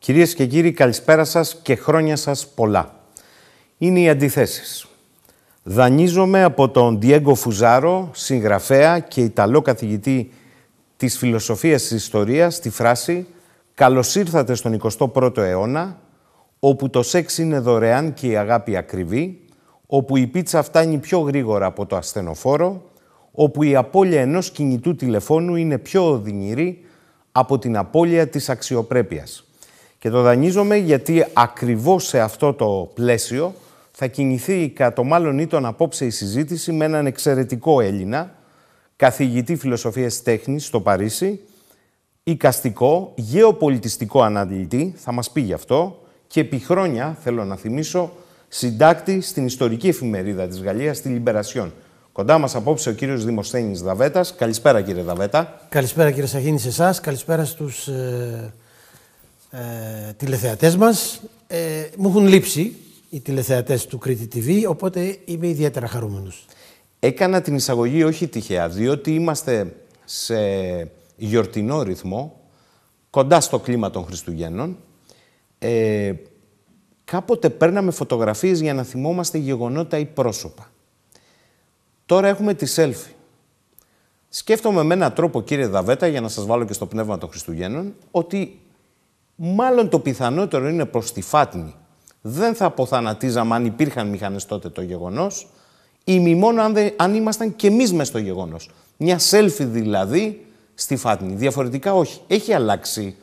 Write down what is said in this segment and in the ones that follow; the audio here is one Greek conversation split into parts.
Κυρίες και κύριοι, καλησπέρα σας και χρόνια σας πολλά. Είναι οι αντιθέσεις. Δανείζομαι από τον Διέγκο Φουζάρο, συγγραφέα και Ιταλό καθηγητή της φιλοσοφίας της ιστορίας, τη φράση «Καλώς ήρθατε στον 21ο αιώνα, όπου το σεξ είναι δωρεάν και η αγάπη ακριβή, όπου η πίτσα φτάνει πιο γρήγορα από το ασθενοφόρο, όπου η απώλεια ενός κινητού τηλεφώνου είναι πιο οδυνηρή από την απώλεια της αξιοπρέπειας. Και το δανείζομαι γιατί ακριβώς σε αυτό το πλαίσιο θα κινηθεί κατά το μάλλον ή τον απόψε η συζήτηση με έναν εξαιρετικό Έλληνα, καθηγητή φιλοσοφίας τέχνης στο Παρίσι, οικαστικό, γεωπολιτιστικό αναλυτή, θα μας πει γι' αυτό, και επί χρόνια, θέλω να θυμίσω, συντάκτη στην ιστορική εφημερίδα της Γαλλίας, τη Λιμπερασιόν. Κοντά μας απόψε ο κύριος Δημοσθένης Δαβέτας. Καλησπέρα κύριε Δαβέτα. Καλησπέρα κύριε Σαχίνη σε εσάς. Καλησπέρα στους ε, ε, τηλεθεατές μας. Ε, μου έχουν λείψει οι τηλεθεατές του Κρήτη TV, οπότε είμαι ιδιαίτερα χαρούμενος. Έκανα την εισαγωγή όχι τυχαία, διότι είμαστε σε γιορτινό ρυθμό, κοντά στο κλίμα των Χριστουγέννων. Ε, κάποτε παίρναμε φωτογραφίες για να θυμόμαστε γεγονότα ή πρόσωπα. Τώρα έχουμε τη selfie. Σκέφτομαι με έναν τρόπο, κύριε Δαβέτα, για να σας βάλω και στο πνεύμα των Χριστουγέννων, ότι μάλλον το πιθανότερο είναι προς τη φάτνη. Δεν θα αποθανατίζαμε αν υπήρχαν μηχανές τότε το γεγονός, ή μόνο αν, αν ήμασταν και εμείς μες στο γεγονός. Μια selfie δηλαδή στη φάτνη. Διαφορετικά όχι. Έχει αλλάξει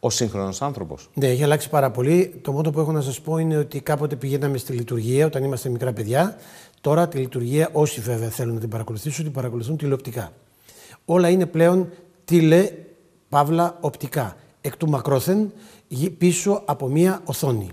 ο σύγχρονος άνθρωπος. Ναι, έχει αλλάξει πάρα πολύ. Το μόνο που έχω να σας πω είναι ότι κάποτε πηγαίναμε στη λειτουργία όταν είμαστε μικρά παιδιά. Τώρα τη λειτουργία, όσοι βέβαια θέλουν να την παρακολουθήσουν, την παρακολουθούν τηλεοπτικά. Όλα είναι πλέον τηλε, παύλα, οπτικά. Εκ του μακρόθεν, πίσω από μία οθόνη.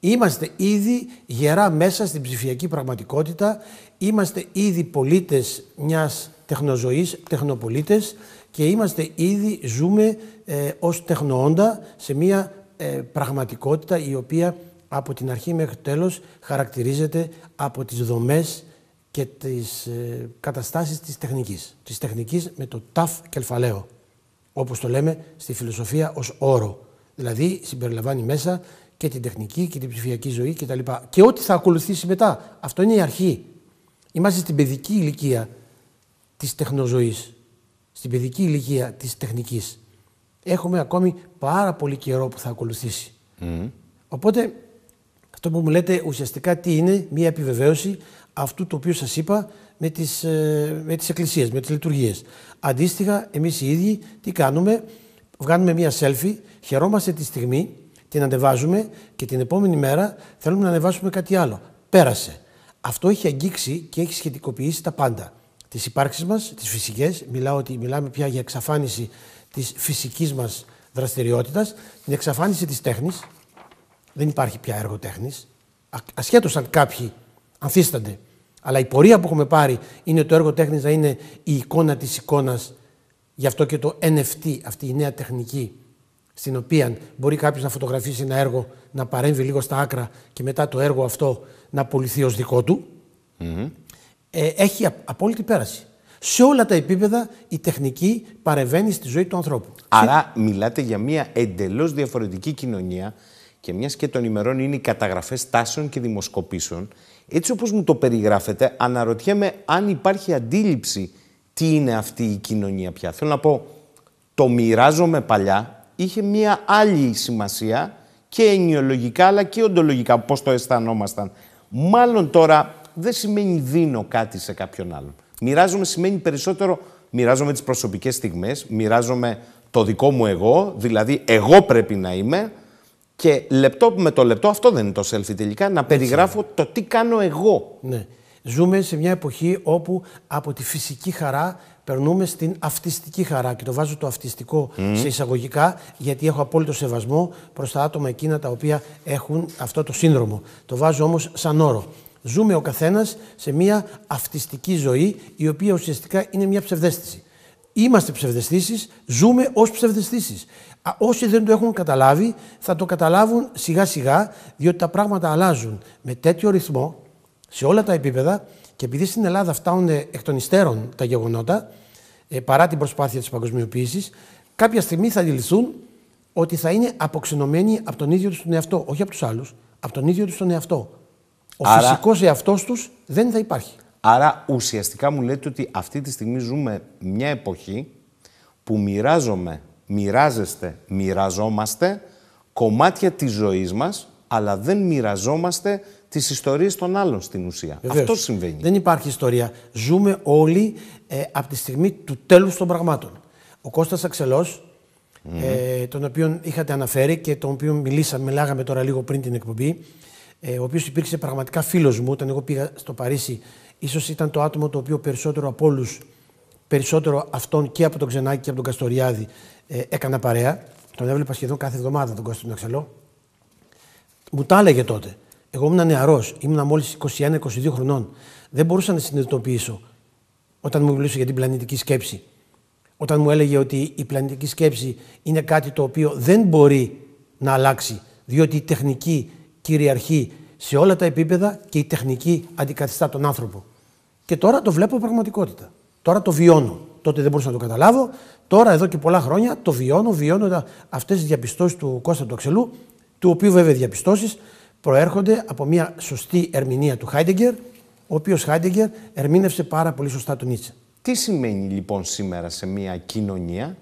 Είμαστε ήδη γερά μέσα στην ψηφιακή πραγματικότητα, είμαστε ήδη πολίτες μιας τεχνοζωής, τεχνοπολίτες και είμαστε ήδη, ζούμε ε, ως τεχνοόντα σε μια ε, πραγματικότητα η οποία από την αρχή μέχρι το τέλος χαρακτηρίζεται από τις δομές και τις ε, καταστάσεις της τεχνικής. Της τεχνικής με το ταφ κελφαλαίο, όπως το λέμε στη φιλοσοφία ως όρο. Δηλαδή συμπεριλαμβάνει μέσα και την τεχνική και την ψηφιακή ζωή κτλ. Και, και ό,τι θα ακολουθήσει μετά. Αυτό είναι η αρχή. Είμαστε στην παιδική ηλικία της τεχνοζωής. Στην παιδική ηλικία της τεχνικής. Έχουμε ακόμη πάρα πολύ καιρό που θα ακολουθήσει. Οπότε αυτό που μου λέτε ουσιαστικά τι είναι μια επιβεβαίωση αυτού το οποίο σας είπα με τις, ε, με τις εκκλησίες, με τις λειτουργίες. Αντίστοιχα, εμείς οι ίδιοι τι κάνουμε, βγάνουμε μια selfie, χαιρόμαστε τη στιγμή, την ανεβάζουμε και την επόμενη μέρα θέλουμε να ανεβάσουμε κάτι άλλο. Πέρασε. Αυτό έχει αγγίξει και έχει σχετικοποιήσει τα πάντα. Τις υπάρξεις μας, τις φυσικές, μιλάω ότι μιλάμε πια για εξαφάνιση της φυσικής μας δραστηριότητας, την εξαφάνιση της τέχνης, δεν υπάρχει πια έργο τέχνης, ασχέτως αν κάποιοι ανθίστανται. Αλλά η πορεία που έχουμε πάρει είναι το έργο τέχνης να είναι η εικόνα της εικόνας, γι' αυτό και το NFT, αυτή η νέα τεχνική, στην οποία μπορεί κάποιος να φωτογραφίσει ένα έργο, να παρέμβει λίγο στα άκρα και μετά το έργο αυτό να πουληθεί ως δικό του, ε, έχει απόλυτη πέραση. Σε όλα τα επίπεδα η τεχνική παρεμβαίνει στη ζωή του ανθρώπου. Άρα μιλάτε για μια εντελώς διαφορετική κοινωνία και μιας και των ημερών είναι οι καταγραφές τάσεων και δημοσκοπήσεων, έτσι όπως μου το περιγράφετε, αναρωτιέμαι αν υπάρχει αντίληψη τι είναι αυτή η κοινωνία πια. Θέλω να πω, το μοιράζομαι παλιά, είχε μια άλλη σημασία και ενοιολογικά αλλά και οντολογικά, πώς το αισθανόμασταν. Μάλλον τώρα δεν σημαίνει δίνω κάτι σε κάποιον άλλον. Μοιράζομαι σημαίνει περισσότερο μοιράζομαι τις προσωπικές στιγμές, μοιράζομαι το δικό μου εγώ, δηλαδή εγώ πρέπει να είμαι, και λεπτό με το λεπτό, αυτό δεν είναι το selfie τελικά, να περιγράφω το τι κάνω εγώ. Ναι. Ζούμε σε μια εποχή όπου από τη φυσική χαρά περνούμε στην αυτιστική χαρά. Και το βάζω το αυτιστικό σε εισαγωγικά, γιατί έχω απόλυτο σεβασμό προς τα άτομα εκείνα τα οποία έχουν αυτό το σύνδρομο. Το βάζω όμως σαν όρο. Ζούμε ο καθένας σε μια αυτιστική ζωή, η οποία ουσιαστικά είναι μια ψευδέστηση. Είμαστε ψευδεστήσεις, ζούμε ως ψευδεστήσεις. Όσοι δεν το έχουν καταλάβει, θα το καταλάβουν σιγά σιγά, διότι τα πράγματα αλλάζουν με τέτοιο ρυθμό σε όλα τα επίπεδα και επειδή στην Ελλάδα φτάνουν εκ των υστέρων τα γεγονότα, ε, παρά την προσπάθεια της παγκοσμιοποίησης, κάποια στιγμή θα αντιληφθούν ότι θα είναι αποξενωμένοι από τον ίδιο τους τον εαυτό. Όχι από τους άλλους, από τον ίδιο τους τον εαυτό. Ο Άρα- φυσικός εαυτός τους δεν θα υπάρχει. Άρα ουσιαστικά μου λέτε ότι αυτή τη στιγμή ζούμε μια εποχή που μοιράζομαι, μοιράζεστε, μοιραζόμαστε κομμάτια της ζωής μας, αλλά δεν μοιραζόμαστε τις ιστορίες των άλλων στην ουσία. Βεβαίως. Αυτό συμβαίνει. Δεν υπάρχει ιστορία. Ζούμε όλοι ε, από τη στιγμή του τέλους των πραγμάτων. Ο Κώστας Αξελός, ε, τον οποίον είχατε αναφέρει και τον οποίο μιλήσαμε, μιλάγαμε τώρα λίγο πριν την εκπομπή, ε, ο οποίος υπήρξε πραγματικά φίλος μου όταν εγώ πήγα στο Παρίσι. Ίσως ήταν το άτομο το οποίο περισσότερο από όλους, περισσότερο αυτόν και από τον Ξενάκη και από τον Καστοριάδη ε, έκανα παρέα. Τον έβλεπα σχεδόν κάθε εβδομάδα τον Κώστα τον Αξελό. Μου τα έλεγε τότε. Εγώ ήμουν νεαρός, ήμουν μόλις 21-22 χρονών. Δεν μπορούσα να συνειδητοποιήσω όταν μου μιλούσε για την πλανητική σκέψη. Όταν μου έλεγε ότι η πλανητική σκέψη είναι κάτι το οποίο δεν μπορεί να αλλάξει, διότι η τεχνική κυριαρχεί σε όλα τα επίπεδα και η τεχνική αντικαθιστά τον άνθρωπο. Και τώρα το βλέπω πραγματικότητα. Τώρα το βιώνω. Τότε δεν μπορούσα να το καταλάβω. Τώρα, εδώ και πολλά χρόνια, το βιώνω, βιώνω αυτές τις διαπιστώσεις του Κώστα του Αξελού, του οποίου βέβαια διαπιστώσεις προέρχονται από μια σωστή ερμηνεία του Χάιντεγκερ, ο οποίος Χάιντεγκερ ερμήνευσε πάρα πολύ σωστά τον Νίτσε. Τι σημαίνει λοιπόν σήμερα σε μια κοινωνία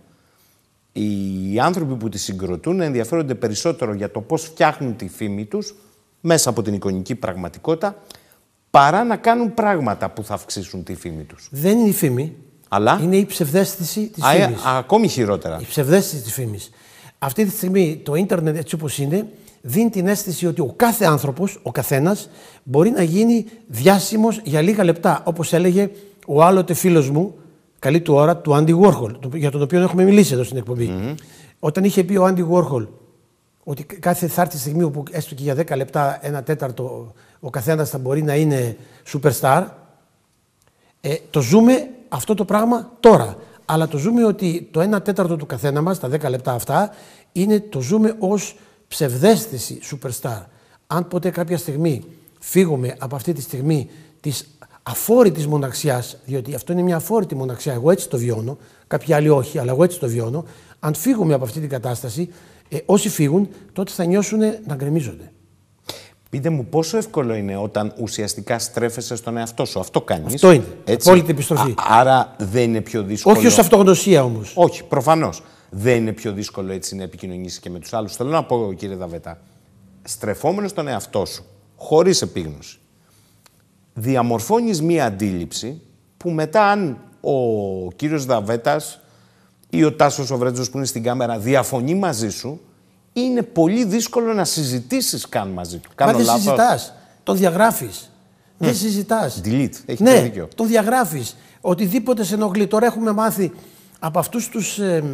οι άνθρωποι που τη συγκροτούν ενδιαφέρονται περισσότερο για το πώς φτιάχνουν τη φήμη τους μέσα από την εικονική πραγματικότητα παρά να κάνουν πράγματα που θα αυξήσουν τη φήμη τους; Δεν είναι η φήμη, Αλλά είναι η ψευδέστηση της α, ε, φήμης. ακόμη χειρότερα. Η ψευδέστηση της φήμης. Αυτή τη στιγμή το ίντερνετ έτσι όπως είναι δίνει την αίσθηση ότι ο κάθε άνθρωπος, ο καθένας, μπορεί να γίνει διάσημος για λίγα λεπτά. Όπως έλεγε ο άλλοτε φίλος μου, καλή του ώρα, του Άντι Warhol, το- για τον οποίο έχουμε μιλήσει εδώ στην εκπομπη Όταν είχε πει ο Άντι Warhol ότι κάθε θα έρθει η στιγμή όπου έστω και για 10 λεπτά, ένα τέταρτο, ο καθένας θα μπορεί να είναι superstar, ε, το ζούμε αυτό το πράγμα τώρα. Αλλά το ζούμε ότι το 1 τέταρτο του καθένα μας, τα 10 λεπτά αυτά, είναι το ζούμε ως ψευδέστηση superstar. Αν ποτέ κάποια στιγμή φύγουμε από αυτή τη στιγμή της αφόρητης μοναξιάς, διότι αυτό είναι μια αφόρητη μοναξιά, εγώ έτσι το βιώνω, κάποιοι άλλοι όχι, αλλά εγώ έτσι το βιώνω, αν φύγουμε από αυτή την κατάσταση, ε, όσοι φύγουν, τότε θα νιώσουν να γκρεμίζονται. Πείτε μου πόσο εύκολο είναι όταν ουσιαστικά στρέφεσαι στον εαυτό σου; Αυτό κάνεις. Αυτό είναι. Απόλυτη επιστροφή. Α- άρα δεν είναι πιο δύσκολο. Όχι ως αυτογνωσία όμως. Όχι, προφανώς. Δεν είναι πιο δύσκολο έτσι να επικοινωνήσεις και με τους άλλους. Θέλω να πω, κύριε Δαβέτα, στρεφόμενος στον εαυτό σου, χωρίς επίγνωση, διαμορφώνεις μία αντίληψη που μετά, αν ο κύριος Δαβέτας ή ο Τάσος ο Βρέτζος που είναι στην κάμερα διαφωνεί μαζί σου, είναι πολύ δύσκολο να συζητήσεις καν μαζί του. Μα Κάνω δεν λάθος. συζητάς. Τον διαγράφεις. Δεν συζητάς. Delete. Έχετε ναι, δίκιο. τον διαγράφεις. Οτιδήποτε σε ενοχλεί. Τώρα έχουμε μάθει από αυτούς τους ε,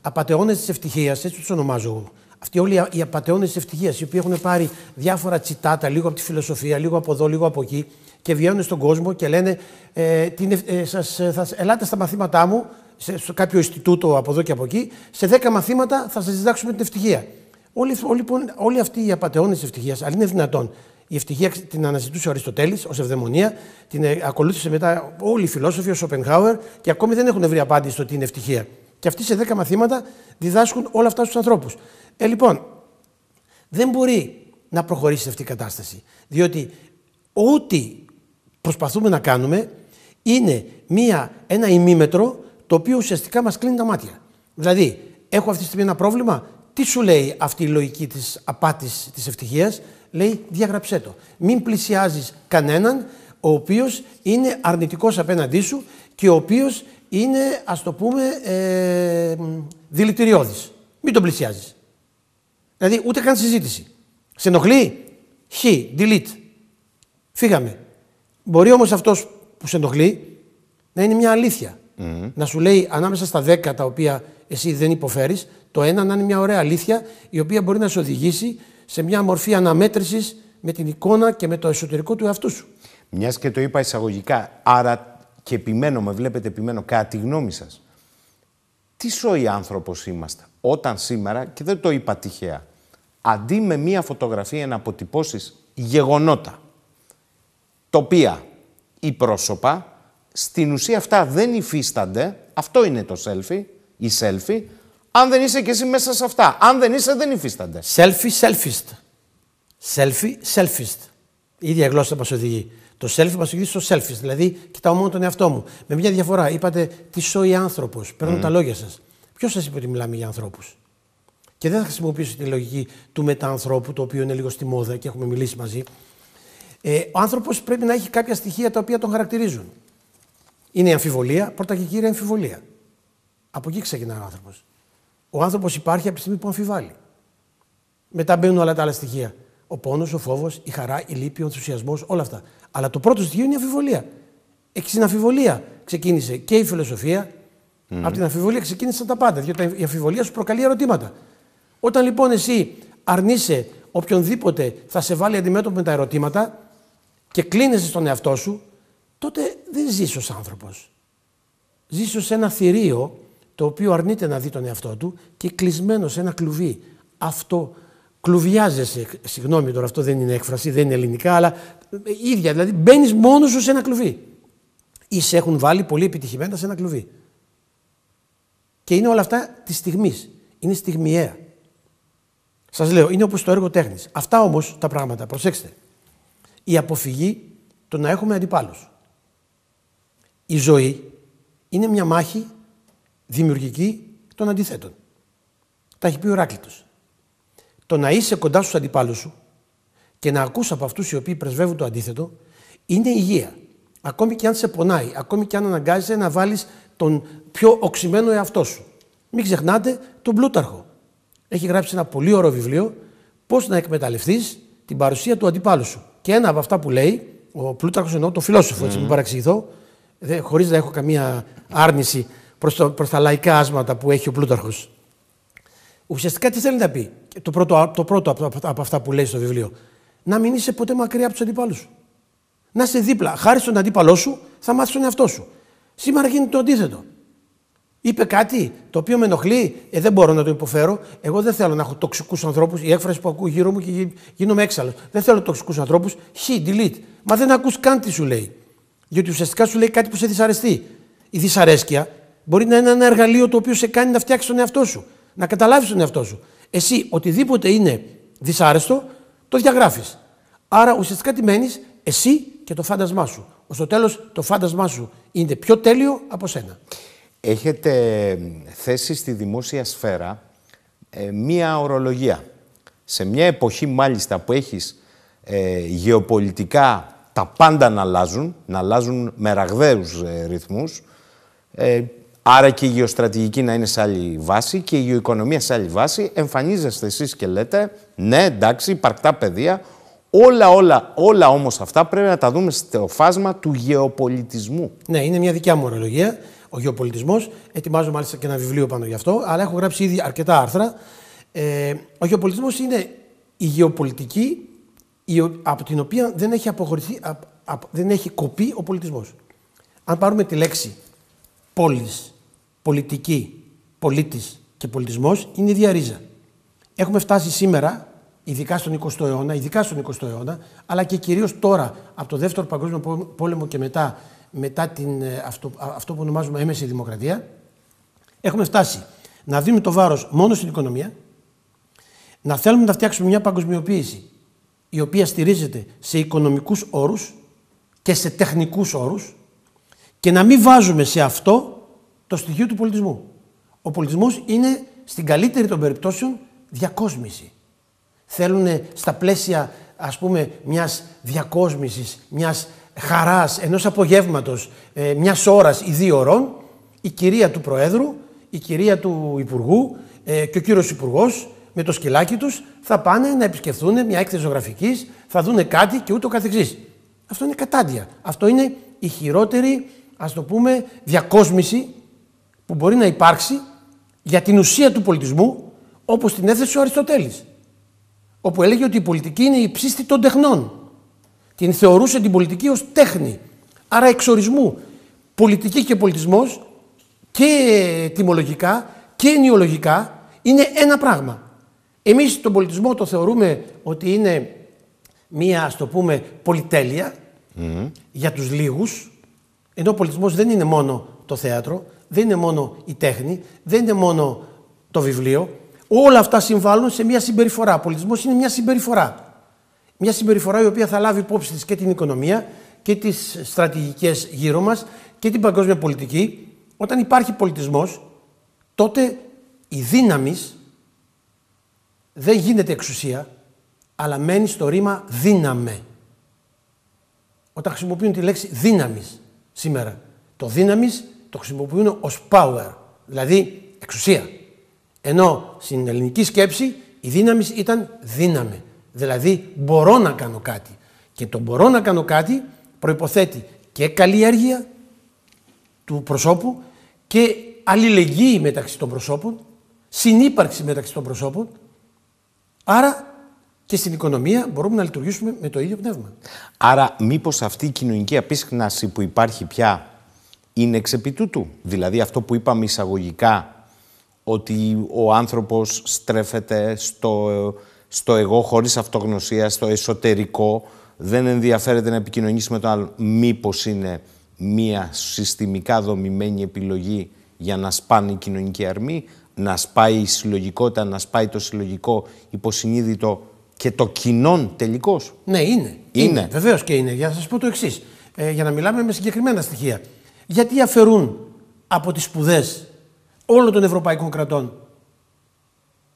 απαταιώνες της ευτυχίας, έτσι τους ονομάζω εγώ. Αυτοί όλοι οι- οι απαταιώνες της ευτυχίας, οι οποίοι έχουν πάρει διάφορα τσιτάτα, λίγο από τη φιλοσοφία, λίγο από εδώ, λίγο από εκεί, και βγαίνουν στον κόσμο και λένε: ε, την, ευ- ε, σας, ε, θα, Ελάτε στα μαθήματά μου, σε, σε κάποιο Ινστιτούτο από εδώ και από εκεί, σε 10 μαθήματα θα σας διδάξουμε την ευτυχία. Όλοι, όλοι, λοιπόν, όλοι αυτοί οι απαταιώνες της ευτυχίας, αν είναι δυνατόν, η ευτυχία την αναζητούσε ο Αριστοτέλης ως ευδαιμονία, την ε, ακολούθησε μετά όλοι οι φιλόσοφοι, ο Σοπενχάουερ και ακόμη δεν έχουν βρει απάντηση στο τι είναι ευτυχία. Και αυτοί σε 10 μαθήματα διδάσκουν όλα αυτά στους ανθρώπους. Ε, λοιπόν, δεν μπορεί να προχωρήσει σε αυτή η κατάσταση. Διότι ό,τι προσπαθούμε να κάνουμε είναι μία, ένα ημίμετρο το οποίο ουσιαστικά μας κλείνει τα μάτια. Δηλαδή, έχω αυτή τη στιγμή ένα πρόβλημα, τι σου λέει αυτή η λογική της απάτης της ευτυχίας, λέει διαγραψέ το. Μην πλησιάζεις κανέναν ο οποίος είναι αρνητικός απέναντί σου και ο οποίος είναι, ας το πούμε, ε, δηλητηριώδης. Μην τον πλησιάζεις. Δηλαδή ούτε καν συζήτηση. Σε ενοχλεί, χ, delete. Φύγαμε. Μπορεί όμως αυτός που σε ενοχλεί να είναι μια αλήθεια. Να σου λέει ανάμεσα στα 10 τα οποία εσύ δεν υποφέρεις, το ένα να είναι μια ωραία αλήθεια η οποία μπορεί να σε οδηγήσει σε μια μορφή αναμέτρησης με την εικόνα και με το εσωτερικό του εαυτού σου. Μιας και το είπα εισαγωγικά, άρα και επιμένω, με βλέπετε επιμένω, κατά τη γνώμη σας, τι σοϊ άνθρωπος είμαστε όταν σήμερα, και δεν το είπα τυχαία, αντί με μία φωτογραφία να αποτυπώσεις γεγονότα, τα οποία οι πρόσωπα στην ουσία αυτά δεν υφίστανται, αυτό είναι το selfie, η selfie, Αν δεν είσαι και εσύ μέσα σε αυτά. Αν δεν είσαι, δεν υφίστανται. Selfie, selfist. Selfie, selfist. Η ίδια γλώσσα μας οδηγεί. Το selfie μας οδηγεί στο selfist. Δηλαδή, κοιτάω μόνο τον εαυτό μου. Με μια διαφορά. Είπατε τι σώει άνθρωπος. Παίρνω τα λόγια σας. Ποιος σας είπε ότι μιλάμε για ανθρώπους; Και δεν θα χρησιμοποιήσω τη λογική του μετανθρώπου, το οποίο είναι λίγο στη μόδα και έχουμε μιλήσει μαζί. Ε, ο άνθρωπος πρέπει να έχει κάποια στοιχεία τα οποία τον χαρακτηρίζουν. Είναι η αμφιβολία, πρώτα και κύρια αμφιβολία. Από εκεί ξεκινάει ο άνθρωπος. Ο άνθρωπος υπάρχει από τη στιγμή που αμφιβάλλει. Μετά μπαίνουν όλα τα άλλα στοιχεία. Ο πόνος, ο φόβος, η χαρά, η λύπη, ο ενθουσιασμός, όλα αυτά. Αλλά το πρώτο στοιχείο είναι η αμφιβολία. Έχεις στην αμφιβολία ξεκίνησε και η φιλοσοφία. Mm. Από την αμφιβολία ξεκίνησαν τα πάντα. Διότι η αμφιβολία σου προκαλεί ερωτήματα. Όταν λοιπόν εσύ αρνείσαι οποιονδήποτε θα σε βάλει αντιμέτωπο με τα ερωτήματα και κλείνεσαι στον εαυτό σου, τότε δεν ζεις ως άνθρωπος. Ζεις ως ένα θηρίο το οποίο αρνείται να δει τον εαυτό του και κλεισμένο σε ένα κλουβί. Αυτό κλουβιάζεσαι. Συγγνώμη τώρα, αυτό δεν είναι έκφραση, δεν είναι ελληνικά, αλλά ίδια. Δηλαδή μπαίνεις μόνος σου σε ένα κλουβί. Ή σε έχουν βάλει πολύ επιτυχημένα σε ένα κλουβί. Και είναι όλα αυτά της στιγμής. Είναι στιγμιαία. Σας λέω, είναι όπως το έργο τέχνης. Αυτά όμως τα πράγματα, προσέξτε. Η αποφυγή το να έχουμε αντιπάλους. Η ζωή είναι μια μάχη δημιουργική των αντιθέτων. Τα έχει πει ο Ράκλητος. Το να είσαι κοντά στους αντιπάλους σου και να ακούς από αυτούς οι οποίοι πρεσβεύουν το αντίθετο είναι υγεία. Ακόμη και αν σε πονάει, ακόμη και αν αναγκάζεσαι να βάλεις τον πιο οξυμένο εαυτό σου. Μην ξεχνάτε τον Πλούταρχο. Έχει γράψει ένα πολύ ωραίο βιβλίο πώς να εκμεταλλευτείς την παρουσία του αντιπάλου σου. Και ένα από αυτά που λέει, ο Πλούταρχος εννοώ το φιλόσοφο, έτσι μην παραξηγηθώ, χωρίς να έχω καμία άρνηση προς, προς τα λαϊκά άσματα που έχει ο Πλούταρχος. Ουσιαστικά τι θέλει να πει, το πρώτο, το πρώτο από, από αυτά που λέει στο βιβλίο. Να μην είσαι ποτέ μακριά από τους αντίπαλου σου. Να είσαι δίπλα. Χάρη στον αντίπαλό σου, θα μάθεις τον εαυτό σου. Σήμερα γίνεται το αντίθετο. Είπε κάτι το οποίο με ενοχλεί, ε, δεν μπορώ να το υποφέρω. Εγώ δεν θέλω να έχω τοξικούς ανθρώπους. Η έκφραση που ακούω γύρω μου και γίνομαι έξαλλος. Δεν θέλω τοξικούς ανθρώπους. Χ, delete. Μα δεν ακούς καν τι σου λέει. Γιατί ουσιαστικά σου λέει κάτι που σε δυσαρεστεί. Η δυσαρέσκεια μπορεί να είναι ένα εργαλείο το οποίο σε κάνει να φτιάξεις τον εαυτό σου. Να καταλάβεις τον εαυτό σου. Εσύ, οτιδήποτε είναι δυσάρεστο, το διαγράφεις. Άρα ουσιαστικά τι μένεις, εσύ και το φάντασμά σου. Στο τέλος, το φάντασμά σου είναι πιο τέλειο από σένα. Έχετε θέσει στη δημόσια σφαίρα ε, μία ορολογία. Σε μια εποχή μάλιστα που έχεις ε, γεωπολιτικά τα πάντα να αλλάζουν, να αλλάζουν με ραγδαίους ε, ρυθμούς, ε, άρα και η γεωστρατηγική να είναι σε άλλη βάση και η γεωοικονομία σε άλλη βάση, εμφανίζεστε εσείς και λέτε, ναι εντάξει, υπαρκτά παιδεία, όλα, όλα, όλα όμως αυτά πρέπει να τα δούμε στο φάσμα του γεωπολιτισμού. Ναι, είναι μια δικιά μου ορολογία ο γεωπολιτισμός. Ετοιμάζω μάλιστα και ένα βιβλίο πάνω γι' αυτό, αλλά έχω γράψει ήδη αρκετά άρθρα. Ε, ο γεωπολιτισμός είναι η γεωπολιτική από την οποία δεν έχει, αποχωρηθεί, δεν έχει κοπεί ο πολιτισμός. Αν πάρουμε τη λέξη πόλης, πολιτική, πολίτης και πολιτισμός, είναι η ίδια ρίζα. Έχουμε φτάσει σήμερα, ειδικά στον 20ο αιώνα, ειδικά στον 20ο αιώνα, αλλά και κυρίως τώρα, από το δεύτερο παγκόσμιο πόλεμο και μετά, μετά την, ε, αυτό, αυτό που ονομάζουμε έμεση δημοκρατία, έχουμε φτάσει να δίνουμε το βάρος μόνο στην οικονομία, να θέλουμε να φτιάξουμε μια παγκοσμιοποίηση η οποία στηρίζεται σε οικονομικούς όρους και σε τεχνικούς όρους και να μην βάζουμε σε αυτό το στοιχείο του πολιτισμού. Ο πολιτισμός είναι στην καλύτερη των περιπτώσεων διακόσμηση. Θέλουν στα πλαίσια ας πούμε μιας διακόσμησης, μιας χαράς, ενός απογεύματος, ε, μιας ώρας ή δύο ώρων, η κυρία του Προέδρου, η κυρία του Υπουργού ε, και ο κύριος Υπουργός με το σκυλάκι τους θα πάνε να επισκεφθούν μια έκθεση ζωγραφικής, θα δούνε κάτι και ούτω καθεξής. Αυτό είναι κατάντια. Αυτό είναι η χειρότερη, ας το πούμε, διακόσμηση που μπορεί να υπάρξει για την ουσία του πολιτισμού, όπως την έθεσε ο Αριστοτέλης. Όπου έλεγε ότι η πολιτική είναι η ψήστη των τεχνών την θεωρούσε την πολιτική ως τέχνη. Άρα εξορισμού. Πολιτική και πολιτισμός και τιμολογικά και ενοιολογικά είναι ένα πράγμα. Εμείς τον πολιτισμό το θεωρούμε ότι είναι μία, ας το πούμε, πολυτέλεια για τους λίγους, ενώ ο πολιτισμός δεν είναι μόνο το θέατρο, δεν είναι μόνο η τέχνη, δεν είναι μόνο το βιβλίο, όλα αυτά συμβάλλουν σε μια συμπεριφορά. Ο πολιτισμός είναι μια συμπεριφορά. Μια συμπεριφορά η οποία θα λάβει υπόψη της και την οικονομία και τις στρατηγικές γύρω μας και την παγκόσμια πολιτική. Όταν υπάρχει πολιτισμός, τότε η δύναμη δεν γίνεται εξουσία, αλλά μένει στο ρήμα δύναμε. Όταν χρησιμοποιούν τη λέξη δύναμης σήμερα, το δύναμη το χρησιμοποιούν ως power, δηλαδή εξουσία. Ενώ στην ελληνική σκέψη η δύναμη ήταν δύναμε. Δηλαδή μπορώ να κάνω κάτι. Και το μπορώ να κάνω κάτι προϋποθέτει και καλλιέργεια του προσώπου και αλληλεγγύη μεταξύ των προσώπων, συνύπαρξη μεταξύ των προσώπων. Άρα και στην οικονομία μπορούμε να λειτουργήσουμε με το ίδιο πνεύμα. Άρα μήπως αυτή η κοινωνική απίσχναση που υπάρχει πια είναι εξ τούτου. Δηλαδή αυτό που είπαμε εισαγωγικά ότι ο άνθρωπος στρέφεται στο, στο εγώ χωρίς αυτογνωσία, στο εσωτερικό, δεν ενδιαφέρεται να επικοινωνήσει με τον άλλο. Μήπως είναι μία συστημικά δομημένη επιλογή για να σπάνει η κοινωνική αρμή, να σπάει η συλλογικότητα, να σπάει το συλλογικό υποσυνείδητο και το κοινόν τελικώς. Ναι, είναι. Είναι. είναι. Βεβαίως και είναι. Για να σας πω το εξής. Ε, για να μιλάμε με συγκεκριμένα στοιχεία. Γιατί αφαιρούν από τις σπουδές όλων των ευρωπαϊκών κρατών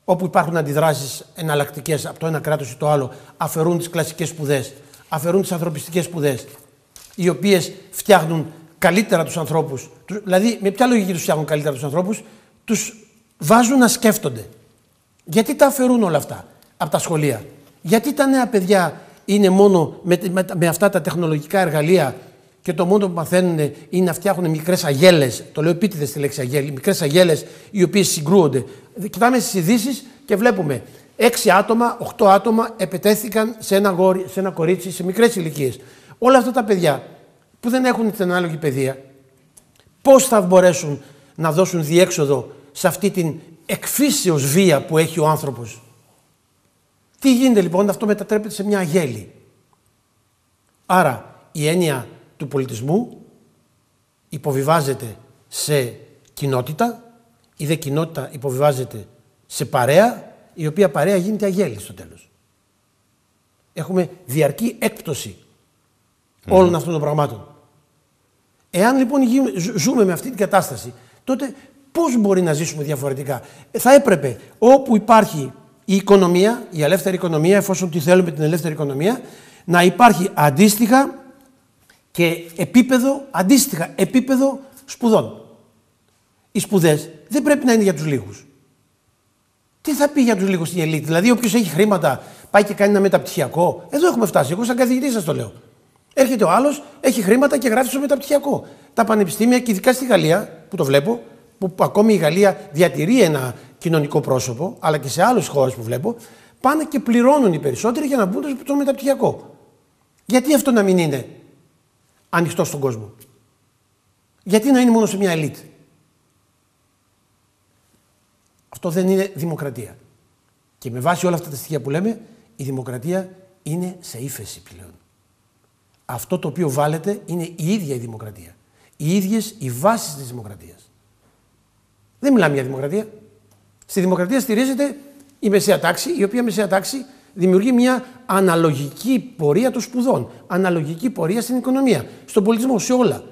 όπου υπάρχουν αντιδράσεις εναλλακτικές από το ένα κράτος ή το άλλο, αφαιρούν τις κλασικές σπουδές, αφαιρούν τις ανθρωπιστικές σπουδές, οι οποίες φτιάχνουν καλύτερα τους ανθρώπους. Δηλαδή, με ποια λογική τους φτιάχνουν καλύτερα τους ανθρώπους, τους βάζουν να σκέφτονται. Γιατί τα αφαιρούν όλα αυτά από τα σχολεία; Γιατί τα νέα παιδιά είναι μόνο με, με, αυτά τα τεχνολογικά εργαλεία και το μόνο που μαθαίνουν είναι να φτιάχνουν μικρές αγέλες. Το λέω επίτηδες τη λέξη αγέλη. Μικρές αγέλες οι οποίες συγκρούονται. Κοιτάμε στις ειδήσει και βλέπουμε έξι άτομα, οχτώ άτομα επιτέθηκαν σε ένα, γόρι, σε ένα κορίτσι σε μικρές ηλικίες. Όλα αυτά τα παιδιά που δεν έχουν την ανάλογη παιδεία, πώς θα μπορέσουν να δώσουν διέξοδο σε αυτή την εκφύσεως βία που έχει ο άνθρωπος; Τι γίνεται λοιπόν, αυτό μετατρέπεται σε μια αγέλη. Άρα η έννοια του πολιτισμού υποβιβάζεται σε κοινότητα, η δε κοινότητα υποβιβάζεται σε παρέα, η οποία παρέα γίνεται αγέλη στο τέλος. Έχουμε διαρκή έκπτωση όλων αυτών των πραγμάτων. Εάν λοιπόν ζούμε με αυτή την κατάσταση, τότε πώς μπορεί να ζήσουμε διαφορετικά; Ε, θα έπρεπε όπου υπάρχει η οικονομία, η ελεύθερη οικονομία, εφόσον τη θέλουμε την ελεύθερη οικονομία, να υπάρχει αντίστοιχα και επίπεδο, αντίστοιχα επίπεδο σπουδών. Οι σπουδές δεν πρέπει να είναι για τους λίγους. Τι θα πει για τους λίγους στην ελίτ, Δηλαδή, όποιος έχει χρήματα πάει και κάνει ένα μεταπτυχιακό. Εδώ έχουμε φτάσει. Εγώ, σαν καθηγητή, σας το λέω. Έρχεται ο άλλος, έχει χρήματα και γράφει στο μεταπτυχιακό. Τα πανεπιστήμια, και ειδικά στη Γαλλία, που το βλέπω, που ακόμη η Γαλλία διατηρεί ένα κοινωνικό πρόσωπο, αλλά και σε άλλες χώρες που βλέπω, πάνε και πληρώνουν οι περισσότεροι για να μπουν στο μεταπτυχιακό. Γιατί αυτό να μην είναι ανοιχτό στον κόσμο; Γιατί να είναι μόνο σε μια ελίτ; Αυτό δεν είναι δημοκρατία. Και με βάση όλα αυτά τα στοιχεία που λέμε, η δημοκρατία είναι σε ύφεση πλέον. Αυτό το οποίο βάλετε είναι η ίδια η δημοκρατία. Οι ίδιες οι βάσεις της δημοκρατίας. Δεν μιλάμε για δημοκρατία. Στη δημοκρατία στηρίζεται η μεσαία τάξη, η οποία μεσαία τάξη δημιουργεί μια αναλογική πορεία των σπουδών. Αναλογική πορεία στην οικονομία, στον πολιτισμό, σε όλα.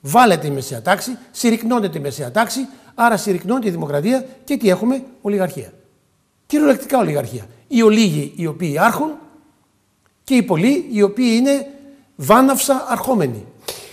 Βάλετε η μεσαία τάξη, συρρυκνώνεται η μεσαία τάξη, άρα συρρυκνώνεται η δημοκρατία και τι έχουμε, ολιγαρχία. Κυριολεκτικά ολιγαρχία. Οι ολίγοι οι οποίοι άρχουν και οι πολλοί οι οποίοι είναι βάναυσα αρχόμενοι.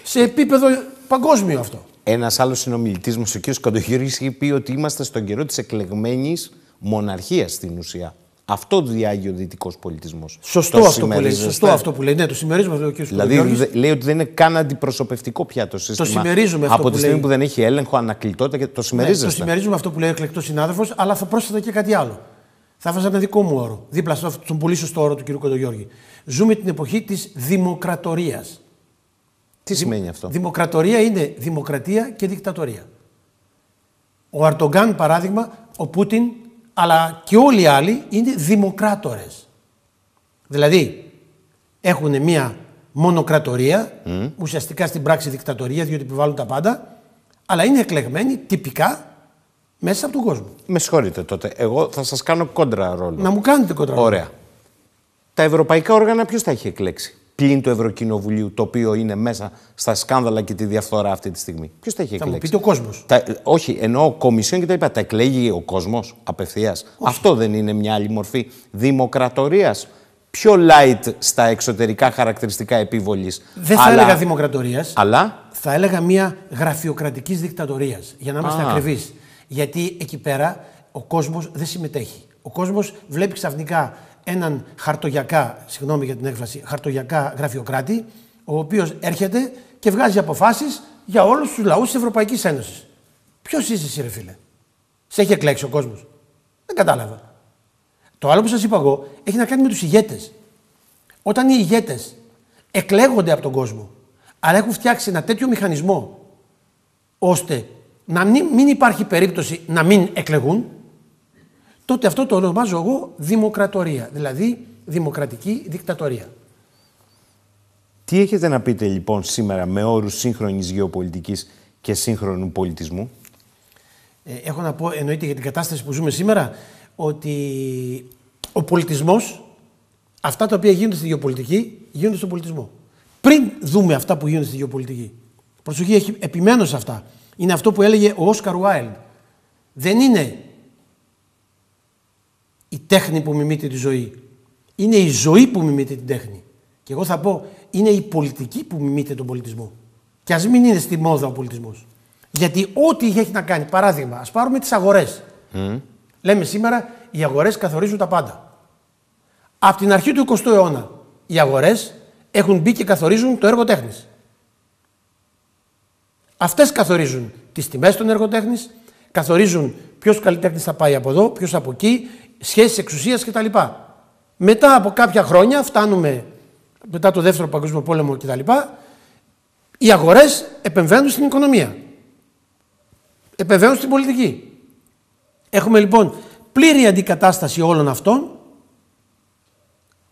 Σε επίπεδο παγκόσμιο αυτό. Ένας άλλος συνομιλητής μας, ο κ. Κοντοχύρη, είχε πει ότι είμαστε στον καιρό της εκλεγμένης μοναρχίας στην ουσία. Αυτό διάγει ο δυτικός πολιτισμός. Σωστό, αυτό που λέει, σωστό αυτό που λέει. Ναι, το συμμερίζουμε ο κ. Δηλαδή λέει ότι δεν είναι καν αντιπροσωπευτικό πια το σύστημα. Το συμμερίζουμε αυτό Από τη στιγμή που, δεν έχει έλεγχο, ανακλητότητα και το συμμερίζεται. Ναι, το συμμερίζουμε αυτό που λέει ο εκλεκτός συνάδελφος, αλλά θα πρόσθετα και κάτι άλλο. Θα βάζα ένα δικό μου όρο, δίπλα στον πολύ σωστό όρο του κ. Κοντογιώργη. Ζούμε την εποχή της δημοκρατορίας. Τι σημαίνει αυτό; Δημοκρατορία είναι δημοκρατία και δικτατορία. Ο Αρτογκάν, παράδειγμα, ο Πούτιν, αλλά και όλοι οι άλλοι είναι δημοκράτορες. Δηλαδή, έχουν μία μονοκρατορία, ουσιαστικά στην πράξη δικτατορία, διότι επιβάλλουν τα πάντα, αλλά είναι εκλεγμένοι τυπικά Μέσα από τον κόσμο. Με συγχωρείτε τότε. Εγώ θα σας κάνω κόντρα ρόλο. Να μου κάνετε κόντρα ρόλο. Ωραία. Τα ευρωπαϊκά όργανα ποιος τα έχει εκλέξει; Πλην του Ευρωκοινοβουλίου, το οποίο είναι μέσα στα σκάνδαλα και τη διαφθορά αυτή τη στιγμή. Ποιος τα έχει Θα μου εκλέξει; πείτε ο κόσμος. Τα, όχι, εννοώ κομισιόν και τα είπα. Τα εκλέγει ο κόσμος απευθείας. Αυτό δεν είναι μια άλλη μορφή δημοκρατορίας. Πιο light στα εξωτερικά χαρακτηριστικά επίβολης. Δεν θα έλεγα δημοκρατορίας. Αλλά; Θα έλεγα μια γραφειοκρατικής δικτατορίας. Για να είμαστε Α. ακριβείς. Γιατί εκεί πέρα ο κόσμος δεν συμμετέχει. Ο κόσμος βλέπει ξαφνικά έναν χαρτογιακά, συγγνώμη για την έκφραση, χαρτογιακά γραφειοκράτη, ο οποίος έρχεται και βγάζει αποφάσεις για όλους τους λαούς της Ευρωπαϊκής Ένωσης. Ποιος είσαι εσύ, ρε φίλε; Σε έχει εκλέξει ο κόσμος; Δεν κατάλαβα. Το άλλο που σας είπα εγώ έχει να κάνει με τους ηγέτες. Όταν οι ηγέτες εκλέγονται από τον κόσμο, αλλά έχουν φτιάξει ένα τέτοιο μηχανισμό ώστε να μην, μην υπάρχει περίπτωση να μην εκλεγούν, τότε αυτό το ονομάζω εγώ δημοκρατορία, δηλαδή δημοκρατική δικτατορία. Τι έχετε να πείτε λοιπόν σήμερα με όρους σύγχρονης γεωπολιτικής και σύγχρονου πολιτισμού; Ε, έχω να πω, εννοείται για την κατάσταση που ζούμε σήμερα, ότι ο πολιτισμός, αυτά τα οποία γίνονται στη γεωπολιτική, γίνονται στον πολιτισμό. Πριν δούμε αυτά που γίνονται στη γεωπολιτική. Προσοχή, έχει, επιμένω σε αυτά. Είναι αυτό που έλεγε ο Όσκαρ Βάιλντ. Δεν είναι η τέχνη που μιμείται τη ζωή. Είναι η ζωή που μιμείται την τέχνη. Και εγώ θα πω, είναι η πολιτική που μιμείται τον πολιτισμό. Και ας μην είναι στη μόδα ο πολιτισμός. Γιατί ό,τι έχει να κάνει, παράδειγμα, ας πάρουμε τις αγορές. Λέμε σήμερα, οι αγορές καθορίζουν τα πάντα. Από την αρχή του 20ου αιώνα, οι αγορές έχουν μπει και καθορίζουν το έργο τέχνης. Αυτές καθορίζουν τις τιμές των έργων καθορίζουν ποιος καλλιτέχνης θα πάει από εδώ, ποιος από εκεί, σχέσεις εξουσίας κτλ. Μετά από κάποια χρόνια φτάνουμε, μετά το δεύτερο παγκόσμιο πόλεμο κτλ. Οι αγορές επεμβαίνουν στην οικονομία. Επεμβαίνουν στην πολιτική. Έχουμε λοιπόν πλήρη αντικατάσταση όλων αυτών,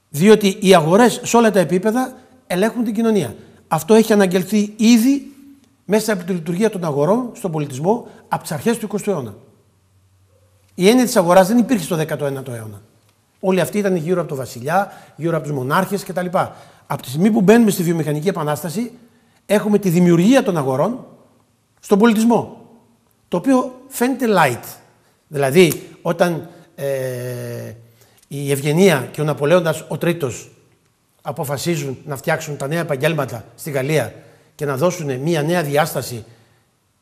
διότι οι αγορές σε όλα τα επίπεδα ελέγχουν την κοινωνία. Αυτό έχει αναγγελθεί ήδη μέσα από τη λειτουργία των αγορών στον πολιτισμό από τις αρχές του 20ου αιώνα. Η έννοια της αγοράς δεν υπήρχε στο 19ο αιώνας. Όλοι αυτοί ήταν γύρω από τον Βασιλιά, γύρω από τους μονάρχες κτλ. Από τη στιγμή που μπαίνουμε στη βιομηχανική επανάσταση, έχουμε τη δημιουργία των αγορών στον πολιτισμό. Το οποίο φαίνεται light. Δηλαδή, όταν ε, η Ευγενία και ο Ναπολέοντας ο Τρίτος αποφασίζουν να φτιάξουν τα νέα επαγγέλματα στη Γαλλία και να δώσουν μια νέα διάσταση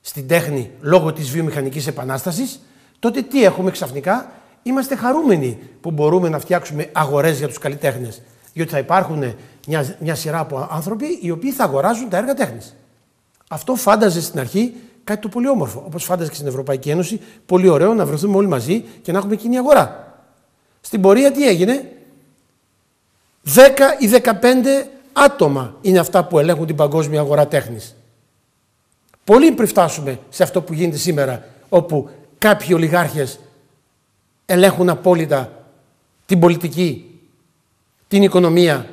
στην τέχνη λόγω της βιομηχανικής επανάστασης, τότε τι έχουμε ξαφνικά; Είμαστε χαρούμενοι που μπορούμε να φτιάξουμε αγορές για τους καλλιτέχνες. Διότι θα υπάρχουν μια, μια σειρά από άνθρωποι οι οποίοι θα αγοράζουν τα έργα τέχνης. Αυτό φάνταζε στην αρχή κάτι το πολύ όμορφο. Όπως φάνταζε και στην Ευρωπαϊκή Ένωση, πολύ ωραίο να βρεθούμε όλοι μαζί και να έχουμε κοινή αγορά. Στην πορεία τι έγινε, 10 ή 15 άτομα είναι αυτά που ελέγχουν την παγκόσμια αγορά τέχνης. Πολύ πριν φτάσουμε σε αυτό που γίνεται σήμερα, όπου κάποιοι ολιγάρχες ελέγχουν απόλυτα την πολιτική, την οικονομία,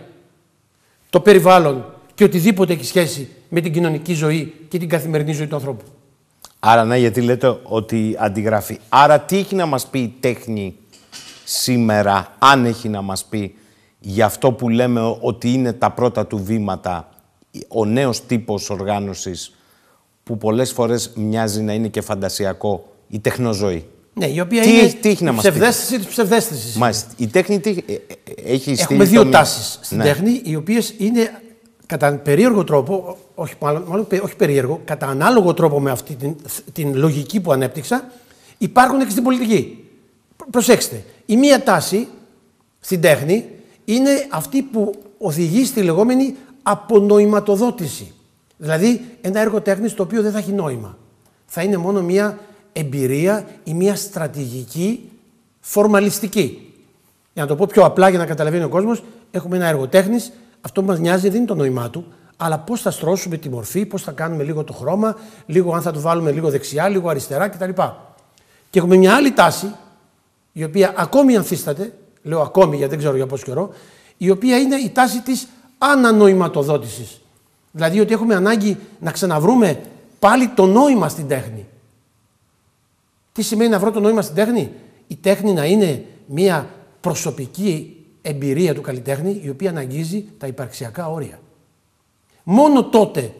το περιβάλλον και οτιδήποτε έχει σχέση με την κοινωνική ζωή και την καθημερινή ζωή του ανθρώπου. Άρα, ναι, γιατί λέτε ότι αντιγράφει. Άρα, τι έχει να μας πει η τέχνη σήμερα, αν έχει να μας πει για αυτό που λέμε ότι είναι τα πρώτα του βήματα, ο νέος τύπος οργάνωσης που πολλές φορές μοιάζει να είναι και φαντασιακό, η τεχνοζωή. Ναι, η οποία Τι είναι έχει- τι έχει να μας πει; ψευδέστηση της ψευδέστησης. Μάλιστα. Η τέχνη τι, ε, ε, έχει στείλει Έχουμε δύο το- τάσεις στην Ναι. τέχνη, οι οποίες είναι κατά περίεργο τρόπο, όχι, μάλλον, μάλλον πε- όχι περίεργο, κατά ανάλογο τρόπο με αυτή την, την λογική που ανέπτυξα, υπάρχουν και στην πολιτική. Προ- Προσέξτε, η μία τάση στην τέχνη είναι αυτή που οδηγεί στη λεγόμενη απονοηματοδότηση. Δηλαδή ένα έργο τέχνης το οποίο δεν θα έχει νόημα. Θα είναι μόνο μία εμπειρία ή μία στρατηγική φορμαλιστική. Για να το πω πιο απλά για να καταλαβαίνει ο κόσμος, έχουμε ένα έργο τέχνης, Αυτό που μας νοιάζει δεν είναι το νόημά του, αλλά πώς θα στρώσουμε τη μορφή, πώς θα κάνουμε λίγο το χρώμα, λίγο αν θα το βάλουμε λίγο δεξιά, λίγο αριστερά κτλ. Και έχουμε μια άλλη τάση, η οποία ακόμη ανθίσταται, λέω ακόμη γιατί δεν ξέρω για πόσο καιρό, η οποία είναι η τάση της ανανοηματοδότησης. Δηλαδή ότι έχουμε ανάγκη να ξαναβρούμε πάλι το νόημα στην τέχνη. Τι σημαίνει να βρω το νόημα στην τέχνη; Η τέχνη να είναι μια προσωπική εμπειρία του καλλιτέχνη η οποία να αγγίζει τα υπαρξιακά όρια. Μόνο τότε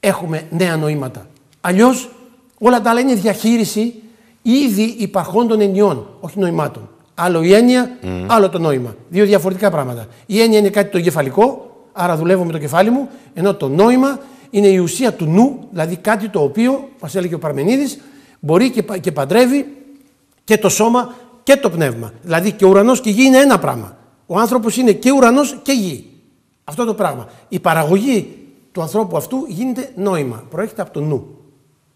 έχουμε νέα νοήματα. Αλλιώς όλα τα άλλα είναι διαχείριση ήδη υπαρχόντων ενιών, όχι νοημάτων. Άλλο η έννοια, άλλο το νόημα. Δύο διαφορετικά πράγματα. Η έννοια είναι κάτι το εγκεφαλικό, άρα δουλεύω με το κεφάλι μου, ενώ το νόημα είναι η ουσία του νου, δηλαδή κάτι το οποίο, μας έλεγε ο Παρμενίδης, μπορεί και, και παντρεύει και το σώμα και το πνεύμα. Δηλαδή και ο ουρανός και η γη είναι ένα πράγμα. Ο άνθρωπος είναι και ουρανός και γη. Αυτό το πράγμα. Η παραγωγή του ανθρώπου αυτού γίνεται νόημα. Προέρχεται από το νου.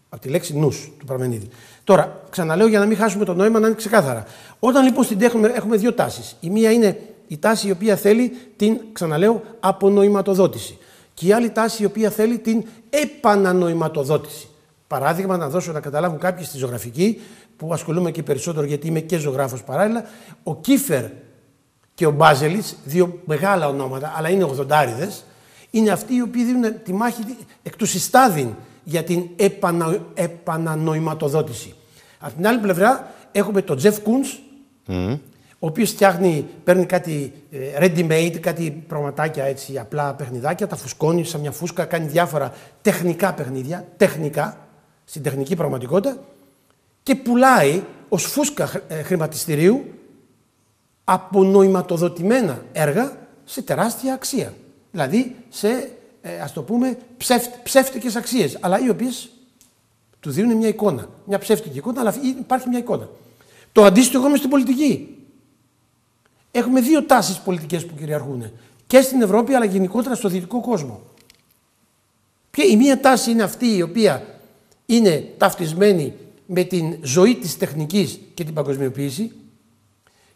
Από τη λέξη νους του Παρμενίδη. Τώρα, ξαναλέω για να μην χάσουμε το νόημα, να είναι ξεκάθαρα. Όταν λοιπόν στην τέχνη έχουμε δύο τάσεις. Η μία είναι η τάση η οποία θέλει την, ξαναλέω, απονοηματοδότηση. Και η άλλη τάση η οποία θέλει την επανανοηματοδότηση. Παράδειγμα, να δώσω να καταλάβουν κάποιοι στη ζωγραφική, που ασχολούμαι και περισσότερο γιατί είμαι και ζωγράφος παράλληλα, ο Κίφερ και ο Μπάζελης, δύο μεγάλα ονόματα, αλλά είναι ογδοντάριδες, είναι αυτοί οι οποίοι δίνουν τη μάχη εκ του συστάδιν για την επανα, επανανοηματοδότηση. Από την άλλη πλευρά έχουμε τον Τζεφ Κούντς, ο οποίος φτιάχνει, παίρνει κάτι ε, ready-made, κάτι πραγματάκια έτσι, απλά παιχνιδάκια, τα φουσκώνει σαν μια φούσκα, κάνει διάφορα τεχνικά παιχνίδια, τεχνικά, στην τεχνική πραγματικότητα και πουλάει ως φούσκα ε, χρηματιστηρίου απονοηματοδοτημένα έργα σε τεράστια αξία. Δηλαδή σε, ε, ας το πούμε, ψεύτ, ψεύτικες αξίες, αλλά οι οποίες του δίνουν μια εικόνα. Μια ψεύτικη εικόνα, αλλά υπάρχει μια εικόνα. Το αντίστοιχο με στην πολιτική. Έχουμε δύο τάσεις πολιτικές που κυριαρχούν. Και στην Ευρώπη, αλλά γενικότερα στο δυτικό κόσμο. Και η μία τάση είναι αυτή η οποία είναι ταυτισμένη με την ζωή της τεχνικής και την παγκοσμιοποίηση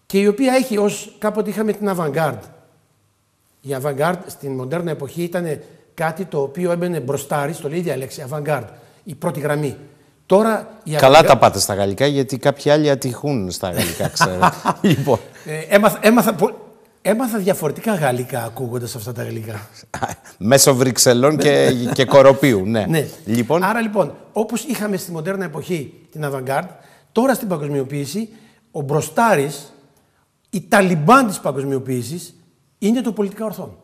και η οποία έχει ως κάποτε είχαμε την avant-garde. Η avant-garde στην μοντέρνα εποχή ήταν κάτι το οποίο έμπαινε μπροστάρι, στο λέει η ίδια λέξη, avant-garde, η πρώτη γραμμή. Τώρα, η Καλά τα πάτε στα γαλλικά, γιατί κάποιοι άλλοι ατυχούν στα γαλλικά, ξέρω. λοιπόν. ε, έμαθα, έμαθα, έμαθα διαφορετικά γαλλικά ακούγοντας αυτά τα γαλλικά. Μέσω Βρυξελών και, και Κοροπίου, ναι. ναι. Λοιπόν. Άρα λοιπόν, όπως είχαμε στη μοντέρνα εποχή την avant-garde, τώρα στην παγκοσμιοποίηση, ο μπροστάρης, η ταλιμπάν της παγκοσμιοποίησης, είναι το πολιτικά ορθόν.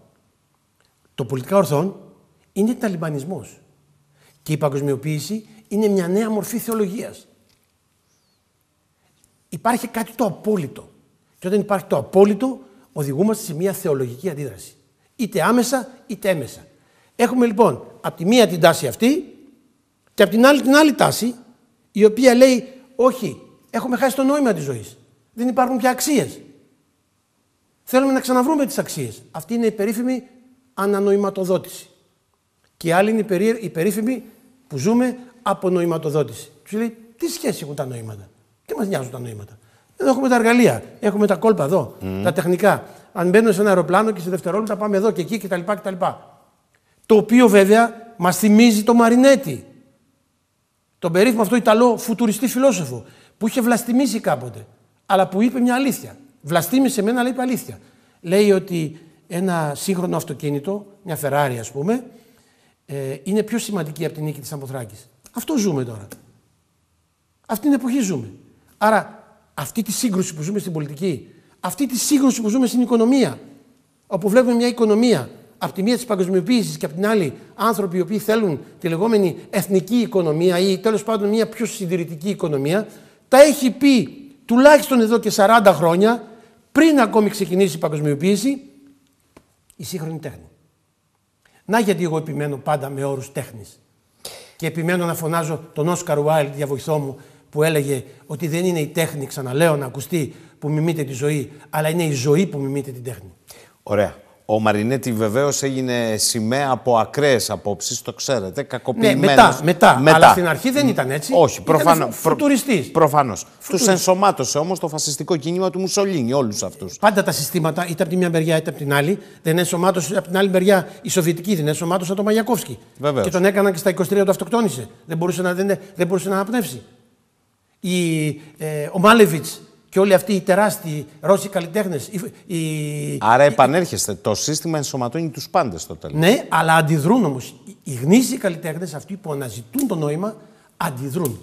Το πολιτικά ορθόν είναι ταλιμπανισμός. Και η παγκοσμιοποίηση είναι μια νέα μορφή θεολογίας. Υπάρχει κάτι το απόλυτο. Και όταν υπάρχει το απόλυτο, οδηγούμαστε σε μια θεολογική αντίδραση. Είτε άμεσα, είτε έμεσα. Έχουμε λοιπόν από τη μία την τάση αυτή και από την άλλη την άλλη τάση, η οποία λέει όχι, έχουμε χάσει το νόημα της ζωής. Δεν υπάρχουν πια αξίες. Θέλουμε να ξαναβρούμε τις αξίες. Αυτή είναι η περίφημη ανανοηματοδότηση. Και η άλλη είναι η περίφημη που ζούμε από νοηματοδότηση. Τους λέει, τι σχέση έχουν τα νοήματα; Τι μας νοιάζουν τα νοήματα. Εδώ έχουμε τα εργαλεία, έχουμε τα κόλπα εδώ, τα τεχνικά. Αν μπαίνω σε ένα αεροπλάνο και σε δευτερόλεπτα πάμε εδώ και εκεί κτλ. κτλ. Το οποίο βέβαια μας θυμίζει το Μαρινέτη. Τον περίφημο αυτό Ιταλό φουτουριστή φιλόσοφο που είχε βλαστημίσει κάποτε, αλλά που είπε μια αλήθεια. Βλαστήμησε εμένα, αλλά είπε αλήθεια. Λέει ότι ένα σύγχρονο αυτοκίνητο, μια Ferrari ας πούμε, ε, είναι πιο σημαντική από την νίκη της Αμποθράκης. Αυτό ζούμε τώρα. Αυτή την εποχή ζούμε. Άρα αυτή τη σύγκρουση που ζούμε στην πολιτική, αυτή τη σύγκρουση που ζούμε στην οικονομία, όπου βλέπουμε μια οικονομία από τη μία της παγκοσμιοποίησης και από την άλλη άνθρωποι οι οποίοι θέλουν τη λεγόμενη εθνική οικονομία ή τέλος πάντων μια πιο συντηρητική οικονομία, τα έχει πει τουλάχιστον εδώ και 40 χρόνια πριν ακόμη ξεκινήσει η παγκοσμιοποίηση η σύγχρονη τέχνη. Να γιατί εγώ επιμένω πάντα με όρους τέχνης. Και επιμένω να φωνάζω τον Όσκαρ Βάιλ, διαβοηθό μου, που έλεγε ότι δεν είναι η τέχνη, ξαναλέω να ακουστεί, που μιμείται τη ζωή, αλλά είναι η ζωή που μιμείται την τέχνη. Ωραία. Ο Μαρινέτη βεβαίως έγινε σημαία από ακραίες απόψεις, το ξέρετε. Κακοποιημένο. Ναι, μετά, μετά, μετά. Αλλά στην αρχή δεν ήταν έτσι. Όχι, προφανώς. Φουτουριστής. Προφανώς. Τους ενσωμάτωσε όμως το φασιστικό κίνημα του Μουσολίνη, όλους αυτούς. Πάντα τα συστήματα, είτε από τη μια μεριά είτε από την άλλη, δεν ενσωμάτωσε από την άλλη μεριά η Σοβιετική, δεν ενσωμάτωσε τον Μαγιακόφσκι. Βεβαίως. Και τον έκαναν και στα 23 του αυτοκτόνησε. Δεν μπορούσε να, δεν, δεν μπορούσε να αναπνεύσει. Η, ε, ο Μάλεβιτς και όλοι αυτοί οι τεράστιοι Ρώσοι καλλιτέχνες. Οι... Άρα επανέρχεστε. Το σύστημα ενσωματώνει τους πάντες στο τέλος. Ναι, αλλά αντιδρούν όμως. Οι γνήσιοι καλλιτέχνες, αυτοί που αναζητούν το νόημα, αντιδρούν.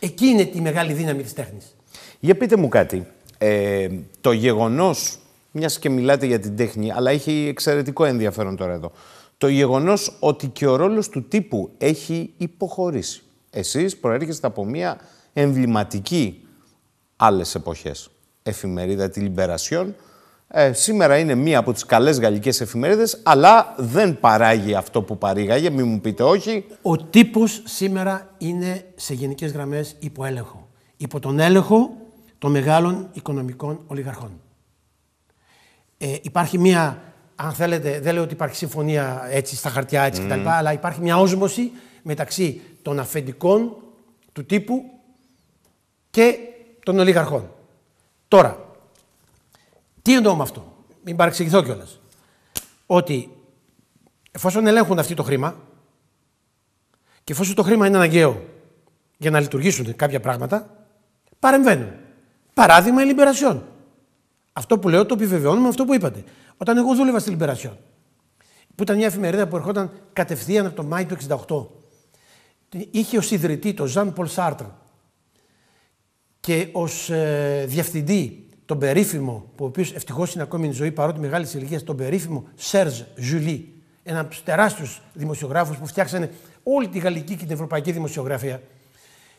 Εκεί είναι τη μεγάλη δύναμη της τέχνης. Για πείτε μου κάτι. Ε, το γεγονός, μιας και μιλάτε για την τέχνη, αλλά έχει εξαιρετικό ενδιαφέρον τώρα εδώ. Το γεγονός ότι και ο ρόλος του τύπου έχει υποχωρήσει. Εσείς προέρχεστε από μια εμβληματική άλλες εποχές εφημερίδα, τη Λιμπερασιόν. Ε, σήμερα είναι μία από τις καλές γαλλικές εφημερίδες, αλλά δεν παράγει αυτό που παρήγαγε, μην μου πείτε όχι. Ο τύπος σήμερα είναι σε γενικές γραμμές υπό έλεγχο. Υπό τον έλεγχο των μεγάλων οικονομικών ολιγαρχών. Ε, υπάρχει μία, αν θέλετε, δεν λέω ότι υπάρχει συμφωνία έτσι στα χαρτιά έτσι mm. κτλ, αλλά υπάρχει μια όσμωση μεταξύ των αφεντικών του τύπου και των ολιγαρχών. Τώρα, τι εννοώ με αυτό, μην παρεξηγηθώ κιόλας. Ότι εφόσον ελέγχουν αυτοί το χρήμα και εφόσον το χρήμα είναι αναγκαίο για να λειτουργήσουν κάποια πράγματα, παρεμβαίνουν. Παράδειγμα η Λιμπερασιόν. Αυτό που λέω το επιβεβαιώνω με αυτό που είπατε. Όταν εγώ δούλευα στη Λιμπερασιόν, που ήταν μια εφημερίδα που ερχόταν κατευθείαν από το Μάη του 1968, είχε ως ιδρυτή τον Ζαν Πολ Σάρτρ και ως ε, διευθυντή τον περίφημο, που ο οποίος ευτυχώς είναι ακόμη εν ζωή παρότι μεγάλης ηλικίας, τον περίφημο Σερζ Ζουλί, ένα από τους τεράστιους δημοσιογράφους που φτιάξανε όλη τη γαλλική και την ευρωπαϊκή δημοσιογραφία.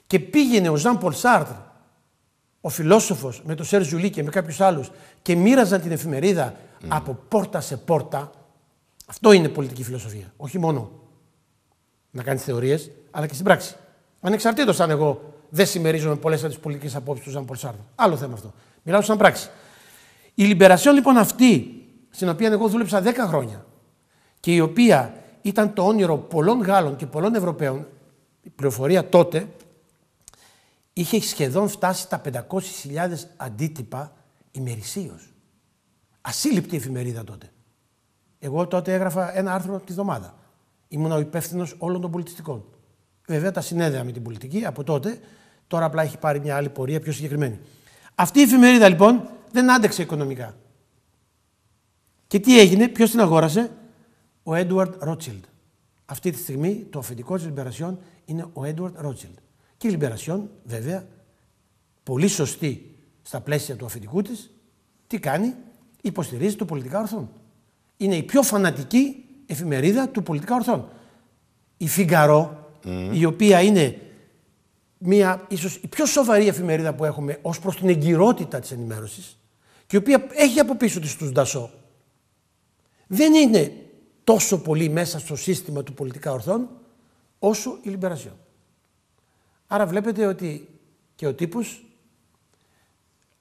Και πήγαινε ο Ζαν Πολ Σάρτρ ο φιλόσοφος με τον Σερζ Ζουλί και με κάποιους άλλους και μοίραζαν την εφημερίδα από πόρτα σε πόρτα, αυτό είναι πολιτική φιλοσοφία. Όχι μόνο να κάνεις θεωρίες, αλλά και στην πράξη. Ανεξαρτήτως αν εγώ δεν συμμερίζομαι πολλές από τις πολιτικές απόψεις του Ζαν Πολσάρδο. Άλλο θέμα αυτό. Μιλάω σαν πράξη. Η Λιμπερασιόν λοιπόν αυτή, στην οποία εγώ δούλεψα 10 χρόνια και η οποία ήταν το όνειρο πολλών Γάλλων και πολλών Ευρωπαίων, η πληροφορία τότε είχε σχεδόν φτάσει τα 500.000 αντίτυπα ημερησίως. Ασύλληπτη εφημερίδα τότε. Εγώ τότε έγραφα ένα άρθρο τη εβδομάδα. Ήμουν ο υπεύθυνος όλων των πολιτιστικών. Βέβαια τα συνέδεα με την πολιτική από τότε. Τώρα απλά έχει πάρει μια άλλη πορεία πιο συγκεκριμένη. Αυτή η εφημερίδα λοιπόν δεν άντεξε οικονομικά. Και τι έγινε, ποιος την αγόρασε, ο Έντουαρντ Ρότσιλντ. Αυτή τη στιγμή το αφεντικό της Λιμπερασιόν είναι ο Έντουαρντ Ρότσιλντ. Και η Λιμπερασιόν, βέβαια, πολύ σωστή στα πλαίσια του αφεντικού της, τι κάνει, υποστηρίζει το πολιτικά ορθόν. Είναι η πιο φανατική εφημερίδα του πολιτικά ορθών. Η Φιγκαρό, η οποία είναι μια ίσως η πιο σοβαρή εφημερίδα που έχουμε ως προς την εγκυρότητα της ενημέρωσης και η οποία έχει από πίσω της τους Ντασό, δεν είναι τόσο πολύ μέσα στο σύστημα του πολιτικά ορθών όσο η Λιμπερασιόν. Άρα βλέπετε ότι και ο τύπος,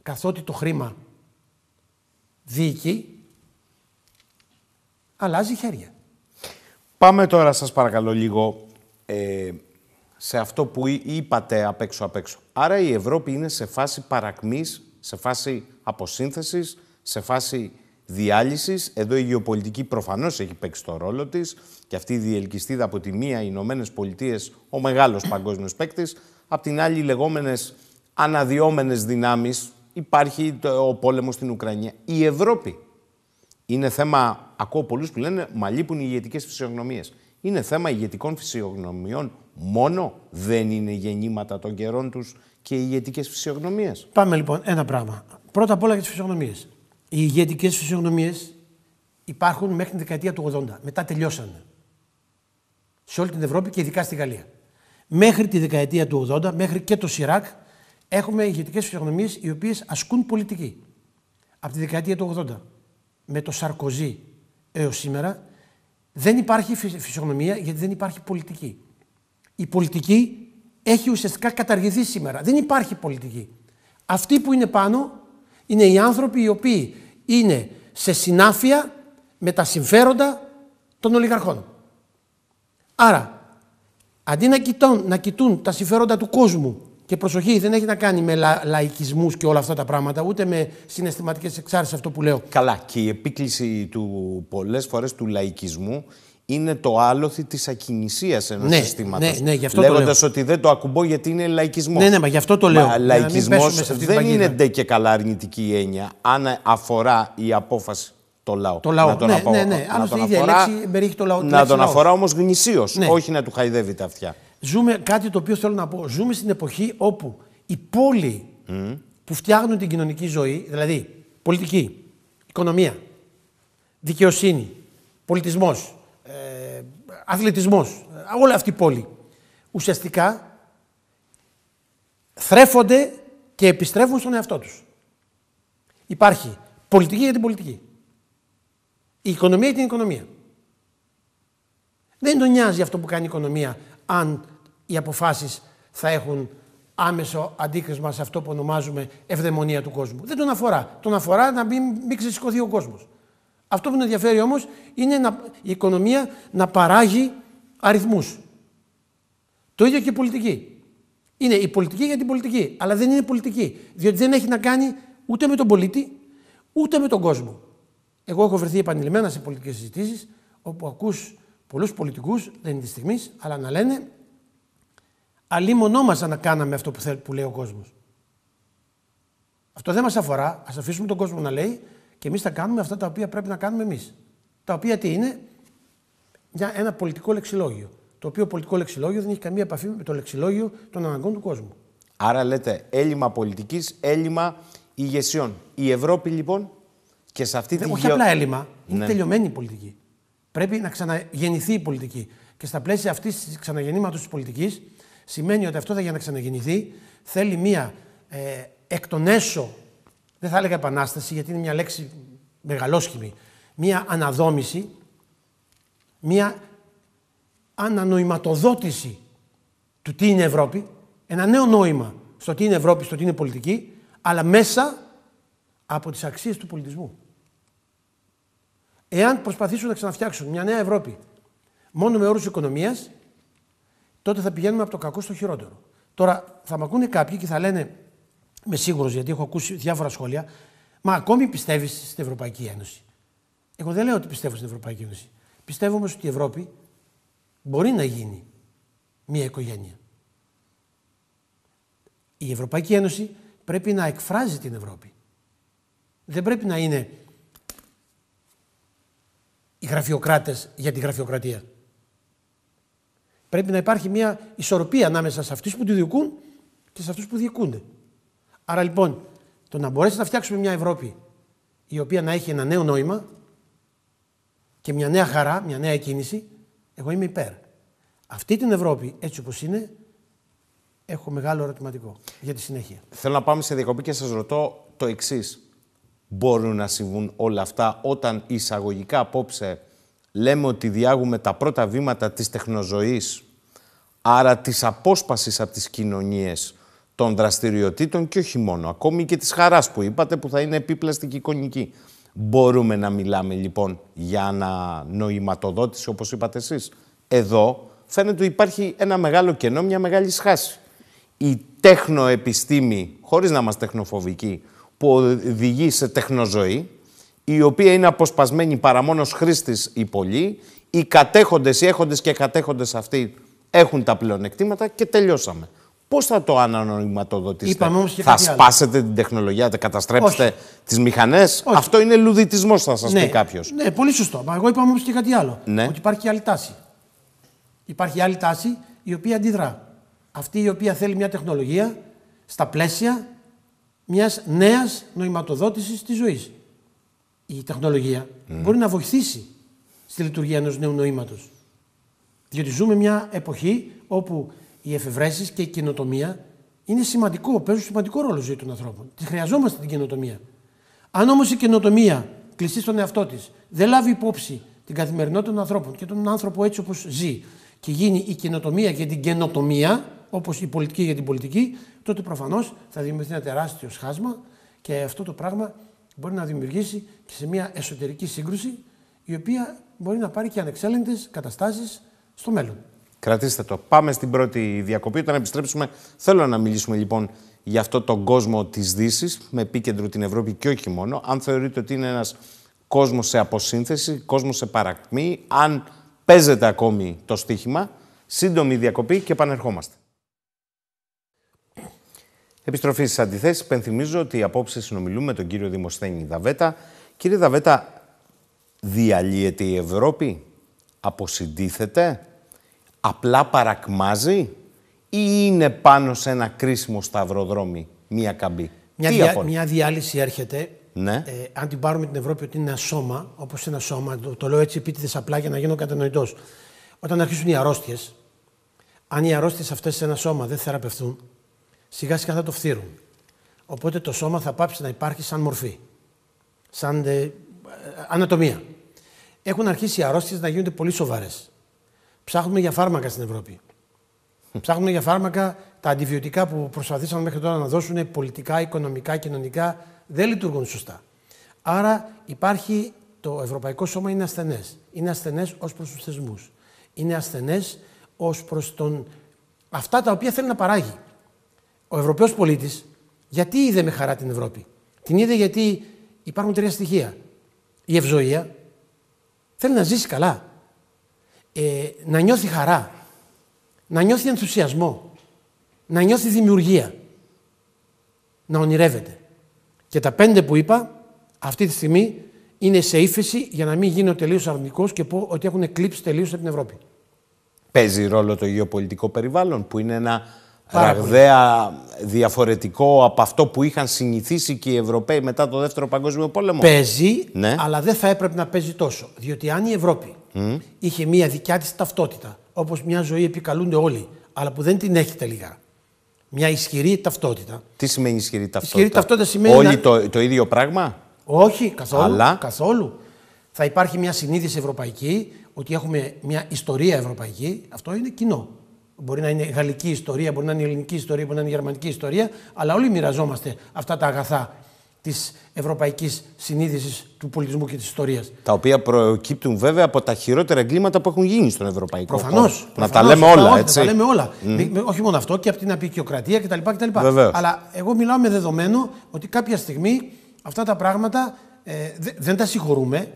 καθότι το χρήμα διοικεί, αλλάζει χέρια. Πάμε τώρα σας παρακαλώ λίγο ε, σε αυτό που είπατε απ' έξω απ' έξω. Άρα η Ευρώπη είναι σε φάση παρακμής, σε φάση αποσύνθεσης, σε φάση διάλυσης. Εδώ η γεωπολιτική προφανώς έχει παίξει το ρόλο της και αυτή η διελκυστίδα από τη μία οι Ηνωμένες Πολιτείες, ο μεγάλος παγκόσμιος παίκτης, από την άλλη οι λεγόμενες αναδυόμενες δυνάμεις, υπάρχει ο πόλεμος στην Ουκρανία. Η Ευρώπη είναι θέμα, ακούω πολλούς που λένε, μα λείπουν οι ηγετικές φυσιογνωμίες. Είναι θέμα ηγετικών φυσιογνωμιών μόνο, δεν είναι γεννήματα των καιρών τους και οι ηγετικές φυσιογνωμίες. Πάμε λοιπόν ένα πράγμα. Πρώτα απ' όλα για τις φυσιογνωμίες. Οι ηγετικές φυσιογνωμίες υπάρχουν μέχρι την δεκαετία του 80. Μετά τελειώσανε. Σε όλη την Ευρώπη και ειδικά στη Γαλλία. Μέχρι τη δεκαετία του 80, μέχρι και το Σιράκ, έχουμε ηγετικές φυσιογνωμίες οι οποίες ασκούν πολιτική. Από τη δεκαετία του 80 με το Σαρκοζή έως σήμερα δεν υπάρχει φυσιογνωμία γιατί δεν υπάρχει πολιτική. Η πολιτική έχει ουσιαστικά καταργηθεί σήμερα. Δεν υπάρχει πολιτική. Αυτοί που είναι πάνω είναι οι άνθρωποι οι οποίοι είναι σε συνάφεια με τα συμφέροντα των ολιγαρχών. Άρα, αντί να κοιτούν, να κοιτούν τα συμφέροντα του κόσμου και προσοχή, δεν έχει να κάνει με λα, λαϊκισμούς και όλα αυτά τα πράγματα, ούτε με συναισθηματικές εξάρσεις αυτό που λέω. Καλά. Και η επίκληση του πολλές φορές του λαϊκισμού είναι το άλοθη της ακινησίας ενός ναι, συστήματος. Ναι, ναι, Λέγοντας ότι δεν το ακουμπώ γιατί είναι λαϊκισμό. Ναι, ναι, μα γι' αυτό το λέω. Λαϊκισμός δεν είναι ντε και καλά αρνητική έννοια, αν αφορά η απόφαση το λαό. Το λαό. Να τον ναι, απο... ναι, ναι. Άλλωστε η ίδια λέξη περιέχει το λαό. Να τον αφορά όμως γνησίως, ναι. όχι να του χαϊδεύει τα αυτιά. Ζούμε κάτι το οποίο θέλω να πω. Ζούμε στην εποχή όπου οι πόλοι που φτιάχνουν την κοινωνική ζωή, δηλαδή πολιτική, οικονομία, δικαιοσύνη, πολιτισμός, ε, αθλητισμός, ε, όλα αυτή η πόλη, ουσιαστικά θρέφονται και επιστρέφουν στον εαυτό τους. Υπάρχει πολιτική για την πολιτική. Η οικονομία για την οικονομία. Δεν τον νοιάζει αυτό που κάνει η οικονομία αν οι αποφάσεις θα έχουν άμεσο αντίκρισμα σε αυτό που ονομάζουμε ευδαιμονία του κόσμου. Δεν τον αφορά. Τον αφορά να μην, μην ξεσηκωθεί ο κόσμος. Αυτό που τον ενδιαφέρει όμως είναι να, η οικονομία να παράγει αριθμούς. Το ίδιο και η πολιτική. Είναι η πολιτική για την πολιτική, αλλά δεν είναι πολιτική. Διότι δεν έχει να κάνει ούτε με τον πολίτη, ούτε με τον κόσμο. Εγώ έχω βρεθεί επανειλημμένα σε πολιτικές συζητήσεις, όπου ακούς πολλούς πολιτικούς, δεν είναι της στιγμής, αλλά να λένε αλλήμονό μας να κάναμε αυτό που, θέλ, που λέει ο κόσμος. Αυτό δεν μας αφορά. Ας αφήσουμε τον κόσμο να λέει και εμείς θα κάνουμε αυτά τα οποία πρέπει να κάνουμε εμείς. Τα οποία τι είναι, για ένα πολιτικό λεξιλόγιο. Το οποίο πολιτικό λεξιλόγιο δεν έχει καμία επαφή με το λεξιλόγιο των αναγκών του κόσμου. Άρα λέτε έλλειμμα πολιτικής, έλλειμμα ηγεσιών. Η Ευρώπη λοιπόν και σε αυτή δεν, τη Όχι απλά έλλειμμα, είναι ναι. τελειωμένη η πολιτική. Πρέπει να ξαναγεννηθεί η πολιτική. Και στα πλαίσια αυτής της ξαναγεννήματος της πολιτικής, σημαίνει ότι αυτό θα για να ξαναγεννηθεί θέλει μία ε, εκ των έσω, δεν θα έλεγα επανάσταση γιατί είναι μια λέξη μεγαλόσχημη, μία αναδόμηση, μία ανανοηματοδότηση του τι είναι Ευρώπη, ένα νέο νόημα στο τι είναι Ευρώπη, στο τι είναι πολιτική, αλλά μέσα από τις αξίες του πολιτισμού. Εάν προσπαθήσουν να ξαναφτιάξουν μια νέα Ευρώπη μόνο με όρους οικονομίας, τότε θα πηγαίνουμε από το κακό στο χειρότερο. Τώρα θα με ακούνε κάποιοι και θα λένε, με σίγουρος γιατί έχω ακούσει διάφορα σχόλια, μα ακόμη πιστεύεις στην Ευρωπαϊκή Ένωση. Εγώ δεν λέω ότι πιστεύω στην Ευρωπαϊκή Ένωση. Πιστεύω όμως ότι η Ευρώπη μπορεί να γίνει μια οικογένεια. Η Ευρωπαϊκή Ένωση πρέπει να εκφράζει την Ευρώπη. Δεν πρέπει να είναι οι γραφειοκράτες για τη γραφειοκρατία. Πρέπει να υπάρχει μια ισορροπία ανάμεσα σε αυτούς που τη διοικούν και σε αυτούς που διοικούνται. Άρα λοιπόν, το να μπορέσει να φτιάξουμε μια Ευρώπη η οποία να έχει ένα νέο νόημα και μια νέα χαρά, μια νέα κίνηση, εγώ είμαι υπέρ. Αυτή την Ευρώπη, έτσι όπως είναι, έχω μεγάλο ερωτηματικό για τη συνέχεια. Θέλω να πάμε σε διακοπή και σας ρωτώ το εξής. Μπορούν να συμβούν όλα αυτά όταν εισαγωγικά απόψε λέμε ότι διάγουμε τα πρώτα βήματα της τεχνοζωής, άρα της απόσπασης από τις κοινωνίες των δραστηριοτήτων και όχι μόνο, ακόμη και της χαράς που είπατε που θα είναι επίπλαστη και εικονική. Μπορούμε να μιλάμε λοιπόν για νοηματοδότηση όπως είπατε εσείς. Εδώ φαίνεται ότι υπάρχει ένα μεγάλο κενό, μια μεγάλη σχάση. Η τεχνοεπιστήμη, χωρίς να είμαστε τεχνοφοβικοί, που οδηγεί σε τεχνοζωή, η οποία είναι αποσπασμένη παρά μόνος χρήστης ή πολλοί, οι κατέχοντες, οι έχοντες και κατέχοντες αυτοί έχουν τα πλεονεκτήματα και τελειώσαμε. Πώς θα το ανανοηματοδοτήσετε, Θα σπάσετε την τεχνολογία, θα καταστρέψετε τις μηχανές; Αυτό είναι λουδιτισμός, θα σας ναι. πει κάποιος. Ναι, πολύ σωστό. Μα εγώ είπα όμως και κάτι άλλο. Ναι. Ότι υπάρχει άλλη τάση. Υπάρχει άλλη τάση η οποία αντιδρά. Αυτή η οποία θέλει μια τεχνολογία στα πλαίσια μιας νέας νοηματοδότησης της ζωής η τεχνολογία μπορεί να βοηθήσει στη λειτουργία ενός νέου νοήματος. Διότι ζούμε μια εποχή όπου οι εφευρέσεις και η καινοτομία είναι σημαντικό, παίζουν σημαντικό ρόλο στη ζωή των ανθρώπων. Τη χρειαζόμαστε την καινοτομία. Αν όμως η καινοτομία κλειστεί στον εαυτό της, δεν λάβει υπόψη την καθημερινότητα των ανθρώπων και τον άνθρωπο έτσι όπως ζει και γίνει η καινοτομία για την καινοτομία, όπως η πολιτική για την πολιτική, τότε προφανώς θα δημιουργηθεί ένα τεράστιο σχάσμα και αυτό το πράγμα μπορεί να δημιουργήσει και σε μια εσωτερική σύγκρουση η οποία μπορεί να πάρει και ανεξέλεγκτες καταστάσεις στο μέλλον. Κρατήστε το. Πάμε στην πρώτη διακοπή. Όταν επιστρέψουμε, θέλω να μιλήσουμε λοιπόν για αυτό τον κόσμο της δύσης με επίκεντρο την Ευρώπη και όχι μόνο. Αν θεωρείτε ότι είναι ένας κόσμος σε αποσύνθεση, κόσμος σε παρακμή, αν παίζεται ακόμη το στοίχημα, σύντομη διακοπή και επανερχόμαστε. Επιστροφή στις αντιθέσεις. Πενθυμίζω ότι απόψε συνομιλούμε με τον κύριο Δημοσθένη Δαβέτα. Κύριε Δαβέτα, διαλύεται η Ευρώπη, αποσυντίθεται. απλά παρακμάζει; Ή είναι πάνω σε ένα κρίσιμο σταυροδρόμι μία καμπή; Μια, Τι δια- από όλα. μια διάλυση έρχεται. Ναι. Ε, αν την πάρουμε την Ευρώπη ότι είναι ένα σώμα, όπως ένα σώμα, το, το λέω έτσι επίτηδες απλά για να γίνω κατανοητός. Όταν αρχίσουν οι αρρώστιες, αν οι αρρώστιες αυτές σε ένα σώμα δεν θεραπευθούν, σιγά σιγά θα το φθύρουν. Οπότε το σώμα θα πάψει να υπάρχει σαν μορφή. Σαν ε, ε, ανατομία. Έχουν αρχίσει οι αρρώστιες να γίνονται πολύ σοβαρές. Ψάχνουμε για φάρμακα στην Ευρώπη. Ψάχνουμε για φάρμακα τα αντιβιωτικά που προσπαθήσαμε μέχρι τώρα να δώσουν πολιτικά, οικονομικά, κοινωνικά δεν λειτουργούν σωστά. Άρα υπάρχει το Ευρωπαϊκό Σώμα είναι ασθενές. Είναι ασθενές ως προς τους θεσμούς. Είναι ασθενές ως προς τον... αυτά τα οποία θέλει να παράγει. Ο Ευρωπαίος πολίτης γιατί είδε με χαρά την Ευρώπη; Την είδε γιατί υπάρχουν τρία στοιχεία. Η ευζοία θέλει να ζήσει καλά. Ε, να νιώθει χαρά. Να νιώθει ενθουσιασμό. Να νιώθει δημιουργία. Να ονειρεύεται. Και τα πέντε που είπα, αυτή τη στιγμή είναι σε ύφεση για να μην γίνω τελείως αρνητικός και πω ότι έχουν εκλείψει τελείως από την Ευρώπη. Παίζει ρόλο το γεωπολιτικό περιβάλλον που είναι ένα Πάρα πολύ. ραγδαία διαφορετικό από αυτό που είχαν συνηθίσει και οι Ευρωπαίοι μετά το Δεύτερο Παγκόσμιο Πόλεμο. Παίζει, Ναι. αλλά δεν θα έπρεπε να παίζει τόσο. Διότι αν η Ευρώπη είχε μία δικιά της ταυτότητα, όπως μια ζωή επικαλούνται όλοι, αλλά που δεν την έχει τελικά, μια ισχυρή ταυτότητα. Τι σημαίνει ισχυρή ταυτότητα; Ισχυρή ταυτότητα σημαίνει Όλοι να- το, το ίδιο πράγμα; Όχι, καθόλου. Αλλά; καθόλου. Θα υπάρχει μια συνείδηση ευρωπαϊκή ότι έχουμε μια ιστορία ευρωπαϊκή. Αυτό είναι κοινό. Μπορεί να είναι γαλλική ιστορία, μπορεί να είναι ελληνική ιστορία, μπορεί να είναι γερμανική ιστορία, αλλά όλοι μοιραζόμαστε αυτά τα αγαθά της ευρωπαϊκής συνείδησης του πολιτισμού και της ιστορίας. Τα οποία προκύπτουν βέβαια από τα χειρότερα εγκλήματα που έχουν γίνει στον Ευρωπαϊκό Προφανώς. χώρο. Να τα λέμε όλα, έτσι. Να τα λέμε όλα. Μη- μη- όχι μόνο αυτό, και από την απεικιοκρατία κτλ. κτλ. Βεβαίως. Αλλά εγώ μιλάω με δεδομένο ότι κάποια στιγμή αυτά τα πράγματα ε, δε- δεν τα συγχωρούμε,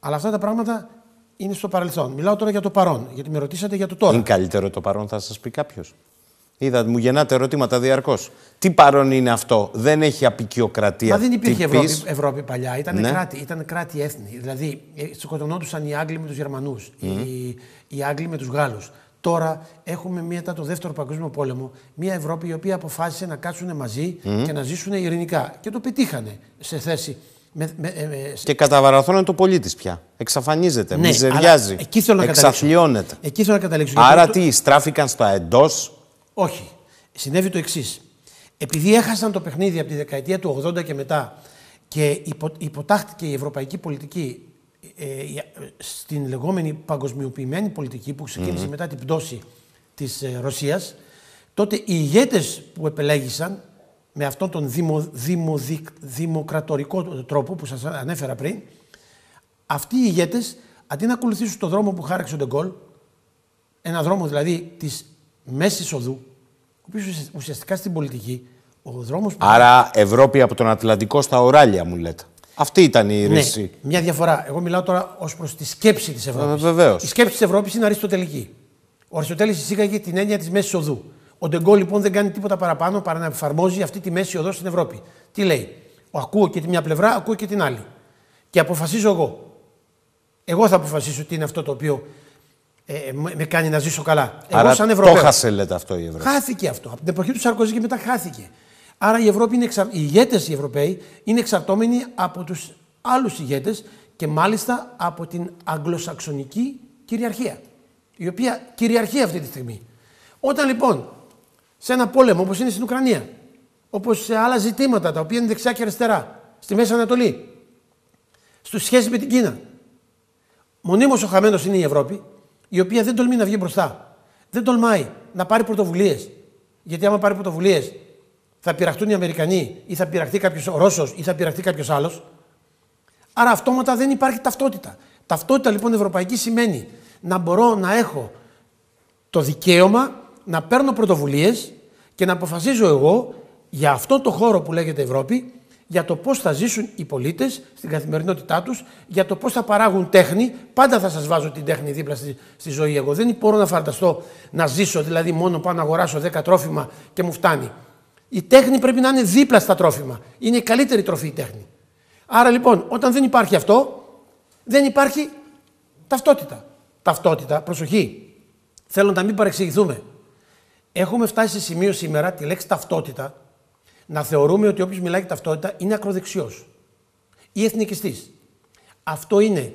αλλά αυτά τα πράγματα είναι στο παρελθόν. Μιλάω τώρα για το παρόν, γιατί με ρωτήσατε για το τώρα. Είναι καλύτερο το παρόν, θα σας πει κάποιος. Είδα, μου γεννάτε ερωτήματα διαρκώς. Τι παρόν είναι αυτό, δεν έχει απεικιοκρατία. Μα δεν υπήρχε Τι Ευρώπη, πεις; Ευρώπη παλιά. Ήταν Ναι. κράτη, ήταν κράτη έθνη. Δηλαδή, ε, σκοτωνόντουσαν οι Άγγλοι με τους Γερμανούς, οι, οι Άγγλοι με τους Γάλλους. Τώρα έχουμε μετά το δεύτερο παγκόσμιο πόλεμο μια Ευρώπη η οποία αποφάσισε να κάτσουν μαζί και να ζήσουν ειρηνικά. Και το πετύχανε σε θέση. Με, με, ε, με- Και καταβαραθώνεται το πολίτη πια. Εξαφανίζεται, Ναι, μιζεριάζει, αλλά εκεί θέλω να καταλήξω. εξαθλιώνεται. Εκεί θέλω να καταλήξω. γιατί Άρα το- τι, στράφηκαν στα εντός; Όχι. Συνέβη το εξής. Επειδή έχασαν το παιχνίδι από τη δεκαετία του 80 και μετά και υπο, υποτάχθηκε η ευρωπαϊκή πολιτική ε, η- ε, στην λεγόμενη παγκοσμιοποιημένη πολιτική που ξεκίνησε μετά την πτώση της ε, Ρωσίας, τότε οι ηγέτες που επελέγησαν με αυτόν τον δημο, δημοδικ- δημοκρατορικό τρόπο που σας ανέφερα πριν, αυτοί οι ηγέτες αντί να ακολουθήσουν τον δρόμο που χάραξε ο Ντεγκόλ, ένα δρόμο δηλαδή της μέσης οδού, ο οποίος ουσιαστικά στην πολιτική, ο δρόμος που. Άρα Ευρώπη από τον Ατλαντικό στα οράλια μου λέτε. Αυτή ήταν η ναι, ρίση. μια διαφορά. Εγώ μιλάω τώρα ως προς τη σκέψη της Ευρώπης. Ε, βεβαίως. Η σκέψη της Ευρώπης είναι αριστοτελική. Ο Αριστοτέλης εισήγαγε την έννοια της μέσης οδού. Ο Ντεγκόλ λοιπόν δεν κάνει τίποτα παραπάνω παρά να εφαρμόζει αυτή τη μέση οδό στην Ευρώπη. Τι λέει, ο, ακούω και τη μια πλευρά, ακούω και την άλλη. Και αποφασίζω εγώ. Εγώ θα αποφασίσω τι είναι αυτό το οποίο ε, με με κάνει να ζήσω καλά. Εγώ Άρα σαν το Ευρωπαίος. χάσε λέτε αυτό η Ευρώπη. Χάθηκε αυτό. Από την εποχή του Σαρκοζή και μετά χάθηκε. Άρα η Ευρώπη είναι εξαρ... οι ηγέτες οι Ευρωπαίοι είναι εξαρτώμενοι από τους άλλους ηγέτες και μάλιστα από την αγγλοσαξονική κυριαρχία. Η οποία κυριαρχεί αυτή τη στιγμή. Όταν λοιπόν σε ένα πόλεμο όπως είναι στην Ουκρανία, όπως σε άλλα ζητήματα τα οποία είναι δεξιά και αριστερά, στη Μέση Ανατολή, στους σχέσεις με την Κίνα, Μονίμως ο χαμένος είναι η Ευρώπη, η οποία δεν τολμεί να βγει μπροστά. Δεν τολμάει να πάρει πρωτοβουλίες. Γιατί άμα πάρει πρωτοβουλίες, θα πειραχτούν οι Αμερικανοί ή θα πειραχτεί κάποιος Ρώσος ή θα πειραχτεί κάποιος άλλος. Άρα αυτόματα δεν υπάρχει ταυτότητα. Ταυτότητα λοιπόν ευρωπαϊκή σημαίνει να μπορώ να έχω το δικαίωμα να παίρνω πρωτοβουλίες και να αποφασίζω εγώ για αυτό το χώρο που λέγεται Ευρώπη, για το πώς θα ζήσουν οι πολίτες στην καθημερινότητά τους, για το πώς θα παράγουν τέχνη. Πάντα θα σας βάζω την τέχνη δίπλα στη, στη ζωή. Εγώ δεν μπορώ να φανταστώ να ζήσω, δηλαδή μόνο πάω να αγοράσω 10 τρόφιμα και μου φτάνει. Η τέχνη πρέπει να είναι δίπλα στα τρόφιμα. Είναι η καλύτερη τροφή η τέχνη. Άρα λοιπόν, όταν δεν υπάρχει αυτό, δεν υπάρχει ταυτότητα. Ταυτότητα, προσοχή, Θέλω να μην παρεξηγηθούμε. Έχουμε φτάσει σε σημείο σήμερα τη λέξη ταυτότητα να θεωρούμε ότι όποιος μιλάει για ταυτότητα είναι ακροδεξιός ή εθνικιστής. Αυτό είναι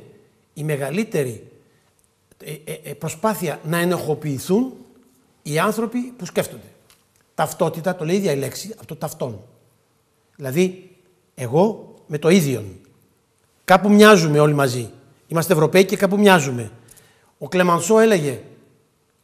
η μεγαλύτερη ε, ε, ε, προσπάθεια να ενοχοποιηθούν οι άνθρωποι που σκέφτονται. Ταυτότητα, το λέει η ίδια η λέξη, από το ταυτόν. Δηλαδή, εγώ με το ίδιο. Κάπου μοιάζουμε όλοι μαζί. Είμαστε Ευρωπαίοι και κάπου μοιάζουμε. Ο Κλεμανσό έλεγε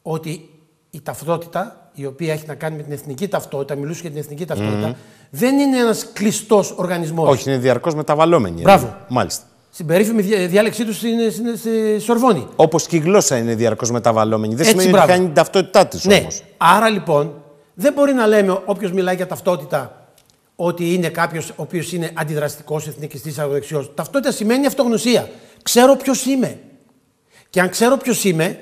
ότι η ταυτότητα, η οποία έχει να κάνει με την εθνική ταυτότητα, μιλούσε για την εθνική ταυτότητα, δεν είναι ένας κλειστός οργανισμός. Όχι, είναι διαρκώς μεταβαλλόμενη. Μπράβο. Μάλιστα. Στην περίφημη διάλεξή τους είναι στη Σορβόνη. Όπως και η γλώσσα είναι διαρκώς μεταβαλλόμενη. Δεν Έτσι, σημαίνει μπράβο. ότι κάνει την ταυτότητά της Ναι. όμως. Άρα λοιπόν δεν μπορεί να λέμε όποιος μιλάει για ταυτότητα ότι είναι κάποιος ο οποίος είναι αντιδραστικός, εθνικιστής, αγροδεξιό. Ταυτότητα σημαίνει αυτογνωσία. Ξέρω ποιος είμαι. Και αν ξέρω ποιος είμαι,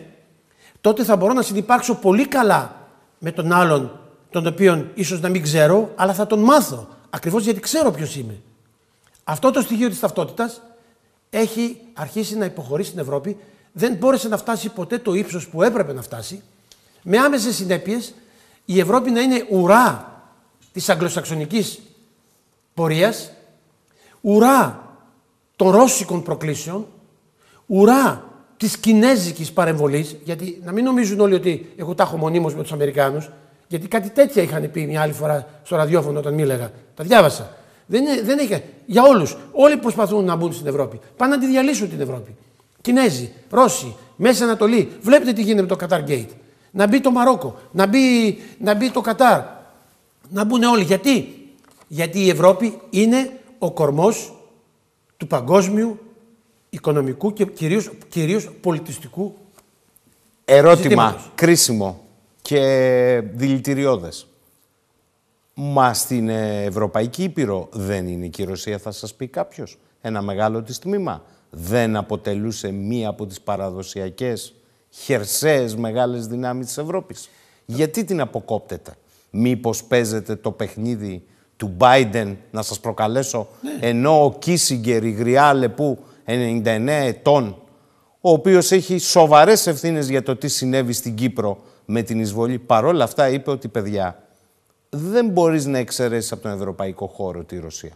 τότε θα μπορώ να συνεπάρξω πολύ καλά με τον άλλον, τον οποίον ίσως να μην ξέρω, αλλά θα τον μάθω. Ακριβώς γιατί ξέρω ποιος είμαι. Αυτό το στοιχείο της ταυτότητας έχει αρχίσει να υποχωρεί στην Ευρώπη. Δεν μπόρεσε να φτάσει ποτέ το ύψος που έπρεπε να φτάσει. Με άμεσες συνέπειες η Ευρώπη να είναι ουρά της αγγλοσαξονικής πορείας, ουρά των ρώσικων προκλήσεων, ουρά της κινέζικης παρεμβολής. Γιατί να μην νομίζουν όλοι ότι εγώ τα έχω μονίμως με τους Αμερικάνους, γιατί κάτι τέτοια είχαν πει μια άλλη φορά στο ραδιόφωνο όταν μίλαγα. Τα διάβασα. Δεν, είναι- δεν έχει. Για όλους. Όλοι προσπαθούν να μπουν στην Ευρώπη. Πάνε να τη διαλύσουν την Ευρώπη. Κινέζοι, Ρώσοι, Μέση Ανατολή. Βλέπετε τι γίνεται με το Qatar Gate. Να μπει το Μαρόκο, να μπει, να μπει το Κατάρ. Να μπουν όλοι. Γιατί; Γιατί η Ευρώπη είναι ο κορμός του παγκόσμιου οικονομικού και κυρίως, κυρίως πολιτιστικού Ερώτημα Ζητήματος. κρίσιμο και δηλητηριώδες. Μα στην ε, Ευρωπαϊκή Ήπειρο δεν είναι και η Ρωσία, θα σας πει κάποιος. Ένα μεγάλο της τμήμα. Δεν αποτελούσε μία από τις παραδοσιακές χερσαίες μεγάλες δυνάμεις της Ευρώπης. Γιατί την αποκόπτεται; Μήπως παίζετε το παιχνίδι του Biden, να σας προκαλέσω, ενώ ο Κίσιγκερ, η γριά λεπού, 99 ετών, ο οποίος έχει σοβαρές ευθύνες για το τι συνέβη στην Κύπρο με την εισβολή. Παρόλα αυτά είπε ότι παιδιά δεν μπορείς να εξαιρέσεις από τον ευρωπαϊκό χώρο τη Ρωσία.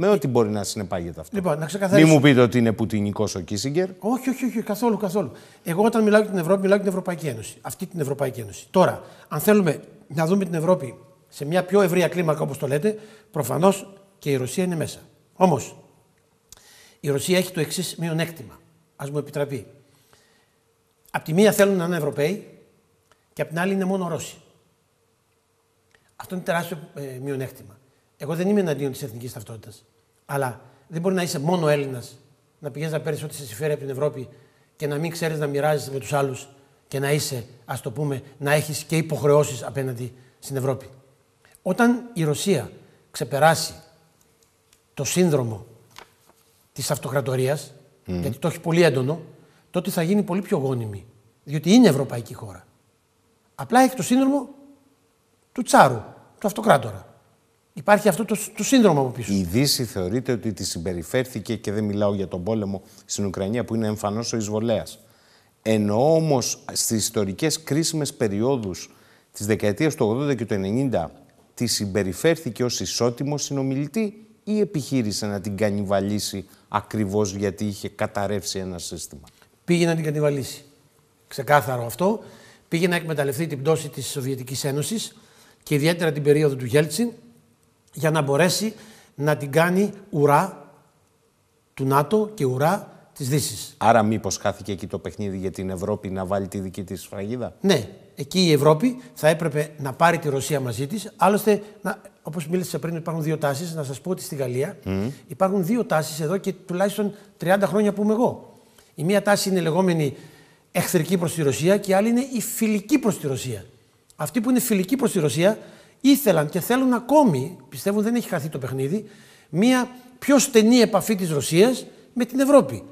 Με ό,τι μπορεί να συνεπάγεται αυτό. Λοιπόν, να Μην ξεκαθαρίσω. μου πείτε ότι είναι πουτινικός ο Κίσιγκερ. Όχι, όχι, όχι, καθόλου, καθόλου. Εγώ όταν μιλάω για την Ευρώπη, μιλάω για την Ευρωπαϊκή Ένωση. Αυτή την Ευρωπαϊκή Ένωση. Τώρα, αν θέλουμε να δούμε την Ευρώπη σε μια πιο ευρεία κλίμακα, όπως το λέτε, προφανώς και η Ρωσία είναι μέσα. Όμως, η Ρωσία έχει το εξής μειονέκτημα. Α μου επιτραπεί. Απ' τη μία θέλουν να είναι Ευρωπαίοι και απ' την άλλη είναι μόνο Ρώσοι. Αυτό είναι τεράστιο ε, μειονέκτημα. Εγώ δεν είμαι εναντίον της εθνικής ταυτότητας. Αλλά δεν μπορεί να είσαι μόνο Έλληνας, να πηγαίνεις να παίρνεις ό,τι σε συμφέρει από την Ευρώπη και να μην ξέρεις να μοιράζεσαι με τους άλλους και να είσαι, ας το πούμε, να έχεις και υποχρεώσεις απέναντι στην Ευρώπη. Όταν η Ρωσία ξεπεράσει το σύνδρομο της αυτοκρατορίας, γιατί το έχει πολύ έντονο, τότε θα γίνει πολύ πιο γόνιμη. Διότι είναι ευρωπαϊκή χώρα. Απλά έχει το σύνδρομο του τσάρου, του αυτοκράτορα. Υπάρχει αυτό το, το σύνδρομο από πίσω. Η Δύση θεωρείται ότι τη συμπεριφέρθηκε και δεν μιλάω για τον πόλεμο στην Ουκρανία που είναι εμφανώς ο εισβολέας. Ενώ όμως στις ιστορικές κρίσιμες περιόδους της δεκαετίας του 80 και του 90 τη συμπεριφέρθηκε ως ισότιμο συνομιλητή ή επιχείρησε να την κανιβαλίσει ακριβώς γιατί είχε καταρρεύσει ένα σύστημα; Πήγε να την κατηβαλίσει. Ξεκάθαρο αυτό. Πήγε να εκμεταλλευτεί την πτώση της Σοβιετικής Ένωσης και ιδιαίτερα την περίοδο του Γέλτσιν για να μπορέσει να την κάνει ουρά του ΝΑΤΟ και ουρά της Δύσης. Άρα μήπως χάθηκε εκεί το παιχνίδι για την Ευρώπη να βάλει τη δική της σφραγίδα. Ναι, εκεί η Ευρώπη θα έπρεπε να πάρει τη Ρωσία μαζί της. Άλλωστε, να, όπως μίλησα πριν, υπάρχουν δύο τάσεις. Να σας πω ότι στη Γαλλία υπάρχουν δύο τάσεις εδώ και τουλάχιστον 30 χρόνια που είμαι εγώ. Η μία τάση είναι η λεγόμενη εχθρική προς τη Ρωσία και η άλλη είναι η φιλική προς τη Ρωσία. Αυτοί που είναι φιλικοί προς τη Ρωσία ήθελαν και θέλουν ακόμη, πιστεύουν δεν έχει χαθεί το παιχνίδι, μία πιο στενή επαφή της Ρωσίας με την Ευρώπη.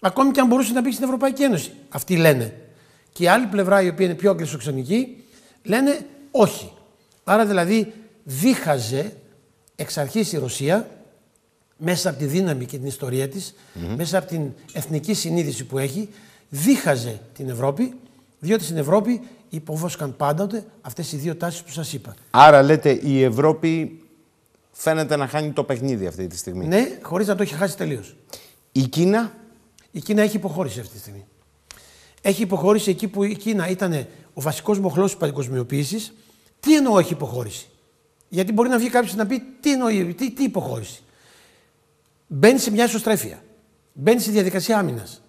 Ακόμη και αν μπορούσε να μπει στην Ευρωπαϊκή Ένωση. Αυτοί λένε. Και η άλλη πλευρά, η οποία είναι πιο αγγλισοξενική, λένε όχι. Άρα δηλαδή δίχαζε εξ αρχής η Ρωσία μέσα από τη δύναμη και την ιστορία της, μέσα από την εθνική συνείδηση που έχει, δίχαζε την Ευρώπη Διότι στην Ευρώπη υποβόσκαν πάντοτε αυτές οι δύο τάσεις που σας είπα. Άρα λέτε η Ευρώπη φαίνεται να χάνει το παιχνίδι αυτή τη στιγμή. Ναι, χωρίς να το έχει χάσει τελείως. Η Κίνα; Η Κίνα έχει υποχώρηση αυτή τη στιγμή. Έχει υποχώρηση εκεί που η Κίνα ήταν ο βασικός μοχλός της παγκοσμιοποίησης. Τι εννοώ έχει υποχώρηση; Γιατί μπορεί να βγει κάποιος να πει τι εννοεί, τι, τι υποχώρηση; Μπαίνει σε μια ισοστρέφεια. Μπαίνει σε διαδικασία άμυνας.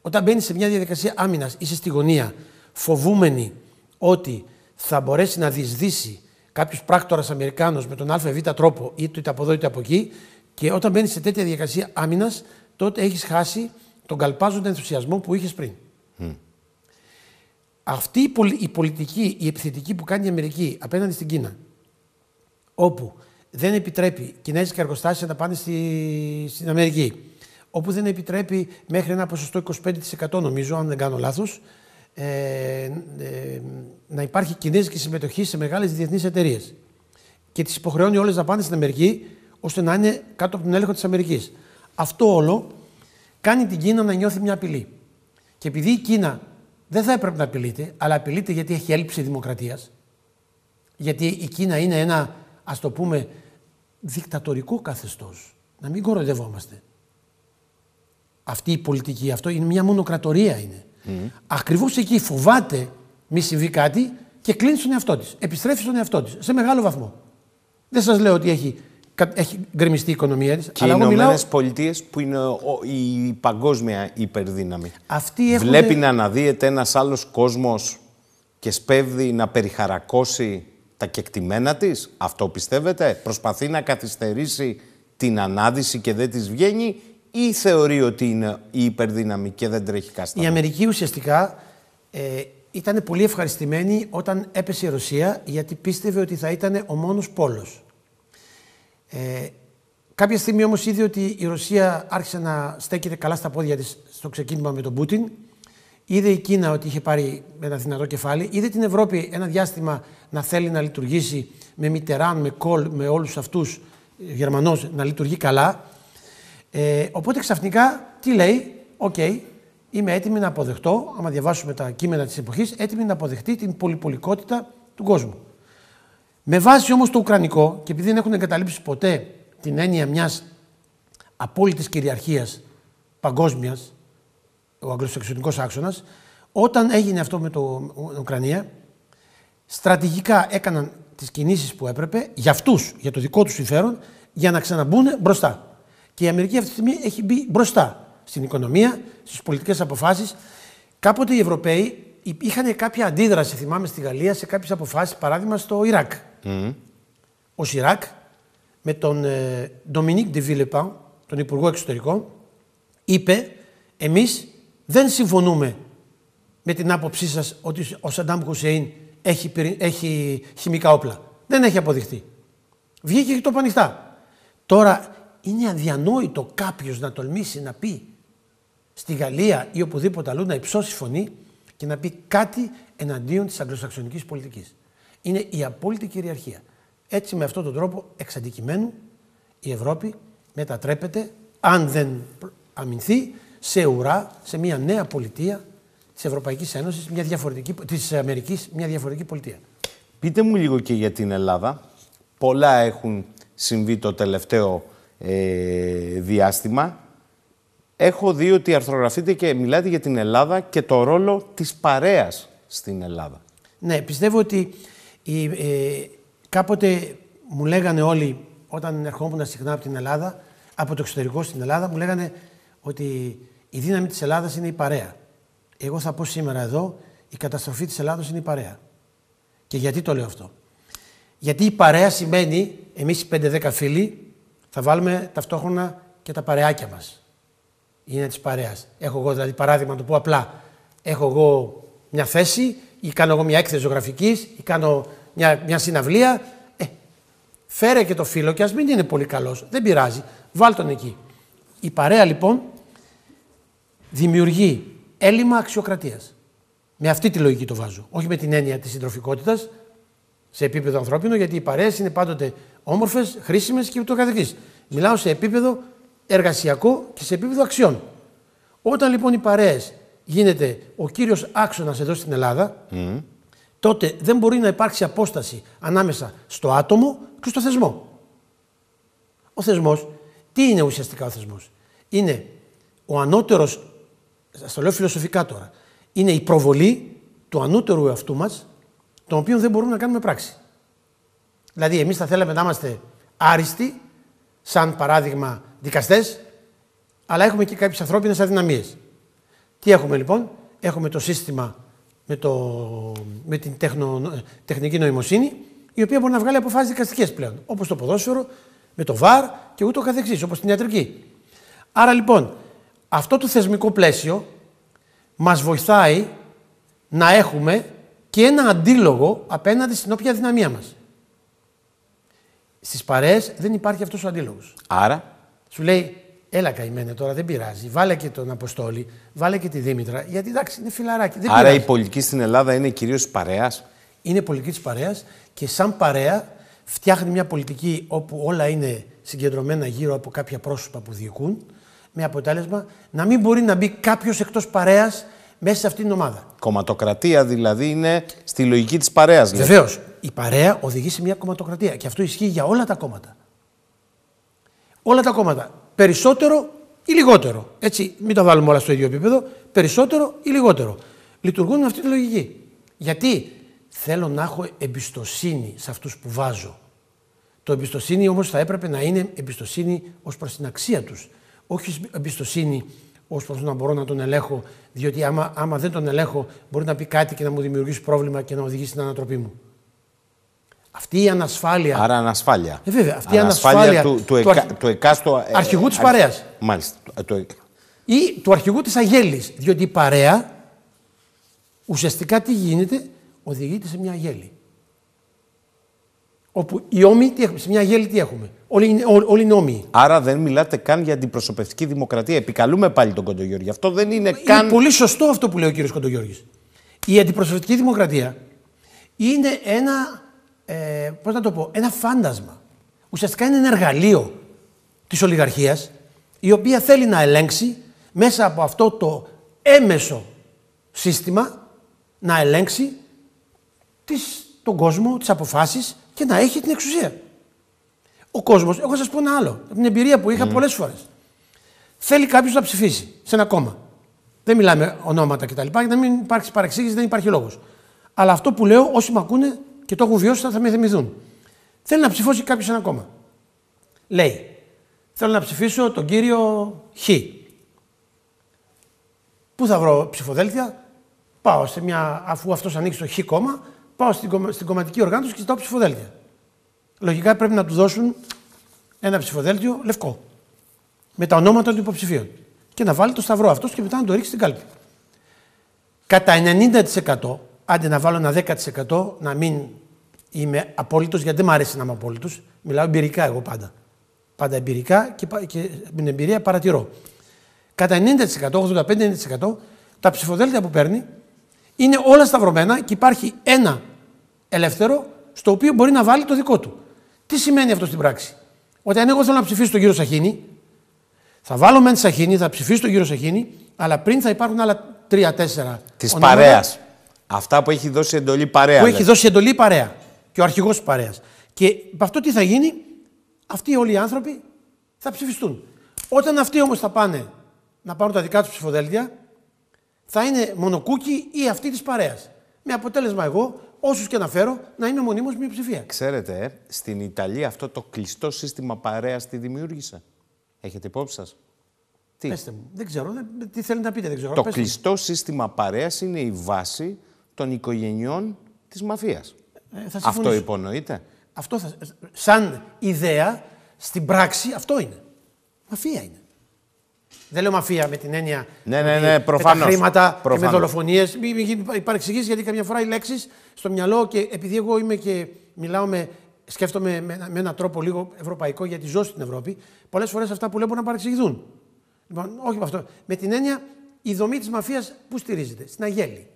Όταν μπαίνει σε μια διαδικασία άμυνας, είσαι στη γωνία, φοβούμενη ότι θα μπορέσει να διεισδύσει κάποιος πράκτορας Αμερικάνος με τον ΑΒ τρόπο, είτε από εδώ είτε από εκεί, και όταν μπαίνει σε τέτοια διαδικασία άμυνας, τότε έχεις χάσει τον καλπάζοντα ενθουσιασμό που είχες πριν. Αυτή η πολιτική, η επιθετική που κάνει η Αμερική απέναντι στην Κίνα, όπου δεν επιτρέπει κινέζικα εργοστάσια να πάνε στη, στην Αμερική, όπου δεν επιτρέπει μέχρι ένα ποσοστό 25% νομίζω, αν δεν κάνω λάθος, ε, ε, να υπάρχει κινέζικη συμμετοχή σε μεγάλες διεθνείς εταιρείες. Και τις υποχρεώνει όλες να πάνε στην Αμερική, ώστε να είναι κάτω από τον έλεγχο της Αμερικής. Αυτό όλο κάνει την Κίνα να νιώθει μια απειλή. Και επειδή η Κίνα δεν θα έπρεπε να απειλείται, αλλά απειλείται γιατί έχει έλλειψη δημοκρατίας, γιατί η Κίνα είναι ένα, ας το πούμε, δικτατορικό καθεστώς. Να μην κοροϊδευόμαστε αυτή η πολιτική. Αυτό είναι μια μονοκρατορία είναι. Mm. Ακριβώς εκεί φοβάται μη συμβεί κάτι και κλείνει στον εαυτό της. Επιστρέφει στον εαυτό της σε μεγάλο βαθμό. Δεν σας λέω ότι έχει, έχει γκρεμιστεί η οικονομία της. Και οι Ηνωμένε μιλάω... Πολιτείες που είναι η παγκόσμια υπερδύναμη. Αυτοί έχουν... Βλέπει να αναδύεται ένας άλλος κόσμος και σπέβδει να περιχαρακώσει τα κεκτημένα της; Αυτό πιστεύετε; Προσπαθεί να καθυστερήσει την ανάδυση και δεν της βγαίνει; Ή θεωρεί ότι είναι η υπερδύναμη και δεν τρέχει κάστα. Η Αμερική ουσιαστικά ε, ήταν πολύ ευχαριστημένη όταν έπεσε η Ρωσία γιατί πίστευε ότι θα ήταν ο μόνος πόλος. Ε, κάποια στιγμή όμως είδε ότι η Ρωσία άρχισε να στέκεται καλά στα πόδια της στο ξεκίνημα με τον Πούτιν. Είδε η Κίνα ότι είχε πάρει ένα δυνατό κεφάλι. Είδε την Ευρώπη ένα διάστημα να θέλει να λειτουργήσει με Μιτεράν, με Κολ, με όλους αυτούς Γερμανός να λειτουργεί καλά. Ε, οπότε ξαφνικά τι λέει, Ok, okay, είμαι έτοιμη να αποδεχτώ, άμα διαβάσουμε τα κείμενα της εποχής, έτοιμη να αποδεχτεί την πολυπολικότητα του κόσμου. Με βάση όμως το Ουκρανικό, και επειδή δεν έχουν εγκαταλείψει ποτέ την έννοια μιας απόλυτης κυριαρχίας παγκόσμιας, ο αγγλοσαξονικός άξονας, όταν έγινε αυτό με το Ουκρανία, στρατηγικά έκαναν τις κινήσεις που έπρεπε για αυτούς, για το δικό τους συμφέρον, για να ξαναμπούν μπροστά. Και η Αμερική αυτή τη στιγμή έχει μπει μπροστά στην οικονομία, στις πολιτικές αποφάσεις. Κάποτε οι Ευρωπαίοι είχαν κάποια αντίδραση, θυμάμαι στη Γαλλία, σε κάποιες αποφάσεις, παράδειγμα στο Ιράκ. Mm. Ο Σιράκ με τον ε, Ντομινίκ ντε Βιλπέν, τον Υπουργό Εξωτερικών, είπε: Εμείς δεν συμφωνούμε με την άποψή σας ότι ο Σαντάμ Χουσέιν έχει, έχει χημικά όπλα. Δεν έχει αποδειχθεί. Βγήκε και το πανιστά. Τώρα είναι αδιανόητο κάποιος να τολμήσει να πει στη Γαλλία ή οπουδήποτε αλλού να υψώσει φωνή και να πει κάτι εναντίον της αγγλοσαξονικής πολιτικής. Είναι η απόλυτη κυριαρχία. Έτσι με αυτόν τον τρόπο εξ αντικειμένου η Ευρώπη μετατρέπεται, αν δεν αμυνθεί, σε ουρά, σε μια νέα πολιτεία της Ευρωπαϊκής Ένωσης, μια διαφορετική, της Αμερικής, μια διαφορετική πολιτεία. Πείτε μου λίγο και για την Ελλάδα. Πολλά έχουν συμβεί το τελευταίο ε, διάστημα. Έχω δει ότι αρθρογραφείτε και μιλάτε για την Ελλάδα και το ρόλο της παρέας στην Ελλάδα. Ναι, πιστεύω ότι η, ε, κάποτε μου λέγανε όλοι, όταν ερχόμουν συχνά από την Ελλάδα, από το εξωτερικό στην Ελλάδα, μου λέγανε ότι η δύναμη της Ελλάδας είναι η παρέα. Εγώ θα πω σήμερα εδώ, η καταστροφή της Ελλάδος είναι η παρέα. Και γιατί το λέω αυτό. Γιατί η παρέα σημαίνει, εμείς οι 5-10 φίλοι, θα βάλουμε ταυτόχρονα και τα παρεάκια μας. Είναι της παρέας. Έχω εγώ, δηλαδή, παράδειγμα, να το πω απλά. Έχω εγώ μια θέση ή κάνω εγώ μια έκθεση ζωγραφικής ή κάνω μια, μια συναυλία. Ε, φέρε και το φίλο και ας μην είναι πολύ καλός. Δεν πειράζει. Βάλ τον εκεί. Η παρέα λοιπόν δημιουργεί έλλειμμα αξιοκρατίας. Με αυτή τη λογική το βάζω. Όχι με την έννοια της συντροφικότητας σε επίπεδο ανθρώπινο, γιατί οι παρέες είναι πάντοτε όμορφες, χρήσιμες και ούτω καθεξής. Μιλάω σε επίπεδο εργασιακό και σε επίπεδο αξιών. Όταν λοιπόν οι παρέες γίνεται ο κύριος άξονας εδώ στην Ελλάδα, τότε δεν μπορεί να υπάρξει απόσταση ανάμεσα στο άτομο και στο θεσμό. Ο θεσμός, τι είναι ουσιαστικά ο θεσμός; Είναι ο ανώτερος, θα το λέω φιλοσοφικά τώρα, είναι η προβολή του ανώτερου εαυτού μας, τον οποίο δεν μπορούμε να κάνουμε πράξη. Δηλαδή, εμείς θα θέλαμε να είμαστε άριστοι, σαν παράδειγμα δικαστές, αλλά έχουμε και κάποιες ανθρώπινες αδυναμίες. Τι έχουμε λοιπόν, έχουμε το σύστημα με, το, με την τεχνο, τεχνική νοημοσύνη, η οποία μπορεί να βγάλει αποφάσεις δικαστικές πλέον, όπως το ποδόσφαιρο, με το ΒΑΡ και ούτω καθεξής, όπως την ιατρική. Άρα λοιπόν, αυτό το θεσμικό πλαίσιο μας βοηθάει να έχουμε και ένα αντίλογο απέναντι στην όποια δυναμία μας. Στις παρέες δεν υπάρχει αυτός ο αντίλογος. Άρα; Σου λέει, έλα καημένε τώρα, δεν πειράζει. Βάλε και τον Αποστόλη, βάλε και τη Δήμητρα, γιατί εντάξει, είναι φιλαράκι. Δεν Άρα πειράζει. η πολιτική στην Ελλάδα είναι κυρίως παρέας; Είναι πολιτική της παρέας και σαν παρέα φτιάχνει μια πολιτική όπου όλα είναι συγκεντρωμένα γύρω από κάποια πρόσωπα που διοικούν, με αποτέλεσμα να μην μπορεί να μπει κάποιος εκτός παρέας μέσα σε αυτήν την ομάδα. Κομματοκρατία δηλαδή είναι στη λογική της παρέας. λέτε. Βεβαίως, η παρέα οδηγεί σε μια κομματοκρατία και αυτό ισχύει για όλα τα κόμματα. Όλα τα κόμματα. Περισσότερο ή λιγότερο. Έτσι, μην τα βάλουμε όλα στο ίδιο επίπεδο. Περισσότερο ή λιγότερο. Λειτουργούν με αυτή τη λογική. Γιατί θέλω να έχω εμπιστοσύνη σε αυτούς που βάζω. Το εμπιστοσύνη όμως θα έπρεπε να είναι εμπιστοσύνη ως προς την αξία τους. Όχι εμπιστοσύνη ως προς το να μπορώ να τον ελέγχω, διότι άμα, άμα δεν τον ελέγχω μπορεί να πει κάτι και να μου δημιουργήσει πρόβλημα και να οδηγήσει στην ανατροπή μου. Αυτή η ανασφάλεια Άρα ανασφάλεια. Ε, βέβαια, αυτή η ανασφάλεια ανασφάλεια του, του, του εκα, αρχ- του εκάστο ε, αρχηγού της ε, παρέας. Μάλιστα. Ε, του- ή του αρχηγού της αγέλης. Διότι η παρέα ουσιαστικά τι γίνεται, οδηγείται σε μια αγέλη. Όπου οι όμοι, τι έχουμε, σε μια αγέλη τι έχουμε. Όλοι είναι, ό- όλοι είναι όμοιοι. Άρα δεν μιλάτε καν για αντιπροσωπευτική δημοκρατία. Επικαλούμε πάλι τον Κοντογιώργη. Αυτό δεν είναι καν. Είναι πολύ σωστό αυτό που λέει ο κύριος Κοντογιώργης. Η αντιπροσωπευτική δημοκρατία είναι ένα, ε, πώς να το πω, ένα φάντασμα. Ουσιαστικά είναι ένα εργαλείο της ολιγαρχίας η οποία θέλει να ελέγξει μέσα από αυτό το έμεσο σύστημα να ελέγξει τις, τον κόσμο, τις αποφάσεις και να έχει την εξουσία. Ο κόσμος, εγώ θα σας πω ένα άλλο, από την εμπειρία που είχα πολλές φορές. Θέλει κάποιος να ψηφίσει σε ένα κόμμα. Δεν μιλάμε ονόματα κτλ. Για να μην υπάρξει παρεξήγηση, δεν υπάρχει λόγος. Αλλά αυτό που λέω, όσοι με ακούνε και το έχουν βιώσει, θα με θυμηθούν. Θέλει να ψηφώσει κάποιος σε ένα κόμμα. Λέει, θέλω να ψηφίσω τον κύριο Χ. Πού θα βρω ψηφοδέλτια, πάω σε μια, αφού αυτός ανοίξει το Χ κόμμα, πάω στην, κομμα- στην κομματική οργάνωση και ζητάω ψηφοδέλτια. Λογικά πρέπει να του δώσουν ένα ψηφοδέλτιο λευκό με τα ονόματα των υποψηφίων. Και να βάλει το σταυρό αυτός και μετά να το ρίξει στην κάλπη. Κατά 90%, άντε να βάλω ένα 10% να μην είμαι απόλυτος, γιατί δεν μου αρέσει να είμαι απόλυτος. Μιλάω εμπειρικά εγώ πάντα. Πάντα εμπειρικά και, πα- και με την εμπειρία παρατηρώ. Κατά 90%, 85-90% τα ψηφοδέλτια που παίρνει είναι όλα σταυρωμένα και υπάρχει ένα ελεύθερο στο οποίο μπορεί να βάλει το δικό του. Τι σημαίνει αυτό στην πράξη; Ότι αν εγώ θέλω να ψηφίσω τον κύριο Σαχίνη, θα βάλω μεν Σαχίνη, θα ψηφίσω τον κύριο Σαχίνη, αλλά πριν θα υπάρχουν άλλα τρία-τέσσερα. Της ονόματα παρέας. Αυτά που έχει δώσει εντολή παρέα. Που λέτε. έχει δώσει εντολή η παρέα. Και ο αρχηγός της παρέας. Και με αυτό τι θα γίνει, αυτοί όλοι οι άνθρωποι θα ψηφιστούν. Όταν αυτοί όμως θα πάνε να πάρουν τα δικά τους ψηφοδέλτια, θα είναι μονοκούκι ή αυτοί της παρέας. Με αποτέλεσμα εγώ, όσους και να φέρω, να είμαι μονίμως μειοψηφία. Ξέρετε, ε, στην Ιταλία αυτό το κλειστό σύστημα παρέας τι δημιούργησε. Έχετε υπόψη σας; Τι; Πετε μου. Δεν ξέρω. δεν- τι θέλετε να πείτε, δεν ξέρω. Το Πέστε μου. κλειστό σύστημα παρέας είναι η βάση των οικογενειών της μαφίας. Ε, θα Αυτό συμφωνήσω. υπονοείται; Αυτό θα, σαν ιδέα, στην πράξη αυτό είναι. Μαφία είναι. Δεν λέω μαφία με την έννοια Ναι, ναι, ότι ναι, με προφανώς. τα χρήματα και με Προφανώς. δολοφονίες. Μην, μην γίνει παρεξηγήσει γιατί καμιά φορά οι λέξεις στο μυαλό και επειδή εγώ είμαι και μιλάω με. Σκέφτομαι με, με έναν τρόπο λίγο ευρωπαϊκό γιατί ζω στην Ευρώπη. Πολλές φορές αυτά που λέω μπορούν να παρεξηγηθούν. Λοιπόν, όχι με αυτό. Με την έννοια η δομή της μαφίας πού στηρίζεται, στην Αγέλη.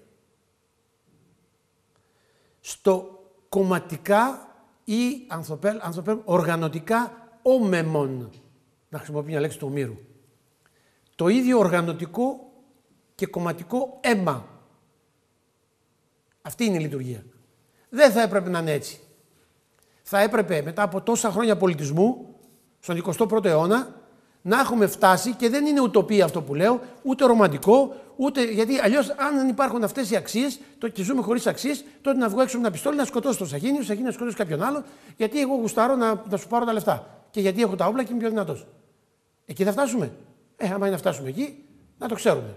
Στο κομματικά ή ανθρωπέλ, ανθρωπέλ, οργανωτικά όμεμον. Να χρησιμοποιώ μια λέξη του Ομήρου. Το ίδιο οργανωτικό και κομματικό αίμα. Αυτή είναι η λειτουργία. Δεν θα έπρεπε να είναι έτσι. Θα έπρεπε μετά από τόσα χρόνια πολιτισμού, στον 21ο αιώνα, να έχουμε φτάσει και δεν είναι ουτοπία αυτό που λέω, ούτε ρομαντικό, ούτε. Γιατί αλλιώς, αν δεν υπάρχουν αυτές οι αξίες και ζούμε χωρίς αξίες, τότε να βγω έξω με ένα πιστόλι να σκοτώσω τον Σαχίνη, ο Σαχίνη να σκοτώσει κάποιον άλλο, γιατί εγώ γουστάρω να, να σου πάρω τα λεφτά. Και γιατί έχω τα όπλα και είμαι πιο δυνατός. Εκεί θα φτάσουμε. Ε, άμα είναι να φτάσουμε εκεί, να το ξέρουμε.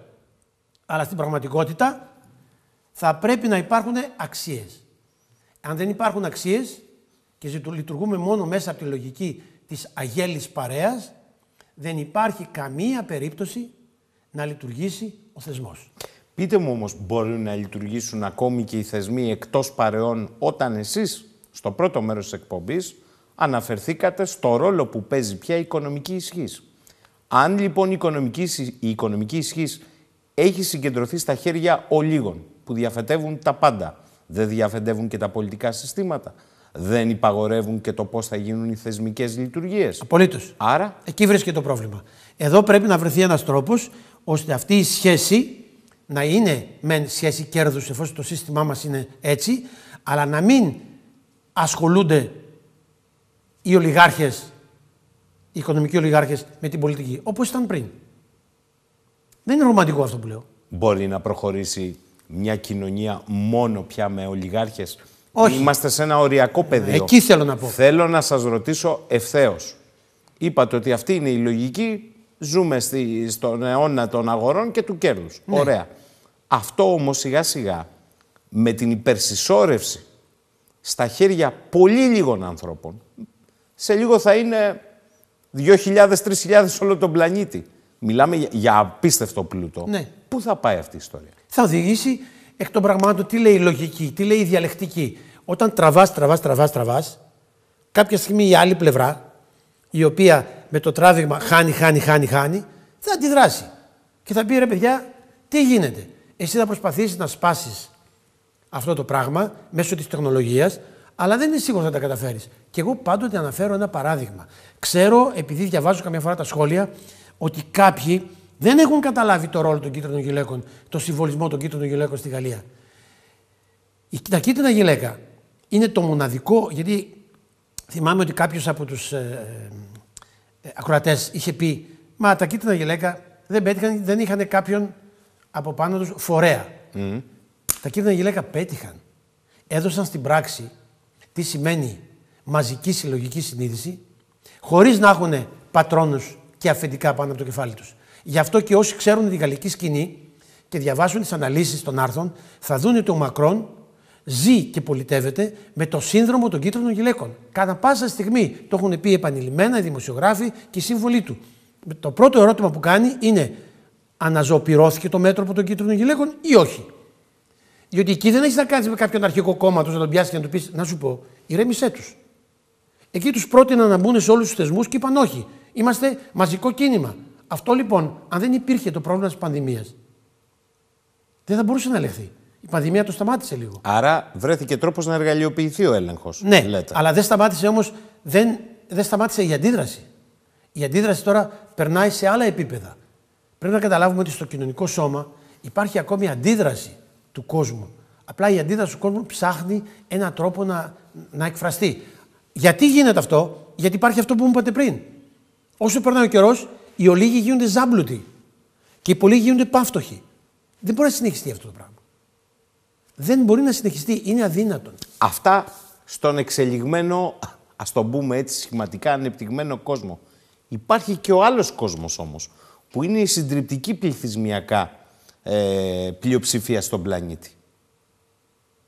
Αλλά στην πραγματικότητα θα πρέπει να υπάρχουν αξίες. Αν δεν υπάρχουν αξίες και λειτουργούμε μόνο μέσα από τη λογική της αγέλης παρέας, δεν υπάρχει καμία περίπτωση να λειτουργήσει ο θεσμός. Πείτε μου όμως, μπορούν να λειτουργήσουν ακόμη και οι θεσμοί εκτός παρεών όταν εσείς, στο πρώτο μέρος της εκπομπής, αναφερθήκατε στο ρόλο που παίζει πια η οικονομική ισχύς. Αν λοιπόν η οικονομική, η οικονομική ισχύς έχει συγκεντρωθεί στα χέρια ολίγων που διαφετεύουν τα πάντα, δεν διαφεντεύουν και τα πολιτικά συστήματα, δεν υπαγορεύουν και το πώς θα γίνουν οι θεσμικές λειτουργίες. Απολύτως. Άρα; Εκεί βρίσκεται το πρόβλημα. Εδώ πρέπει να βρεθεί ένας τρόπος ώστε αυτή η σχέση να είναι μεν σχέση κέρδους, εφόσον το σύστημά μας είναι έτσι, αλλά να μην ασχολούνται οι ολιγάρχες, οι οικονομικοί ολιγάρχες με την πολιτική, όπως ήταν πριν. Δεν είναι ρομαντικό αυτό που λέω. Μπορεί να προχωρήσει μια κοινωνία μόνο πια με ολιγάρχες; Όχι. Είμαστε σε ένα οριακό πεδίο. Εκεί θέλω να πω. Θέλω να σας ρωτήσω ευθέως. Είπατε ότι αυτή είναι η λογική. Ζούμε στη, στον αιώνα των αγορών και του κέρδους. Ναι. Ωραία. Αυτό όμως σιγά σιγά με την υπερσυσσόρευση στα χέρια πολύ λίγων ανθρώπων σε λίγο θα είναι 2.000-3.000 όλο τον πλανήτη. Μιλάμε για απίστευτο πλούτο. Ναι. Πού θα πάει αυτή η ιστορία; Θα οδηγήσει εκ των πραγμάτων τι λέει η λογική, τι λέει η διαλεκτική. Όταν τραβάς, τραβάς, τραβάς, τραβάς, κάποια στιγμή η άλλη πλευρά, η οποία με το τράβηγμα χάνει, χάνει, χάνει, χάνει, θα αντιδράσει. Και θα πει ρε παιδιά, τι γίνεται; Εσύ θα προσπαθήσεις να σπάσεις αυτό το πράγμα μέσω της τεχνολογίας, αλλά δεν είναι σίγουρος να τα καταφέρεις. Και εγώ πάντοτε αναφέρω ένα παράδειγμα. Ξέρω, επειδή διαβάζω καμιά φορά τα σχόλια, ότι κάποιοι δεν έχουν καταλάβει το ρόλο των κίτρινων γυλαίκων, το συμβολισμό των κίτρινων γυλαίκων στη Γαλλία. Τα κίτρινα γυλαίκα είναι το μοναδικό, γιατί θυμάμαι ότι κάποιος από τους ε, ε, ακροατές είχε πει Μα τα κίτρινα γυλαίκα δεν πέτυχαν, δεν είχαν κάποιον από πάνω τους φορέα. Τα κίτρινα γυλαίκα πέτυχαν. Έδωσαν στην πράξη τι σημαίνει μαζική συλλογική συνείδηση, χωρίς να έχουν πατρόνους και αφεντικά πάνω από το κεφάλι τους. Γι' αυτό και όσοι ξέρουν τη γαλλική σκηνή και διαβάσουν τις αναλύσεις των άρθρων, θα δουν ότι ο Μακρόν ζει και πολιτεύεται με το σύνδρομο των κίτρινων γυλαίκων. Κατά πάσα στιγμή το έχουν πει επανειλημμένα οι δημοσιογράφοι και οι σύμβολοι του. Το πρώτο ερώτημα που κάνει είναι αναζωοποιηρώθηκε το μέτωπο των κίτρινων γυλαίκων ή όχι; Διότι εκεί δεν έχεις να κάνεις με κάποιον αρχικό κόμμα τους να τον πιάσεις και να του πεις: Να σου πω, ηρέμησέ τους. Εκεί τους πρότειναν να μπουν σε όλους τους θεσμούς και είπαν: Όχι, είμαστε μαζικό κίνημα. Αυτό λοιπόν, αν δεν υπήρχε το πρόβλημα της πανδημίας, δεν θα μπορούσε να ελεγχθεί. Η πανδημία το σταμάτησε λίγο. Άρα βρέθηκε τρόπος να εργαλειοποιηθεί ο έλεγχος. Ναι, λέτε. αλλά δεν σταμάτησε όμως, δεν, δεν σταμάτησε η αντίδραση. Η αντίδραση τώρα περνάει σε άλλα επίπεδα. Πρέπει να καταλάβουμε ότι στο κοινωνικό σώμα υπάρχει ακόμη αντίδραση του κόσμου. Απλά η αντίδραση του κόσμου ψάχνει έναν τρόπο να, να εκφραστεί. Γιατί γίνεται αυτό, Γιατί υπάρχει αυτό που μου είπατε πριν. Όσο περνάει ο καιρός, οι ολίγοι γίνονται ζάμπλουτοι και οι πολλοί γίνονται πάφτωχοι. Δεν μπορεί να συνεχιστεί αυτό το πράγμα. Δεν μπορεί να συνεχιστεί. Είναι αδύνατον. Αυτά στον εξελιγμένο, ας το πούμε έτσι σχηματικά, ανεπτυγμένο κόσμο. Υπάρχει και ο άλλος κόσμος όμως, που είναι η συντριπτική πληθυσμιακά ε, πλειοψηφία στον πλανήτη.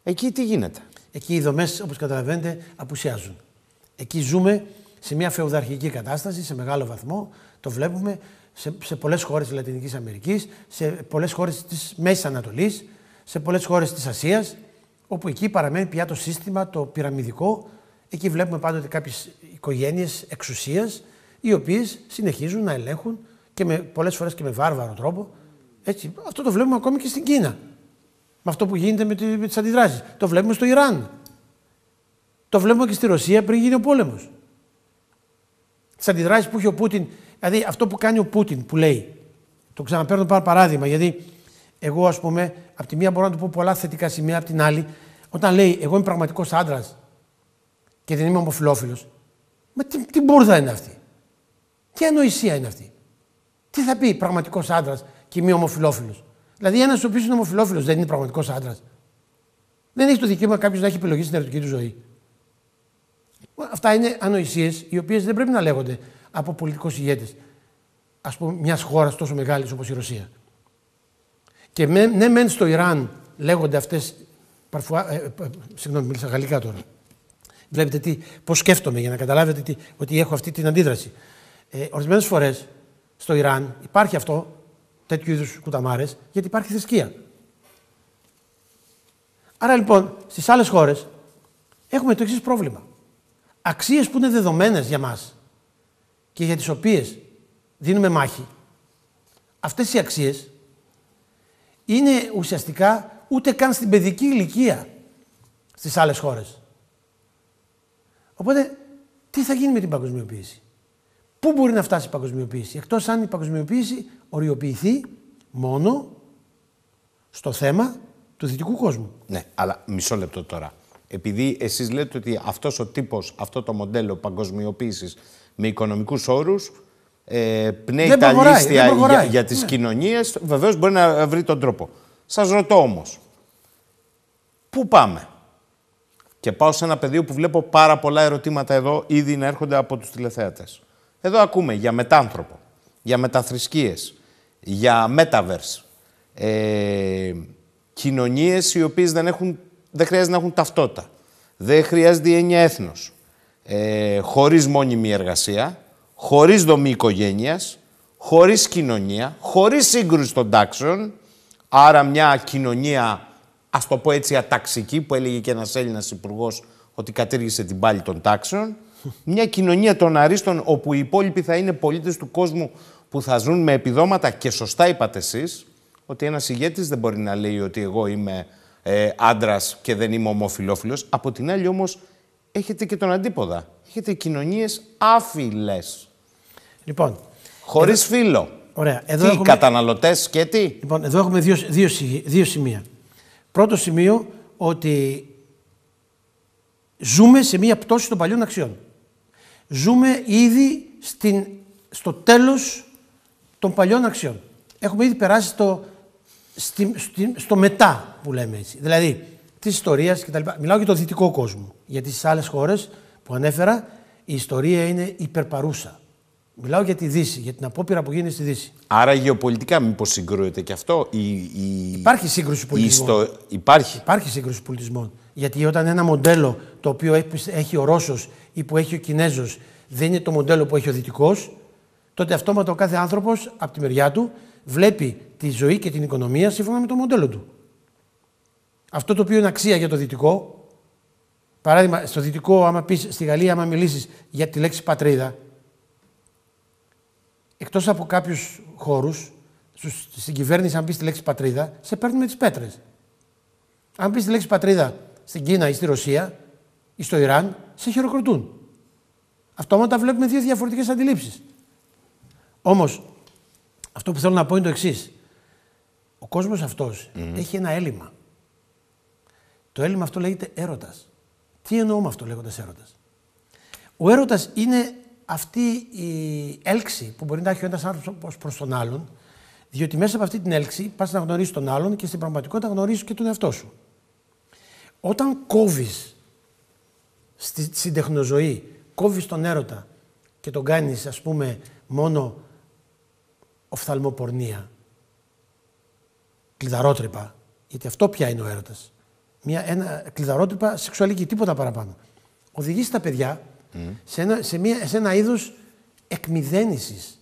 Εκεί τι γίνεται; Εκεί οι δομές, όπως καταλαβαίνετε, απουσιάζουν. Εκεί ζούμε σε μια φεουδαρχική κατάσταση, σε μεγάλο βαθμό. Το βλέπουμε σε, σε πολλές χώρες της Λατινικής Αμερικής, σε πολλές χώρες της Μέσης Ανατολής, σε πολλές χώρες της Ασίας, όπου εκεί παραμένει πια το σύστημα το πυραμιδικό. Εκεί βλέπουμε πάντοτε κάποιες οικογένειες εξουσίας, οι οποίες συνεχίζουν να ελέγχουν και με, πολλές φορές και με βάρβαρο τρόπο. Έτσι, αυτό το βλέπουμε ακόμη και στην Κίνα. Με αυτό που γίνεται με, με τις αντιδράσεις. Το βλέπουμε στο Ιράν. Το βλέπουμε και στη Ρωσία πριν γίνει ο πόλεμος. Τις αντιδράσεις που έχει ο Πούτιν Δηλαδή αυτό που κάνει ο Πούτιν που λέει, το ξαναπαίρνω πάρα παράδειγμα, γιατί Εγώ, ας πούμε, από τη μία μπορώ να του πω πολλά θετικά σημεία, από την άλλη, όταν λέει Εγώ είμαι πραγματικός άντρας και δεν είμαι ομοφυλόφιλος, μα τι, τι μπουρδα είναι αυτή; Τι ανοησία είναι αυτή; Τι θα πει πραγματικός άντρας και μη ομοφυλόφιλος; Δηλαδή, ένας ο οποίος είναι ομοφυλόφιλος δεν είναι πραγματικός άντρας. Δεν έχει το δικαίωμα κάποιος να έχει επιλογή στην ερωτική του ζωή. Αυτά είναι ανοησίες οι οποίες δεν πρέπει να λέγονται από πολιτικούς ηγέτες ας πούμε, μιας χώρας τόσο μεγάλης όπως η Ρωσία. Και με, ναι, μεν στο Ιράν λέγονται αυτές. Παρφουά, ε, ε, συγγνώμη, μίλησα γαλλικά τώρα. Βλέπετε τι, πώς σκέφτομαι για να καταλάβετε τι, ότι έχω αυτή την αντίδραση. Ε, Ορισμένες φορές στο Ιράν υπάρχει αυτό, τέτοιου είδους κουταμάρες, γιατί υπάρχει θρησκεία. Άρα λοιπόν στις άλλες χώρες έχουμε το εξής πρόβλημα. Αξίες που είναι δεδομένες για μας και για τις οποίες δίνουμε μάχη. Αυτές οι αξίες είναι ουσιαστικά ούτε καν στην παιδική ηλικία στις άλλες χώρες. Οπότε, τι θα γίνει με την παγκοσμιοποίηση; Πού μπορεί να φτάσει η παγκοσμιοποίηση, εκτός αν η παγκοσμιοποίηση οριοποιηθεί μόνο στο θέμα του δυτικού κόσμου. Ναι, αλλά μισό λεπτό τώρα. Επειδή εσείς λέτε ότι αυτός ο τύπος, αυτό το μοντέλο παγκοσμιοποίησης με οικονομικούς όρους ε, πνέει τα λίστια για, για τις ναι. κοινωνίες, βεβαίως μπορεί να βρει τον τρόπο. Σας ρωτώ όμως, πού πάμε; Και πάω σε ένα πεδίο που βλέπω πάρα πολλά ερωτήματα εδώ ήδη να έρχονται από τους τηλεθέατες. Εδώ ακούμε για μετάνθρωπο, για μεταθρησκείες, για metaverse, ε, κοινωνίες οι οποίες δεν, έχουν, δεν χρειάζεται να έχουν ταυτότητα. Δεν χρειάζεται η έννοια έθνος. Ε, χωρίς μόνιμη εργασία, χωρίς δομή οικογένειας, χωρίς κοινωνία, χωρίς σύγκρουση των τάξεων, άρα μια κοινωνία, ας το πω έτσι, αταξική, που έλεγε και ένας Έλληνας υπουργός ότι κατήργησε την πάλη των τάξεων, μια κοινωνία των αρίστων όπου οι υπόλοιποι θα είναι πολίτες του κόσμου που θα ζουν με επιδόματα και σωστά είπατε εσείς, ότι ένας ηγέτης δεν μπορεί να λέει ότι εγώ είμαι ε, άντρας και δεν είμαι ομοφιλόφιλος. Από την άλλη όμως έχετε και τον αντίποδα. Έχετε κοινωνίες άφιλες. Λοιπόν. Χωρίς φίλο. Ωραία. Εδώ τι, έχουμε... καταναλωτές και τι; Λοιπόν, εδώ έχουμε δύο, δύο, δύο σημεία. Πρώτο σημείο, ότι ζούμε σε μία πτώση των παλιών αξιών. Ζούμε ήδη στην, στο τέλος των παλιών αξιών. Έχουμε ήδη περάσει στο, στη, στο μετά που λέμε έτσι. Δηλαδή, της ιστορίας κτλ. Μιλάω για το δυτικό κόσμο. Γιατί στι άλλες χώρες που ανέφερα, η ιστορία είναι υπερπαρούσα. Μιλάω για τη Δύση, για την απόπειρα που γίνει στη Δύση. Άρα γεωπολιτικά μήπως συγκρούεται και αυτό. Η, η... Υπάρχει σύγκρουση πολιτισμών. Ιστο... Υπάρχει. Υπάρχει σύγκρουση πολιτισμών. Γιατί όταν ένα μοντέλο το οποίο έχει ο Ρώσος ή που έχει ο Κινέζος δεν είναι το μοντέλο που έχει ο Δυτικός, τότε αυτόματα ο κάθε άνθρωπος από τη μεριά του βλέπει τη ζωή και την οικονομία σύμφωνα με το μοντέλο του. Αυτό το οποίο είναι αξία για το Δυτικό, παράδειγμα, στο Δυτικό, άμα πεις, στη Γαλλία, άμα μιλήσεις για τη λέξη πατρίδα, εκτός από κάποιους χώρους, στην κυβέρνηση, αν πεις τη λέξη πατρίδα, σε παίρνουν με τις πέτρες. Αν πεις τη λέξη πατρίδα στην Κίνα ή στη Ρωσία ή στο Ιράν, σε χειροκροτούν. Αυτόματα βλέπουμε δύο διαφορετικές αντιλήψεις. Όμως, αυτό που θέλω να πω είναι το εξής. Ο κόσμος αυτός έχει ένα έλλειμμα. Το έλλειμμα αυτό λέγεται έρωτας. Τι εννοούμε αυτό λέγοντας έρωτας; Ο έρωτας είναι αυτή η έλξη που μπορεί να έχει ο ένας άνθρωπος προς τον άλλον, διότι μέσα από αυτή την έλξη πας να γνωρίσει τον άλλον και στην πραγματικότητα γνωρίζεις και τον εαυτό σου. Όταν κόβεις στην τεχνοζωή, κόβεις τον έρωτα και τον κάνεις, ας πούμε, μόνο οφθαλμοπορνεία, κλειδαρότρυπα, γιατί αυτό πια είναι ο έρωτας. Μια, ένα κλειδαρότρυπα σεξουαλική, τίποτα παραπάνω. Οδηγείς τα παιδιά σε, ένα, σε, μια, σε ένα είδος εκμυδένισης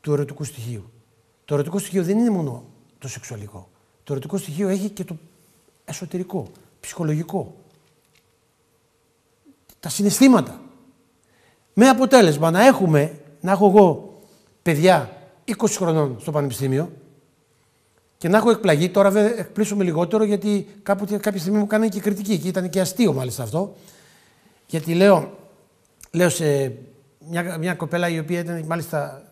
του ερωτικού στοιχείου. Το ερωτικό στοιχείο δεν είναι μόνο το σεξουαλικό. Το ερωτικό στοιχείο έχει και το εσωτερικό, ψυχολογικό. Τα συναισθήματα. Με αποτέλεσμα να έχουμε, να έχω εγώ παιδιά 20 χρονών στο πανεπιστήμιο και να έχω εκπλαγεί. Τώρα βέβαια εκπλήσουμε λιγότερο γιατί κάποτε, κάποια στιγμή μου κάνανε και κριτική και ήταν και αστείο μάλιστα αυτό. Γιατί λέω, λέω σε μια, μια κοπέλα η οποία ήταν μάλιστα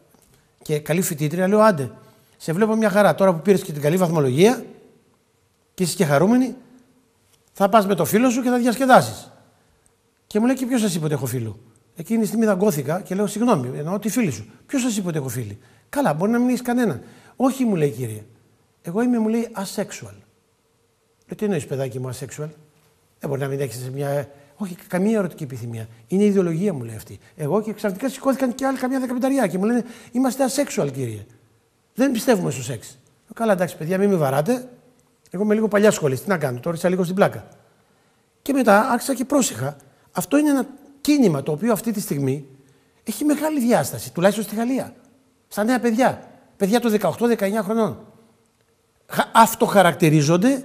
και καλή φοιτήτρια, λέω άντε. Σε βλέπω μια χαρά. Τώρα που πήρες και την καλή βαθμολογία και είσαι και χαρούμενη, θα πας με το φίλο σου και θα διασκεδάσεις. Και μου λέει και ποιος σας είπε ότι έχω φίλο; Εκείνη τη στιγμή δαγκώθηκα και λέω: Συγγνώμη, εννοώ τη φίλη σου. Ποιος σας είπε ότι έχω φίλη; Καλά, μπορεί να μην έχεις κανέναν. Όχι, μου λέει κύριε. Εγώ είμαι, μου λέει, asexual. Λέω: Τι εννοείς, παιδάκι μου, asexual. Δεν μπορεί να μην έχεις μια. Όχι, καμία ερωτική επιθυμία. Είναι η ιδεολογία μου, λέει αυτή. Εγώ και ξαφνικά σηκώθηκαν και άλλοι καμιά δεκαπενταριά και μου λένε: Είμαστε asexual, κύριε. Δεν πιστεύουμε στο σεξ. Καλά, εντάξει, παιδιά, μην με βαράτε. Εγώ είμαι λίγο παλιά σχολής. Τι να κάνω, τώρα είσαι λίγο στην πλάκα. Και μετά άρχισα και πρόσεχα. Αυτό είναι ένα κίνημα το οποίο αυτή τη στιγμή έχει μεγάλη διάσταση, τουλάχιστον στη Γαλλία. Στα νέα παιδιά. Παιδιά των 18-19 χρονών. Αυτοχαρακτηρίζονται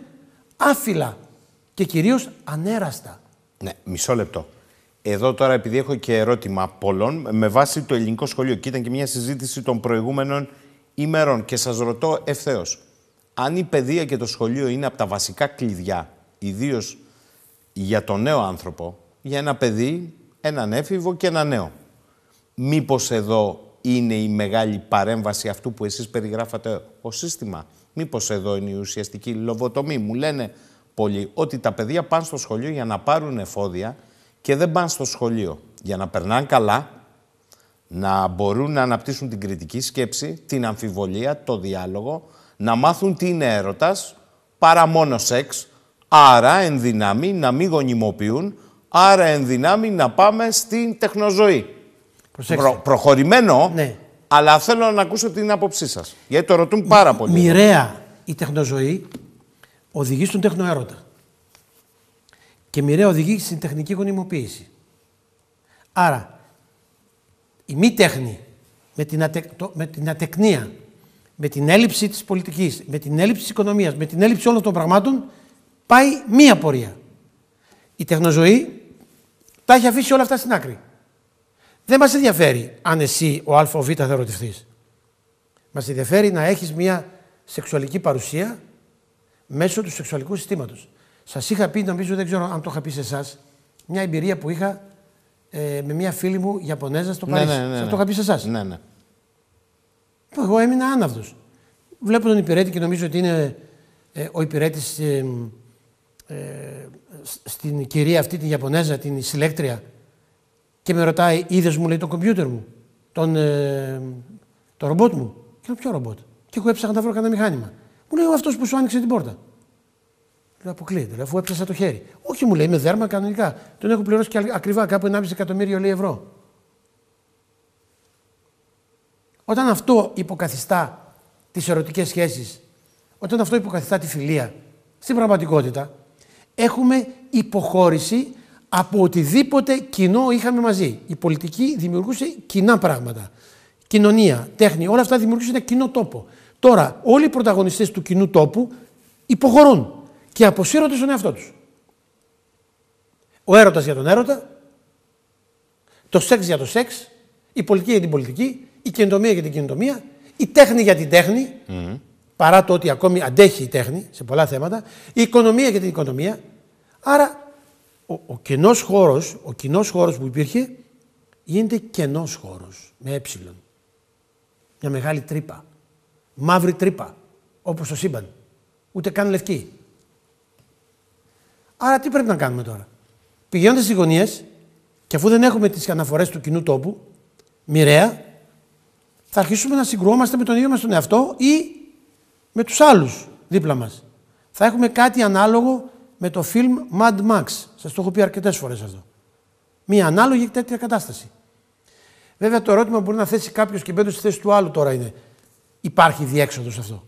άφυλα και κυρίως ανέραστα. Ναι, μισό λεπτό. Εδώ τώρα, επειδή έχω και ερώτημα πολλών, με βάση το ελληνικό σχολείο, και ήταν και μια συζήτηση των προηγούμενων ημερών, και σας ρωτώ ευθέως. αν η παιδεία και το σχολείο είναι από τα βασικά κλειδιά, ιδίως για τον νέο άνθρωπο, για ένα παιδί, έναν έφηβο και ένα νέο. Μήπως εδώ είναι η μεγάλη παρέμβαση αυτού που εσείς περιγράφατε ως σύστημα; Μήπως εδώ είναι η ουσιαστική λοβοτομή; Μου λένε πολλοί ότι τα παιδιά πάνε στο σχολείο για να πάρουν εφόδια και δεν πάνε στο σχολείο για να περνάνε καλά, να μπορούν να αναπτύσσουν την κριτική σκέψη, την αμφιβολία, το διάλογο, να μάθουν τι είναι έρωτας, παρά μόνο σεξ, άρα εν δυνάμει να μην γονιμοποιούν, άρα εν δυνάμει να πάμε στην τεχνοζωή. Προ, προχωρημένο, Ναι. αλλά θέλω να ακούσω την άποψή σας, γιατί το ρωτούν πάρα πολύ. Μοιραία η τεχνοζωή οδηγεί στον τεχνοέρωτα. Και μοιραία οδηγεί στην τεχνική γονιμοποίηση. Άρα, η μη τέχνη με την, ατε, το- με την ατεκνία, με την έλλειψη της πολιτικής, με την έλλειψη της οικονομίας, με την έλλειψη όλων των πραγμάτων, πάει μία πορεία. Η τεχνοζωή τα έχει αφήσει όλα αυτά στην άκρη. Δεν μας ενδιαφέρει αν εσύ ο Α ο Β θα ερωτηθείς. Μας ενδιαφέρει να έχεις μια σεξουαλική παρουσία μέσω του σεξουαλικού συστήματος. Σας είχα πει, νομίζω δεν ξέρω αν το είχα πει σε εσάς, μια εμπειρία που είχα ε, με μια φίλη μου Ιαπωνέζα στο Ναι, Παρίσι. ναι, ναι, Σας ναι. το είχα πει σε εσάς; Ναι, ναι. Που εγώ έμεινα άναυδος. Βλέπω τον υπηρέτη και νομίζω ότι είναι ε, ο υπηρέτης ε, ε, σ- στην κυρία αυτή την Ιαπωνέζα, την συλλέκτρια και με ρωτάει, είδες μου λέει το κομπιούτερ μου, τον, ε, το ρομπότ μου. Και λέω, ποιο ρομπότ. Και εγώ έψαχνα να βρω κανένα μηχάνημα. Μου λέει, αυτός που σου άνοιξε την πόρτα. Λέω, αποκλείεται, λέω, αφού έψασα το χέρι. Όχι, μου λέει, με δέρμα κανονικά. Τον έχω πληρώσει και ακριβά, κάπου 1,5 εκατομμύριο λέει ευρώ. Όταν αυτό υποκαθιστά τις ερωτικές σχέσεις, όταν αυτό υποκαθιστά τη φιλία, στην πραγματικότητα έχουμε υποχώρηση από οτιδήποτε κοινό είχαμε μαζί. Η πολιτική δημιουργούσε κοινά πράγματα. Κοινωνία, τέχνη, όλα αυτά δημιουργούσαν ένα κοινό τόπο. Τώρα όλοι οι πρωταγωνιστές του κοινού τόπου υποχωρούν και αποσύρονται στον εαυτό τους. Ο έρωτας για τον έρωτα, το σεξ για το σεξ, η πολιτική για την πολιτική, η καινοτομία για την καινοτομία, η τέχνη για την τέχνη, παρά το ότι ακόμη αντέχει η τέχνη σε πολλά θέματα, η οικονομία για την οικονομία. Άρα ο, ο κενός χώρος, ο κοινός χώρος που υπήρχε, γίνεται κενός χώρος, με ε. Μια μεγάλη τρύπα. Μαύρη τρύπα, όπως το σύμπαν. Ούτε καν λευκή. Άρα τι πρέπει να κάνουμε τώρα; Πηγαίνοντας στις γωνίες, και αφού δεν έχουμε τις αναφορές του κοινού τόπου, μοιραία, θα αρχίσουμε να συγκρουόμαστε με τον ίδιο μας τον εαυτό ή με τους άλλους δίπλα μας. Θα έχουμε κάτι ανάλογο με το film Mad Max. Σας το έχω πει αρκετές φορές αυτό. Μία ανάλογη τέτοια κατάσταση. Βέβαια το ερώτημα που μπορεί να θέσει κάποιος και μπαίνοντας στη θέση του άλλου τώρα είναι: Υπάρχει διέξοδος αυτό.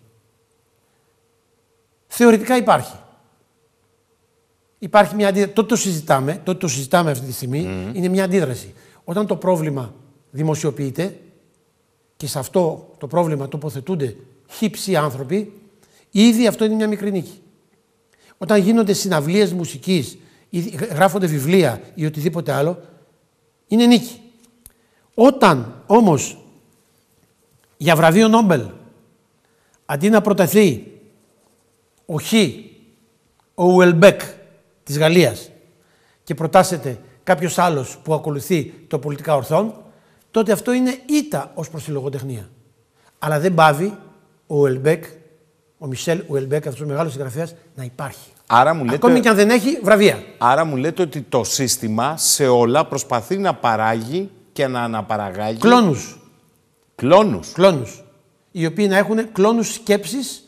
Θεωρητικά υπάρχει. Υπάρχει μια αντίδραση. Τότε το συζητάμε, τότε το συζητάμε αυτή τη στιγμή, είναι μια αντίδραση. Όταν το πρόβλημα δημοσιοποιείται και σε αυτό το πρόβλημα τοποθετούνται χύψη άνθρωποι, ήδη αυτό είναι μια μικρή νίκη. Όταν γίνονται συναυλίες μουσικής ή γράφονται βιβλία ή οτιδήποτε άλλο, είναι νίκη. Όταν όμως για βραβείο Νόμπελ αντί να προταθεί ο Χ, ο Ουελμπέκ της Γαλλίας και προτάσσεται κάποιος άλλος που ακολουθεί το πολιτικά ορθόν, τότε αυτό είναι ήττα ως προς τη λογοτεχνία. Αλλά δεν παύει ο Ουελμπέκ, ο Μισελ Ουελμπέκ, αυτός ο μεγάλος συγγραφέας, να υπάρχει. Άρα μου, λέτε, Ακόμη και αν δεν έχει, βραβεία. άρα μου λέτε ότι το σύστημα σε όλα προσπαθεί να παράγει και να αναπαραγάγει Κλόνους. κλόνους. Κλόνους. Οι οποίοι να έχουν κλόνους σκέψης,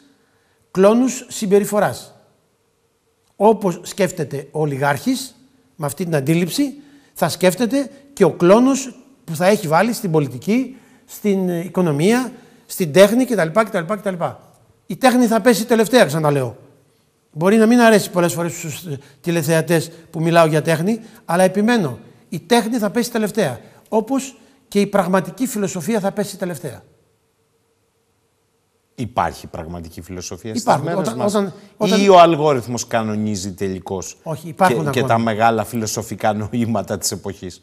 κλόνους συμπεριφοράς. Όπως σκέφτεται ο ολιγάρχης, με αυτή την αντίληψη, θα σκέφτεται και ο κλόνος που θα έχει βάλει στην πολιτική, στην ε, οικονομία, στην τέχνη κτλ. κτλ, κτλ. Η τέχνη θα πέσει τελευταία, ξαναλέω. Μπορεί να μην αρέσει πολλές φορές στους ε, τηλεθεατές που μιλάω για τέχνη, αλλά επιμένω. Η τέχνη θα πέσει τελευταία. Όπως και η πραγματική φιλοσοφία θα πέσει τελευταία. Υπάρχει πραγματική φιλοσοφία στις Υπάρχουν. μέρες Όταν- μας. όταν- όταν- Ή ο αλγόριθμος κανονίζει τελικώς Όχι, υπάρχουν και, και ακόμα. τα μεγάλα φιλοσοφικά νοήματα της εποχής;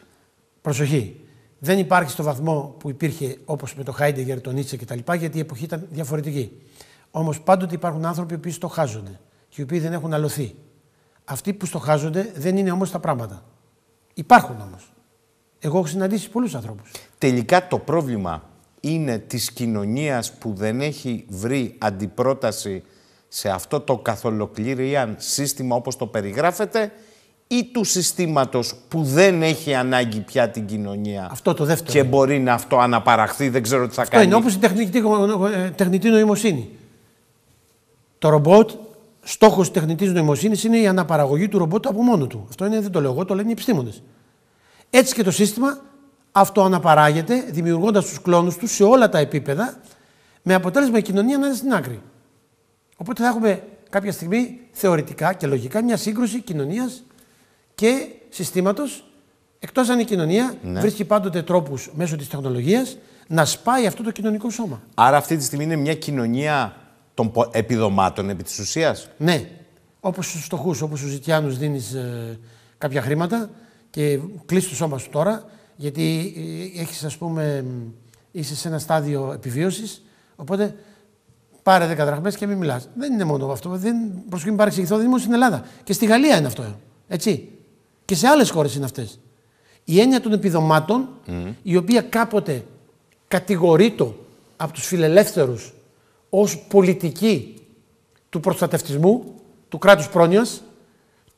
Προσοχή. Δεν υπάρχει στο βαθμό που υπήρχε όπως με το Χάιντεγκερ, τον Νίτσε κτλ. γιατί η εποχή ήταν διαφορετική. Όμως πάντοτε υπάρχουν άνθρωποι που στοχάζονται και οι οποίοι δεν έχουν αλωθεί. Αυτοί που στοχάζονται δεν είναι όμως τα πράγματα. Υπάρχουν όμως. Εγώ έχω συναντήσει πολλούς ανθρώπους. Τελικά το πρόβλημα είναι της κοινωνίας που δεν έχει βρει αντιπρόταση σε αυτό το καθολοκλήριαν σύστημα όπως το περιγράφεται ή του συστήματος που δεν έχει ανάγκη πια την κοινωνία Αυτό το δεύτερο. και μπορεί να αυτό αναπαραχθεί, δεν ξέρω τι θα Αυτό κάνει. είναι όπως η τεχνητή, ε, τεχνητή νοημοσύνη. Το ρομπότ, στόχος τη τεχνητής νοημοσύνης είναι η αναπαραγωγή του ρομπότ από μόνο του. Αυτό είναι, δεν το λέω εγώ, το λένε οι επιστήμονες. Έτσι και το σύστημα αυτοαναπαράγεται, δημιουργώντας τους κλόνους τους σε όλα τα επίπεδα, με αποτέλεσμα η κοινωνία να είναι στην άκρη. Οπότε θα έχουμε κάποια στιγμή θεωρητικά και λογικά μια σύγκρουση κοινωνίας και συστήματος, εκτός αν η κοινωνία βρίσκει πάντοτε τρόπους μέσω της τεχνολογίας να σπάει αυτό το κοινωνικό σώμα. Άρα αυτή τη στιγμή είναι μια κοινωνία των πο- επιδομάτων επί της ουσίας; Ναι. Όπως στους φτωχούς, όπως στους ζητιάνους δίνεις ε, κάποια χρήματα και κλείσει το σώμα σου τώρα, γιατί ε, έχεις, ας πούμε, μ, είσαι σε ένα στάδιο επιβίωσης. Οπότε πάρε 10 δραχμές και μην μιλάς. Δεν είναι μόνο αυτό. Δεν προσοχή μην παρεξηγηθώ, δεν είναι μόνο στην Ελλάδα. Και στη Γαλλία είναι αυτό. Έτσι. Και σε άλλες χώρες είναι αυτές. Η έννοια των επιδομάτων, η οποία κάποτε κατηγορείται από τους φιλελεύθερους ως πολιτική του προστατευτισμού, του κράτους πρόνοιας.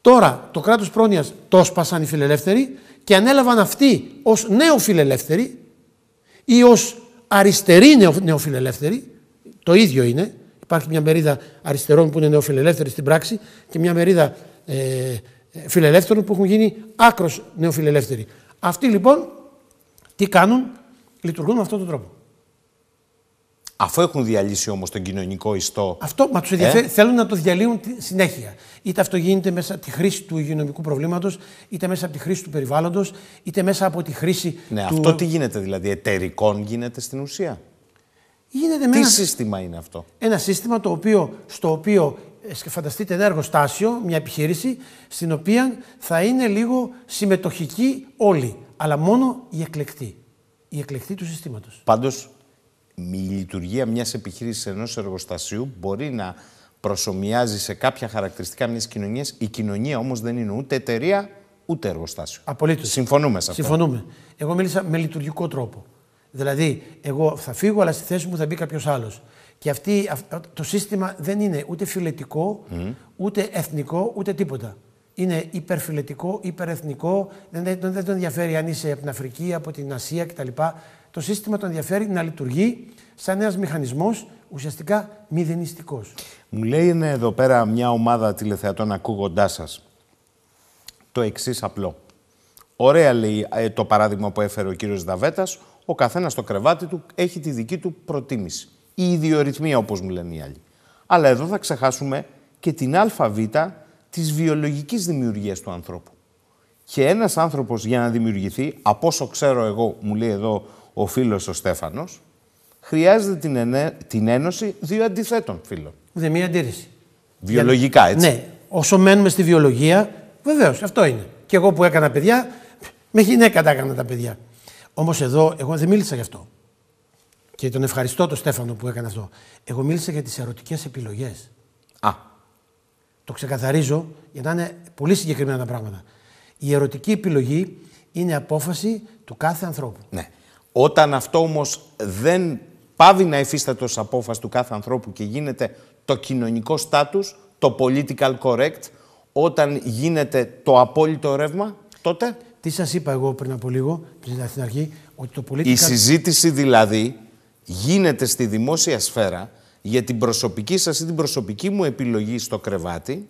Τώρα το κράτος πρόνοιας το σπάσαν οι φιλελεύθεροι και ανέλαβαν αυτοί ως νέο φιλελεύθεροι ή ως αριστεροί νεο, νεοφιλελεύθεροι. Το ίδιο είναι. Υπάρχει μια μερίδα αριστερών που είναι νεοφιλελεύθεροι στην πράξη και μια μερίδα ε, ε, φιλελεύθερων που έχουν γίνει άκρος νεοφιλελεύθεροι. Αυτοί λοιπόν τι κάνουν, λειτουργούν με αυτόν τον τρόπο. Αφού έχουν διαλύσει όμως τον κοινωνικό ιστό, Αυτό μα τους ενδιαφέρει. Θέλουν να το διαλύουν τη- συνέχεια. Είτε αυτό γίνεται μέσα από τη χρήση του υγειονομικού προβλήματος, είτε μέσα από τη χρήση του περιβάλλοντος, είτε μέσα από τη χρήση ναι, του. αυτό τι γίνεται δηλαδή, εταιρικών γίνεται στην ουσία; Γίνεται με Τι ένα, σύστημα είναι αυτό; ένα σύστημα το οποίο, στο οποίο ε, σκε- φανταστείτε ένα εργοστάσιο, μια επιχείρηση, στην οποία θα είναι λίγο συμμετοχικοί όλοι. Αλλά μόνο οι εκλεκτοί. Οι εκλεκτοί του συστήματος. Πάντως, η λειτουργία μιας επιχείρησης ενός εργοστασίου μπορεί να προσωμιάζει σε κάποια χαρακτηριστικά μιας κοινωνίας. Η κοινωνία όμως δεν είναι ούτε εταιρεία, ούτε εργοστάσιο. Απολύτως. Συμφωνούμε σε αυτό. Συμφωνούμε. Εγώ μίλησα με λειτουργικό τρόπο. Δηλαδή, εγώ θα φύγω, αλλά στη θέση μου θα μπει κάποιος άλλος. Και αυτή, αυ- το σύστημα δεν είναι ούτε φιλετικό, ούτε εθνικό, ούτε τίποτα. Είναι υπερφιλετικό, υπερεθνικό. Δεν, δεν, δεν τον ενδιαφέρει αν είσαι από την Αφρική, από την Ασία κτλ. Το σύστημα τον ενδιαφέρει να λειτουργεί σαν ένας μηχανισμός ουσιαστικά μηδενιστικός. Μου λέει είναι εδώ πέρα μια ομάδα τηλεθεατών ακούγοντάς σας το εξής απλό. Ωραία λέει ε, το παράδειγμα που έφερε ο κύριος Δαβέτας, ο καθένας στο κρεβάτι του έχει τη δική του προτίμηση. Η ιδιορυθμία όπως μου λένε οι άλλοι. Αλλά εδώ θα ξεχάσουμε και την ΑΒ της βιολογικής δημιουργίας του ανθρώπου. Και ένας άνθρωπος για να δημιουργηθεί, από όσο ξέρω εγώ, μου λέει εδώ ο φίλος ο Στέφανος, χρειάζεται την, ενέ- την ένωση δύο αντιθέτων φίλων. Δεν μία αντίρρηση. Βιολογικά, έτσι. Ναι, όσο μένουμε στη βιολογία, βεβαίως αυτό είναι. Και εγώ που έκανα παιδιά, με γυναίκα τα έκανα τα παιδιά. Όμως εδώ, εγώ δεν μίλησα γι' αυτό. Και τον ευχαριστώ τον Στέφανο που έκανε αυτό. Εγώ μίλησα για τις ερωτικές επιλογές. Α, Το ξεκαθαρίζω για να είναι πολύ συγκεκριμένα τα πράγματα. Η ερωτική επιλογή είναι απόφαση του κάθε ανθρώπου. ναι. Όταν αυτό όμως δεν πάβει να υφίσταται ως απόφαση του κάθε ανθρώπου και γίνεται το κοινωνικό στάτους, το political correct, όταν γίνεται το απόλυτο ρεύμα, τότε. Τι σας είπα εγώ πριν από λίγο, πριν στην αρχή, ότι το political... Η συζήτηση δηλαδή γίνεται στη δημόσια σφαίρα για την προσωπική σας ή την προσωπική μου επιλογή στο κρεβάτι,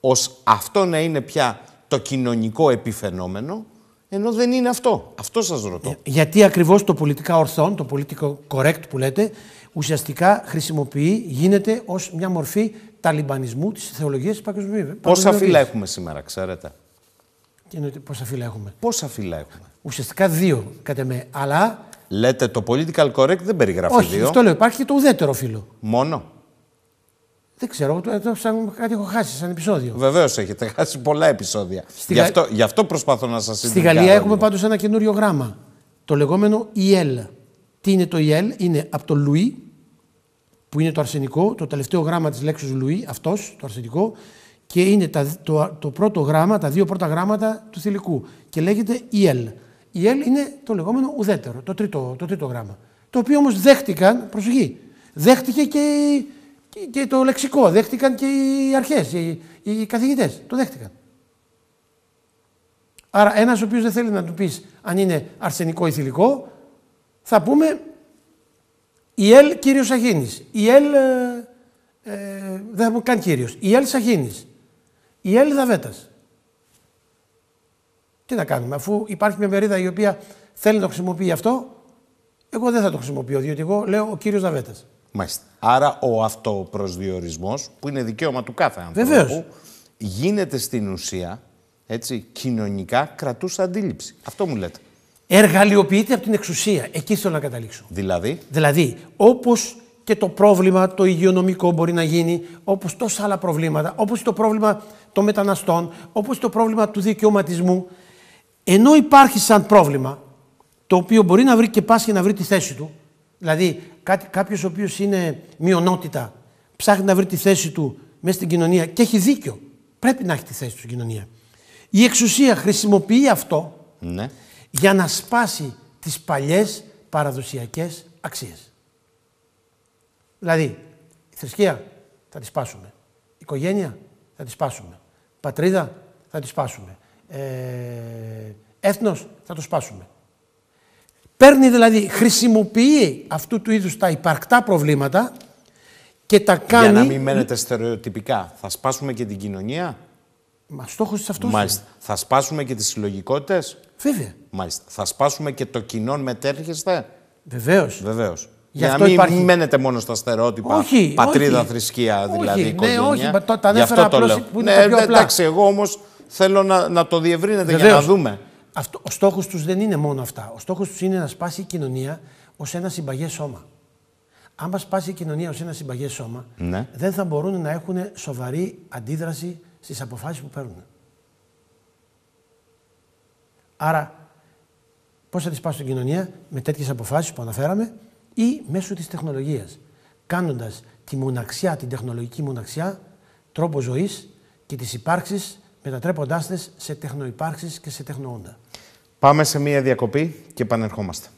ως αυτό να είναι πια το κοινωνικό επιφαινόμενο, ενώ δεν είναι αυτό. Αυτό σας ρωτώ. Ε, γιατί ακριβώς το πολιτικά ορθόν, το political correct που λέτε, ουσιαστικά χρησιμοποιεί, γίνεται ως μια μορφή ταλιμπανισμού της θεολογίας της παγκοσμίου. Πόσα φύλλα έχουμε σήμερα, ξέρετε; Τι εννοείται, πόσα φύλλα έχουμε; Πόσα φύλλα έχουμε; Ουσιαστικά δύο, κατά με. Αλλά Λέτε το political correct δεν περιγράφει Όχι, δύο. αυτό λέω. Υπάρχει και το ουδέτερο φύλλο. Μόνο. Δεν ξέρω, το, το, σαν, κάτι έχω χάσει σαν επεισόδιο. Βεβαίως έχετε χάσει πολλά επεισόδια. Στη Γι' Γα- αυτό, γι' αυτό προσπαθώ να σας Στη Γαλλία έχουμε πάντως ένα καινούριο γράμμα. Το λεγόμενο IL. Τι είναι το IL, είναι από το Louis, που είναι το αρσενικό, το τελευταίο γράμμα της λέξης Louis, αυτός, το αρσενικό, και είναι τα, το, το πρώτο γράμμα, τα δύο πρώτα γράμματα του θηλυκού. Και λέγεται IL. IL είναι το λεγόμενο ουδέτερο, το τρίτο, το τρίτο γράμμα. Το οποίο όμως δέχτηκαν, προσοχή, δέχτηκε και, και, και το λεξικό, δέχτηκαν και οι αρχές, οι, οι καθηγητές, το δέχτηκαν. Άρα, ένας ο οποίος δεν θέλει να του πεις αν είναι αρσενικό ή θηλυκό, θα πούμε η Ελ κύριος Σαχίνης. Η Ελ. Ε, ε, δεν θα πούμε καν κύριος. Η Ελ Σαχίνης. Η Ελ Δαβέτας. Τι να κάνουμε, αφού υπάρχει μια μερίδα η οποία θέλει να το χρησιμοποιεί αυτό, εγώ δεν θα το χρησιμοποιώ, διότι εγώ λέω ο κύριος Δαβέτας. Μάλιστα. Άρα ο αυτοπροσδιορισμός, που είναι δικαίωμα του κάθε ανθρώπου, Βεβαίως. γίνεται στην ουσία έτσι, κοινωνικά κρατούσα αντίληψη. Αυτό μου λέτε. Εργαλειοποιείται από την εξουσία. Εκεί θέλω να καταλήξω. Δηλαδή, Δηλαδή, όπως και το πρόβλημα το υγειονομικό μπορεί να γίνει, όπως τόσα άλλα προβλήματα, όπως το πρόβλημα των μεταναστών, όπως το πρόβλημα του δικαιωματισμού, ενώ υπάρχει σαν πρόβλημα, το οποίο μπορεί να βρει και πάσχει να βρει τη θέση του, δηλαδή κάποιος ο οποίος είναι μειονότητα, ψάχνει να βρει τη θέση του μέσα στην κοινωνία και έχει δίκιο, πρέπει να έχει τη θέση του στην κοινωνία. Η εξουσία χρησιμοποιεί αυτό ναι. για να σπάσει τις παλιές παραδοσιακές αξίες. Δηλαδή, η θρησκεία θα τη σπάσουμε. Η οικογένεια θα τη σπάσουμε. Πατρίδα θα τη σπάσουμε. Ε, έθνος θα το σπάσουμε. Παίρνει δηλαδή, χρησιμοποιεί αυτού του είδους τα υπαρκτά προβλήματα και τα κάνει... Για να μην μένετε στερεοτυπικά. Θα σπάσουμε και την κοινωνία; Μα στόχος της αυτός Μάλιστα. Θα σπάσουμε και τις συλλογικότητες; Βέβαια. Μάλιστα. Θα σπάσουμε και το κοινό μετέρχεστε; Βεβαίως. Βεβαίως. Γι' Για να αυτό μην υπάρχει- μένετε μόνο στα στερεότυπα. Όχι, πατρίδα, όχι. θρησκεία, Όχι, δηλαδή. ναι, οικογένεια. όχι, μα το- τα Γι' αυτό ανέφερα το απλώς λέω. που είναι ναι, τα πιο απλά. εντάξει, εγώ όμως θέλω να, να το διευρύνετε για Βεβαίως. να δούμε. Αυτό, ο στόχος τους δεν είναι μόνο αυτά. Ο στόχος τους είναι να σπάσει η κοινωνία ως ένα συμπαγές σώμα. Άμα σπάσει η κοινωνία ως ένα συμπαγές σώμα, Ναι. δεν θα μπορούν να έχουν σοβαρή αντίδραση στις αποφάσεις που παίρνουν. Άρα, πώς θα τη σπάσει την κοινωνία; Με τέτοιες αποφάσεις που αναφέραμε ή μέσω της τεχνολογίας. Κάνοντας τη μοναξιά, την τεχνολογική μοναξιά, τρόπο ζωής και τις υπάρξεις μετατρέποντάς τες σε τεχνοϋπάρξεις και σε τεχνοόντα. Πάμε σε μία διακοπή και επανερχόμαστε.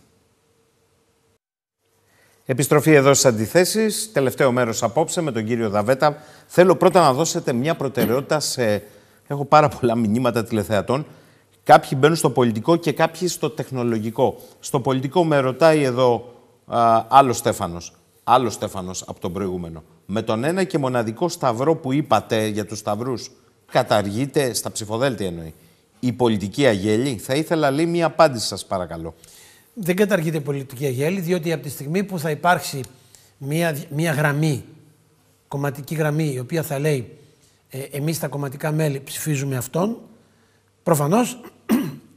Επιστροφή εδώ στις αντιθέσεις, τελευταίο μέρος απόψε με τον κύριο Δαβέτα. Θέλω πρώτα να δώσετε μια προτεραιότητα σε... Έχω πάρα πολλά μηνύματα τηλεθεατών. Κάποιοι μπαίνουν στο πολιτικό και κάποιοι στο τεχνολογικό. Στο πολιτικό με ρωτάει εδώ α, άλλος Στέφανος. Άλλος Στέφανος από τον προηγούμενο. Με τον ένα και μοναδικό σταυρό που είπατε για τους σταυρούς, καταργείται, στα ψηφοδέλτια εννοεί, η πολιτική αγέλη. Θα ήθελα λέει μία απάντηση σας παρακαλώ. Δεν καταργείται η πολιτική αγέλη, διότι από τη στιγμή που θα υπάρξει μία, μία γραμμή, κομματική γραμμή, η οποία θα λέει ε, εμείς τα κομματικά μέλη ψηφίζουμε αυτόν, προφανώς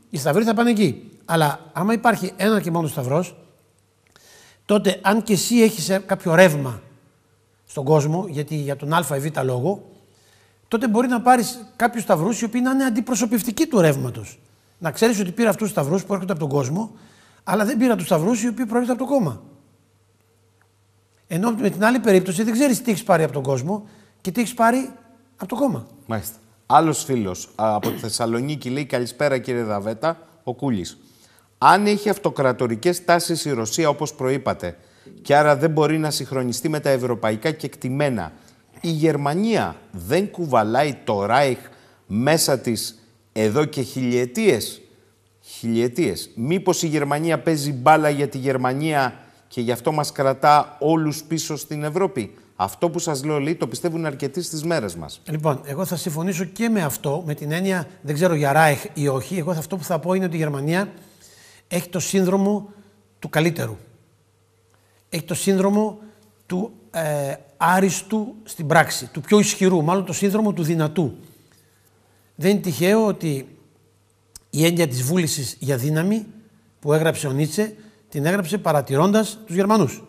οι σταυροί θα πάνε εκεί. Αλλά άμα υπάρχει ένα και μόνο σταυρός, τότε αν και εσύ έχεις ε, κάποιο ρεύμα στον κόσμο, γιατί για τον α ή β λόγο, τότε μπορεί να πάρεις κάποιους σταυρούς οι οποίοι να είναι αντιπροσωπευτικοί του ρεύματος. Να ξέρεις ότι πήρα αυτούς τους σταυρούς που έρχονται από τον κόσμο, αλλά δεν πήρα τους σταυρούς οι οποίοι προέρχονται από το κόμμα. Ενώ με την άλλη περίπτωση δεν ξέρεις τι έχεις πάρει από τον κόσμο και τι έχεις πάρει από το κόμμα. Μάλιστα. Άλλος φίλος από τη Θεσσαλονίκη λέει: Καλησπέρα κύριε Δαβέτα, ο Κούλης. Αν έχει αυτοκρατορικές τάσεις η Ρωσία όπως προείπατε, και άρα δεν μπορεί να συγχρονιστεί με τα ευρωπαϊκά κεκτημένα. Η Γερμανία δεν κουβαλάει το Ράιχ μέσα της εδώ και χιλιετίες. Χιλιετίες. Μήπως η Γερμανία παίζει μπάλα για τη Γερμανία και γι' αυτό μας κρατά όλους πίσω στην Ευρώπη; Αυτό που σας λέω, λέει, το πιστεύουν αρκετοί στις μέρες μας. Λοιπόν, εγώ θα συμφωνήσω και με αυτό, με την έννοια, δεν ξέρω για Ράιχ ή όχι. Εγώ αυτό που θα πω είναι ότι η Γερμανία έχει το σύνδρομο του καλύτερου. Έχει το σύνδρομο του ε, άριστου στην πράξη, του πιο ισχυρού, μάλλον το σύνδρομο του δυνατού. Δεν είναι τυχαίο ότι η έννοια της βούλησης για δύναμη που έγραψε ο Νίτσε, την έγραψε παρατηρώντας τους Γερμανούς.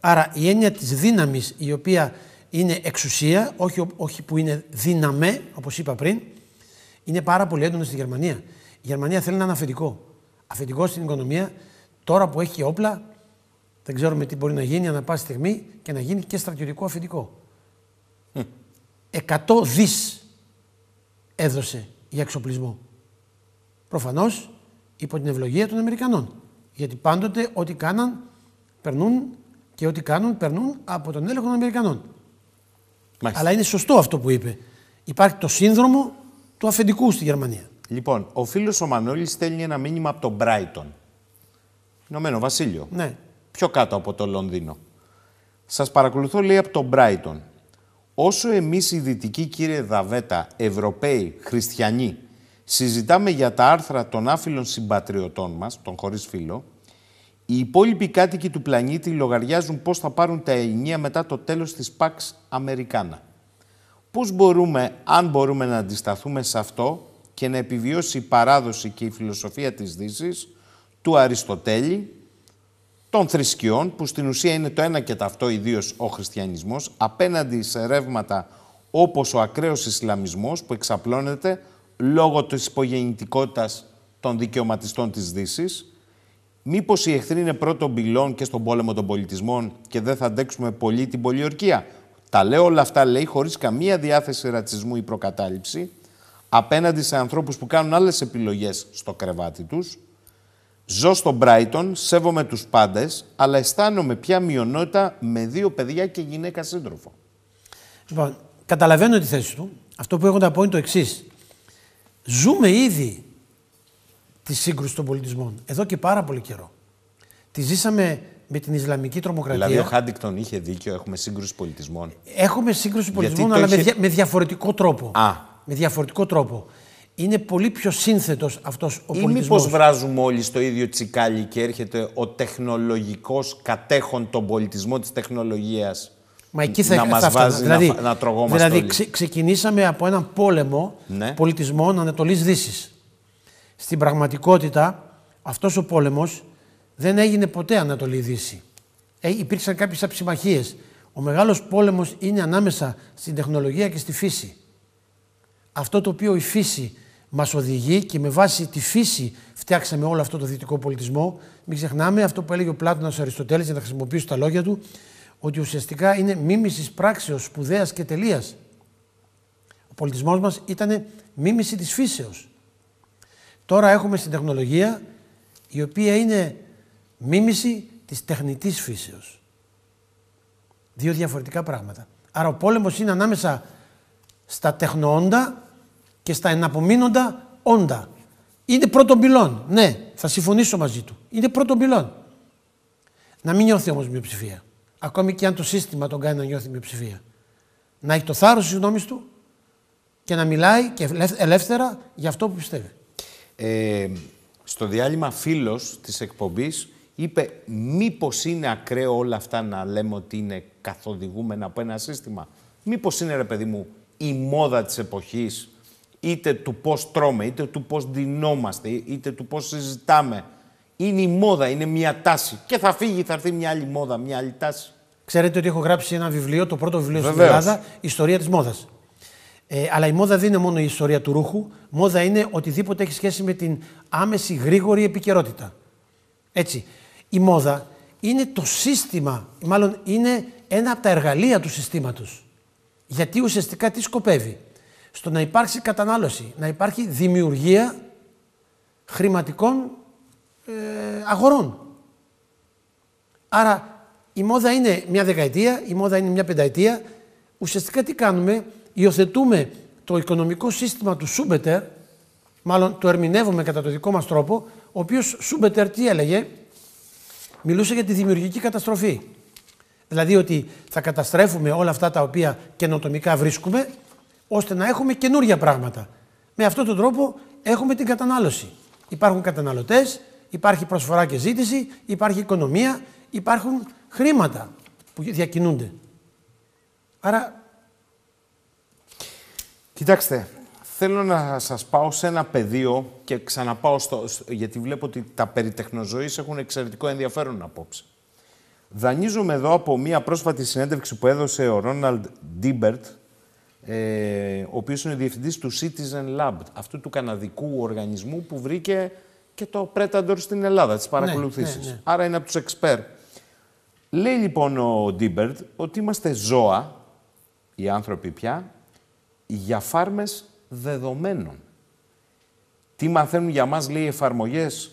Άρα η έννοια της δύναμης η οποία είναι εξουσία, όχι, όχι που είναι δύναμε, όπως είπα πριν, είναι πάρα πολύ έντονο στη Γερμανία. Η Γερμανία θέλει να είναι αφεντικό. Αφεντικός στην οικονομία, τώρα που έχει όπλα, δεν ξέρουμε τι μπορεί να γίνει ανά πάση στιγμή και να γίνει και στρατιωτικό αφεντικό. Εκατό δις έδωσε για εξοπλισμό. Προφανώς υπό την ευλογία των Αμερικανών. Γιατί πάντοτε ό,τι κάναν περνούν και ό,τι κάνουν περνούν από τον έλεγχο των Αμερικανών. Μάλιστα. Αλλά είναι σωστό αυτό που είπε. Υπάρχει το σύνδρομο του αφεντικού στη Γερμανία. Λοιπόν, ο φίλος ο Μανώλης στέλνει ένα μήνυμα από τον Brighton. Ηνωμένο Βασίλειο. Ναι. Πιο κάτω από το Λονδίνο. Σας παρακολουθώ, λέει, από τον Brighton. Όσο εμείς οι δυτικοί, κύριε Δαβέτα, Ευρωπαίοι, Χριστιανοί, συζητάμε για τα άρθρα των άφυλων συμπατριωτών μας, των χωρίς φίλο, οι υπόλοιποι κάτοικοι του πλανήτη λογαριάζουν πώς θα πάρουν τα ενία μετά το τέλος της Pax Americana. Πώς μπορούμε, αν μπορούμε να αντισταθούμε σε αυτό και να επιβιώσει η παράδοση και η φιλοσοφία της δύσης του Αριστοτέλη, των θρησκειών, που στην ουσία είναι το ένα και το αυτό, ιδίως ο χριστιανισμός, απέναντι σε ρεύματα όπως ο ακραίος Ισλαμισμός που εξαπλώνεται λόγω της υπογεννητικότητας των δικαιωματιστών της δύσης Μήπως οι εχθροί είναι πρώτον πυλών και στον πόλεμο των πολιτισμών και δεν θα αντέξουμε πολύ την πολιορκία; Τα λέω όλα αυτά, λέει, χωρίς καμία διάθεση ρατσισμού ή προκατάληψη απέναντι σε ανθρώπους που κάνουν άλλες επιλογές στο κρεβάτι τους. Ζω στον Μπράιτον, σέβομαι τους πάντες, αλλά αισθάνομαι πια μειονότητα με δύο παιδιά και γυναίκα σύντροφο. Λοιπόν, καταλαβαίνω τη θέση του. Αυτό που έχω να πω είναι το εξής. Ζούμε ήδη τη σύγκρουση των πολιτισμών. Εδώ και πάρα πολύ καιρό. Τη ζήσαμε με την Ισλαμική τρομοκρατία. Δηλαδή, ο Χάντικτον είχε δίκιο, έχουμε σύγκρουση πολιτισμών. Έχουμε σύγκρουση πολιτισμών, αλλά είχε... με, διαφορετικό τρόπο. Α. Με διαφορετικό τρόπο. Είναι πολύ πιο σύνθετος αυτός ο πολιτισμό. Ή μήπως βράζουμε όλοι στο ίδιο τσικάλι και έρχεται ο τεχνολογικός κατέχον τον πολιτισμό της τεχνολογίας. Μα εκεί θα, να μας βάζει δηλαδή, να, να τρογόμαστε Δηλαδή, ξε, ξεκινήσαμε από έναν πόλεμο ναι. πολιτισμών Ανατολής-Δύσης. Στην πραγματικότητα, αυτός ο πόλεμος δεν έγινε ποτέ Ανατολή-Δύση. Ε, υπήρξαν κάποιες αψημαχίες. Ο μεγάλος πόλεμος είναι ανάμεσα στην τεχνολογία και στη φύση. Αυτό το οποίο η φύση μας οδηγεί και με βάση τη φύση φτιάξαμε όλο αυτό το δυτικό πολιτισμό. Μην ξεχνάμε αυτό που έλεγε ο Πλάτωνας ο Αριστοτέλης, για να χρησιμοποιήσω τα λόγια του, ότι ουσιαστικά είναι μίμησης πράξεως σπουδαίας και τελείας. Ο πολιτισμός μας ήταν μίμηση της φύσεως. Τώρα έχουμε στην τεχνολογία η οποία είναι μίμηση της τεχνητής φύσεως. Δύο διαφορετικά πράγματα. Άρα ο πόλεμος είναι ανάμεσα στα τεχνοόντα και στα εναπομείνοντα όντα. Είναι πρώτον πυλών. Ναι, θα συμφωνήσω μαζί του. Είναι πρώτον πυλών. Να μην νιώθει όμως μειοψηφία. Ακόμη και αν το σύστημα τον κάνει να νιώθει μειοψηφία. Να έχει το θάρρος της γνώμης του και να μιλάει και ελεύθερα για αυτό που πιστεύει. Ε, στο διάλειμμα φίλος της εκπομπής είπε μήπως είναι ακραίο όλα αυτά να λέμε ότι είναι καθοδηγούμενα από ένα σύστημα; Μήπως είναι ρε παιδί μου η μόδα της εποχής είτε του πώς τρώμε, είτε του πώς δινόμαστε, είτε του πώς συζητάμε. Είναι η μόδα, είναι μια τάση. Και θα φύγει, θα έρθει μια άλλη μόδα, μια άλλη τάση. Ξέρετε ότι έχω γράψει ένα βιβλίο, το πρώτο βιβλίο στην Ελλάδα, Ιστορία της μόδας. Ε, αλλά η μόδα δεν είναι μόνο η ιστορία του ρούχου. Μόδα είναι οτιδήποτε έχει σχέση με την άμεση γρήγορη επικαιρότητα. Έτσι. Η μόδα είναι το σύστημα, μάλλον είναι ένα από τα εργαλεία του συστήματος. Γιατί ουσιαστικά τι σκοπεύει; Στο να υπάρξει κατανάλωση, να υπάρχει δημιουργία χρηματικών ε, αγορών. Άρα η μόδα είναι μια δεκαετία, η μόδα είναι μια πενταετία. Ουσιαστικά τι κάνουμε, υιοθετούμε το οικονομικό σύστημα του Σούμπετερ, μάλλον το ερμηνεύουμε κατά το δικό μας τρόπο, ο οποίος Σούμπετερ τι έλεγε, μιλούσε για τη δημιουργική καταστροφή. Δηλαδή ότι θα καταστρέφουμε όλα αυτά τα οποία καινοτομικά βρίσκουμε, ώστε να έχουμε καινούργια πράγματα. Με αυτόν τον τρόπο έχουμε την κατανάλωση. Υπάρχουν καταναλωτές, υπάρχει προσφορά και ζήτηση, υπάρχει οικονομία, υπάρχουν χρήματα που διακινούνται. Άρα... Κοιτάξτε, θέλω να σας πάω σε ένα πεδίο και ξαναπάω στο, γιατί βλέπω ότι τα περί τεχνοζωής έχουν εξαιρετικό ενδιαφέρον απόψε. Δανείζομαι εδώ από μία πρόσφατη συνέντευξη που έδωσε ο Ρόναλντ Ντίμπερτ, ε, ο οποίος είναι διευθυντής του Citizen Lab, αυτού του καναδικού οργανισμού που βρήκε και το Predator στην Ελλάδα, τις ναι, παρακολουθήσεις. Ναι, ναι. Άρα είναι από τους εξπέρ. Λέει λοιπόν ο Ντίμπερτ ότι είμαστε ζώα, οι άνθρωποι πια, για φάρμες δεδομένων. Τι μαθαίνουν για μας, λέει, εφαρμογές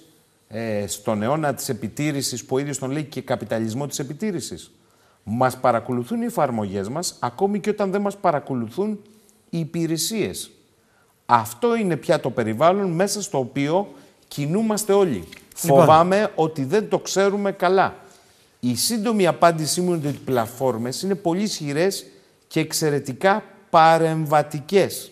ε, στον αιώνα της επιτήρησης, που ο ίδιος τον λέει και καπιταλισμό της επιτήρησης; Μας παρακολουθούν οι εφαρμογές μας, ακόμη και όταν δεν μας παρακολουθούν οι υπηρεσίες. Αυτό είναι πια το περιβάλλον μέσα στο οποίο κινούμαστε όλοι. Λοιπόν. Φοβάμαι ότι δεν το ξέρουμε καλά. Η σύντομη απάντησή μου είναι ότι οι πλατφόρμες είναι πολύ ισχυρές και εξαιρετικά παρεμβατικές.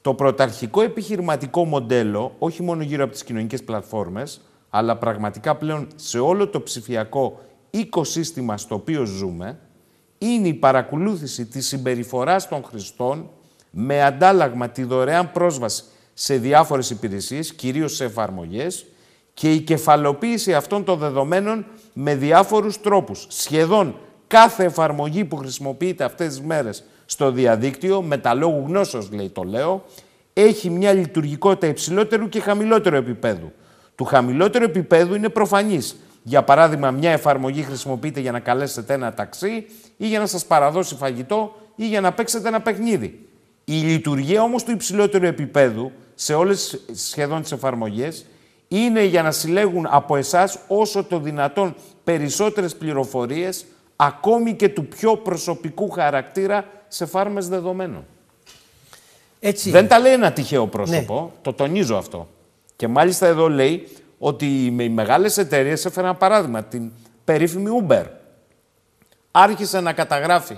Το πρωταρχικό επιχειρηματικό μοντέλο, όχι μόνο γύρω από τις κοινωνικές πλατφόρμες, αλλά πραγματικά πλέον σε όλο το ψηφιακό οικοσύστημα στο οποίο ζούμε, είναι η παρακολούθηση της συμπεριφοράς των χρηστών με αντάλλαγμα τη δωρεάν πρόσβαση σε διάφορες υπηρεσίες, κυρίως σε εφαρμογές, και η κεφαλοποίηση αυτών των δεδομένων με διάφορους τρόπους. Σχεδόν κάθε εφαρμογή που χρησιμοποιείται αυτές τις μέρες στο διαδίκτυο, με τα λόγου γνώσεως λέει το λέω, έχει μια λειτουργικότητα υψηλότερου και χαμηλότερου επίπεδου. Του χαμηλότερου επίπεδου είναι προφανής. Για παράδειγμα, μια εφαρμογή χρησιμοποιείται για να καλέσετε ένα ταξί ή για να σας παραδώσει φαγητό ή για να παίξετε ένα παιχνίδι. Η λειτουργία όμως του υψηλότερου επίπεδου σε όλες σχεδόν τις εφαρμογές είναι για να συλλέγουν από εσάς όσο το δυνατόν περισσότερες πληροφορίες ακόμη και του πιο προσωπικού χαρακτήρα σε φάρμες δεδομένων. Έτσι. Δεν τα λέει ένα τυχαίο πρόσωπο, ναι. το τονίζω αυτό. Και μάλιστα εδώ λέει ότι οι μεγάλες εταιρείες έφεραν παράδειγμα, την περίφημη Uber. Άρχισε να καταγράφει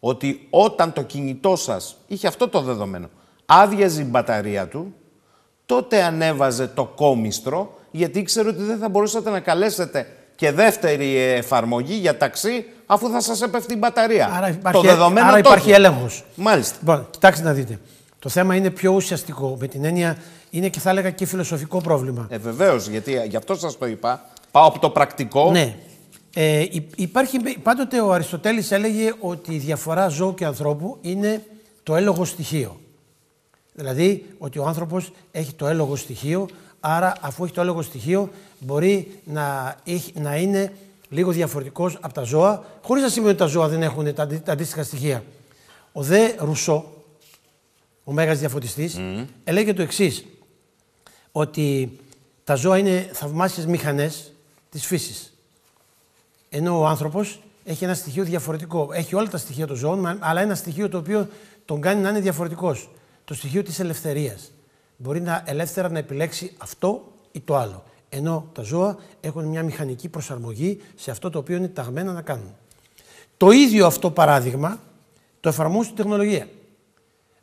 ότι όταν το κινητό σας είχε αυτό το δεδομένο, άδειαζε η μπαταρία του, τότε ανέβαζε το κόμιστρο, γιατί ήξερε ότι δεν θα μπορούσατε να καλέσετε και δεύτερη εφαρμογή για ταξί, αφού θα σας έπεφτει η μπαταρία. Άρα υπάρχει, το δεδομένο άρα υπάρχει έλεγχος. Μάλιστα. Λοιπόν, κοιτάξτε να δείτε. Το θέμα είναι πιο ουσιαστικό. Με την έννοια είναι και θα έλεγα και φιλοσοφικό πρόβλημα. Ε, Βεβαίως, γιατί γι' αυτό σας το είπα. Πάω από το πρακτικό. Ναι. Ε, υπάρχει, πάντοτε ο Αριστοτέλης έλεγε ότι η διαφορά ζώου και ανθρώπου είναι το έλογο στοιχείο. Δηλαδή ότι ο άνθρωπος έχει το έλογο στοιχείο, άρα αφού έχει το έλογο στοιχείο μπορεί να, έχει, να είναι λίγο διαφορετικός από τα ζώα, χωρίς να σημαίνει ότι τα ζώα δεν έχουν τα, τα αντίστοιχα στοιχεία. Ο δε Ρουσό, ο μέγας διαφωτιστής, mm. έλεγε το εξής ότι τα ζώα είναι θαυμάσιες μηχανές της φύσης. Ενώ ο άνθρωπος έχει ένα στοιχείο διαφορετικό. Έχει όλα τα στοιχεία των ζώων, αλλά ένα στοιχείο το οποίο τον κάνει να είναι διαφορετικός. Το στοιχείο της ελευθερίας. Μπορεί να ελεύθερα να επιλέξει αυτό ή το άλλο. Ενώ τα ζώα έχουν μια μηχανική προσαρμογή σε αυτό το οποίο είναι ταγμένα να κάνουν. Το ίδιο αυτό παράδειγμα το εφαρμόζει στην τεχνολογία.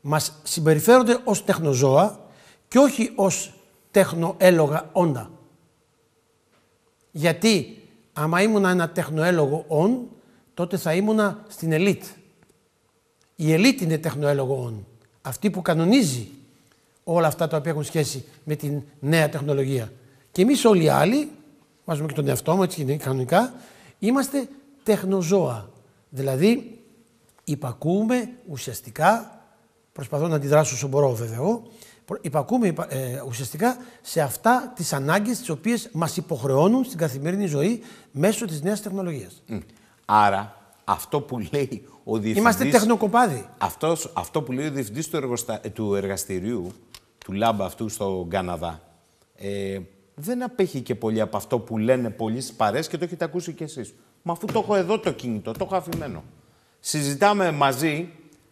Μας συμπεριφέρονται ως τεχνοζώα και όχι ως τεχνοέλογα όντα. Γιατί άμα ήμουνα ένα τεχνοέλογο όν, τότε θα ήμουνα στην ελίτ. Η ελίτ είναι τεχνοέλογο όν. Αυτή που κανονίζει όλα αυτά τα οποία έχουν σχέση με την νέα τεχνολογία. Και εμείς όλοι οι άλλοι, βάζουμε και τον εαυτό μου έτσι κανονικά, είμαστε τεχνοζώα. Δηλαδή υπακούμε ουσιαστικά, προσπαθώ να αντιδράσω όσο μπορώ βέβαια υπακούμε ε, ουσιαστικά σε αυτά τις ανάγκες τις οποίες μας υποχρεώνουν στην καθημερινή ζωή μέσω της νέας τεχνολογίας. Άρα αυτό που λέει ο διευθυντής... Είμαστε τεχνοκοπάδι. Αυτός, αυτό που λέει ο διευθυντής του, εργοστά, του εργαστηρίου, του λάμπα αυτού στο Καναδά, ε, δεν απέχει και πολύ από αυτό που λένε πολλοί στι παρέ και το έχετε ακούσει κι εσείς. Μα αφού το έχω εδώ το κινητό, το έχω αφημένο. Συζητάμε μαζί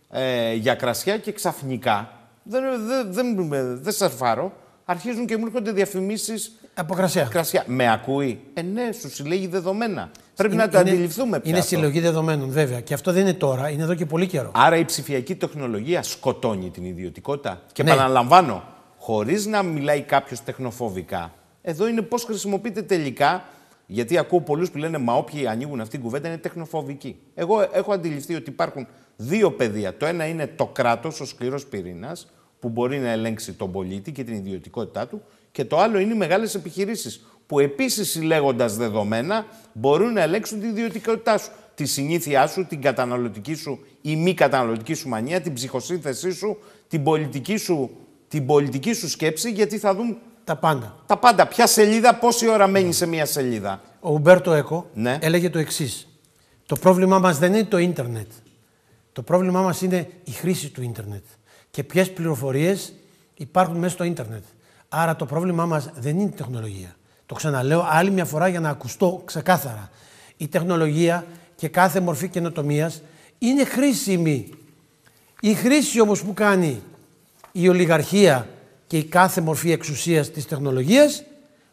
ε, για κρασιά και ξαφνικά δεν, δεν, δεν, δεν σαρφάρω. Αρχίζουν και μου έρχονται διαφημίσεις. Από κρασιά. κρασιά. Με ακούει. Ε, ναι, σου συλλέγει δεδομένα. Πρέπει να το είναι, αντιληφθούμε πια. Είναι αυτό. συλλογή δεδομένων, βέβαια. Και αυτό δεν είναι τώρα, είναι εδώ και πολύ καιρό. Άρα η ψηφιακή τεχνολογία σκοτώνει την ιδιωτικότητα. Και Ναι. επαναλαμβάνω, χωρίς να μιλάει κάποιος τεχνοφοβικά, εδώ είναι πώς χρησιμοποιείται τελικά. Γιατί ακούω πολλούς που λένε Μα όποιοι ανοίγουν αυτή την κουβέντα είναι τεχνοφοβικοί. Εγώ έχω αντιληφθεί ότι υπάρχουν δύο πεδία. Το ένα είναι το κράτος, ο σκληρός πυρήνας, που μπορεί να ελέγξει τον πολίτη και την ιδιωτικότητά του. Και το άλλο είναι οι μεγάλες επιχειρήσεις, που επίσης συλλέγοντας δεδομένα μπορούν να ελέγξουν την ιδιωτικότητά σου. Τη συνήθειά σου, την καταναλωτική σου ή μη καταναλωτική σου μανία, την ψυχοσύνθεσή σου, την πολιτική σου, την πολιτική σου σκέψη, γιατί θα δουν Τα πάντα. τα πάντα. Ποια σελίδα, πόση ώρα μένει σε μια σελίδα. Ο Ουμπέρτο Έκο Ναι. έλεγε το εξής. Το πρόβλημά μας δεν είναι το ίντερνετ. Το πρόβλημά μας είναι η χρήση του ίντερνετ. Και ποιες πληροφορίες υπάρχουν μέσα στο ίντερνετ. Άρα το πρόβλημά μας δεν είναι η τεχνολογία. Το ξαναλέω άλλη μια φορά για να ακουστώ ξεκάθαρα. Η τεχνολογία και κάθε μορφή καινοτομίας είναι χρήσιμη. Η χρήση όμως που κάνει η ολιγαρχία και η κάθε μορφή εξουσίας της τεχνολογίας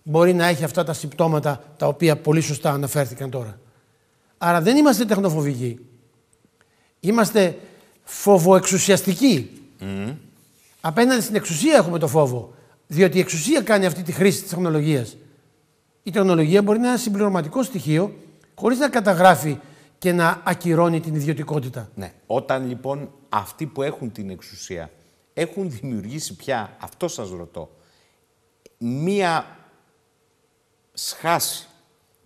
μπορεί να έχει αυτά τα συμπτώματα τα οποία πολύ σωστά αναφέρθηκαν τώρα. Άρα δεν είμαστε τεχνοφοβικοί. Είμαστε φοβοεξουσιαστικοί. Απέναντι στην εξουσία έχουμε το φόβο. Διότι η εξουσία κάνει αυτή τη χρήση της τεχνολογίας. Η τεχνολογία μπορεί να είναι ένα συμπληρωματικό στοιχείο χωρίς να καταγράφει και να ακυρώνει την ιδιωτικότητα. Ναι. Όταν λοιπόν αυτοί που έχουν την εξουσία έχουν δημιουργήσει πια, αυτό σας ρωτώ, μία σχάση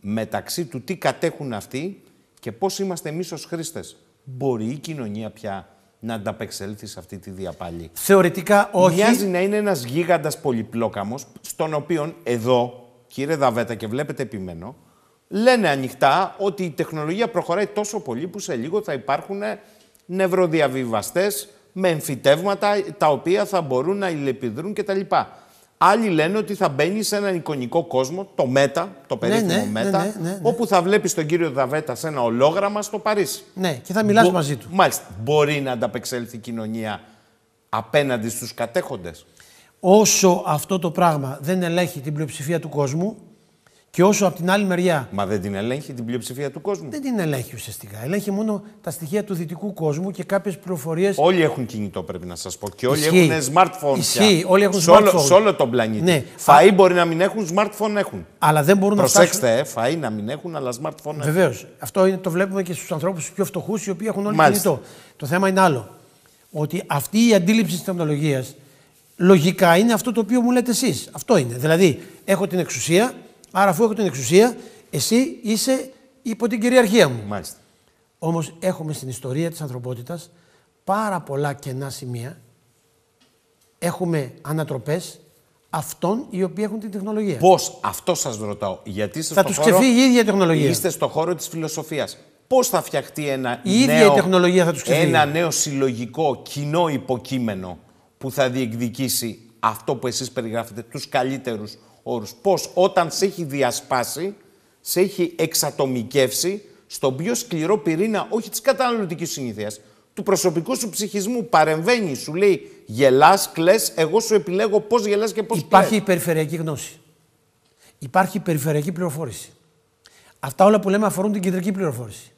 μεταξύ του τι κατέχουν αυτοί και πώς είμαστε εμείς ως χρήστες. Μπορεί η κοινωνία πια να ανταπεξέλθει σε αυτή τη διαπάλη. Θεωρητικά όχι. Μοιάζει να είναι ένας γίγαντας πολυπλόκαμος, στον οποίο εδώ, κύριε Δαβέτα, και βλέπετε επιμένω, λένε ανοιχτά ότι η τεχνολογία προχωράει τόσο πολύ που σε λίγο θα υπάρχουν νευροδιαβιβαστές με εμφυτεύματα τα οποία θα μπορούν να ηλεπιδρούν κτλ. Άλλοι λένε ότι θα μπαίνει σε έναν εικονικό κόσμο, το ΜΕΤΑ, το περίφημο ναι, ναι, ΜΕΤΑ, ναι, ναι, ναι. όπου θα βλέπεις τον κύριο Δαβέτα σε ένα ολόγραμμα στο Παρίσι. Ναι, και θα μιλάς Μπο- μαζί του. Μάλιστα. Μπορεί να ανταπεξέλθει η κοινωνία απέναντι στους κατέχοντες; Όσο αυτό το πράγμα δεν ελέγχει την πλειοψηφία του κόσμου και όσο από την άλλη μεριά Μα δεν την ελέγχει την πλειοψηφία του κόσμου. δεν την ελέγχει ουσιαστικά. Ελέγχει μόνο τα στοιχεία του δυτικού κόσμου και κάποιες πληροφορίες Όλοι έχουν κινητό, πρέπει να σας πω. Και όλοι Ισχύει. έχουν smartphone. Ισχύει. πια. Όλοι έχουν σε όλο, smartphone. σε όλο τον πλανήτη. Ναι. Φαΐ μπορεί να μην έχουν, smartphone έχουν. αλλά δεν μπορούν να φτάσουν. Προσέξτε, ε, φαΐ να μην έχουν, αλλά smartphone έχουν. Βεβαίως. Αυτό είναι, το βλέπουμε και στους ανθρώπους πιο φτωχούς, οι οποίοι έχουν όλοι Μάλιστα. κινητό. Το θέμα είναι άλλο. Ότι αυτή η αντίληψη της τεχνολογίας λογικά είναι αυτό το οποίο μου λέτε εσείς. Αυτό είναι. Δηλαδή, έχω την εξουσία, άρα αφού έχω την εξουσία, εσύ είσαι υπό την κυριαρχία μου. Μάλιστα. Όμως έχουμε στην ιστορία της ανθρωπότητας πάρα πολλά κενά σημεία. Έχουμε ανατροπές αυτών οι οποίοι έχουν την τεχνολογία. Πώς, αυτό σας ρωτάω. Γιατί είστε Θα στο τους χώρο, ξεφύγει η ίδια η τεχνολογία. Είστε στο χώρο της φιλοσοφίας. Πώς θα φτιαχτεί ένα Η ίδια νέο, η τεχνολογία θα τους ξεφύγει. ένα νέο συλλογικό κοινό υποκείμενο που θα διεκδικήσει αυτό που εσείς περιγράφετε, τους καλύτερους όρους. Πώς όταν σε έχει διασπάσει, σε έχει εξατομικεύσει στον πιο σκληρό πυρήνα, όχι της καταναλωτικής συνήθειας, του προσωπικού σου ψυχισμού. Παρεμβαίνει, σου λέει γελάς, κλαις, εγώ σου επιλέγω πώς γελάς και πώς Υπάρχει κλαις. η περιφερειακή γνώση. Υπάρχει η περιφερειακή πληροφόρηση. Αυτά όλα που λέμε αφορούν την κεντρική πληροφόρηση.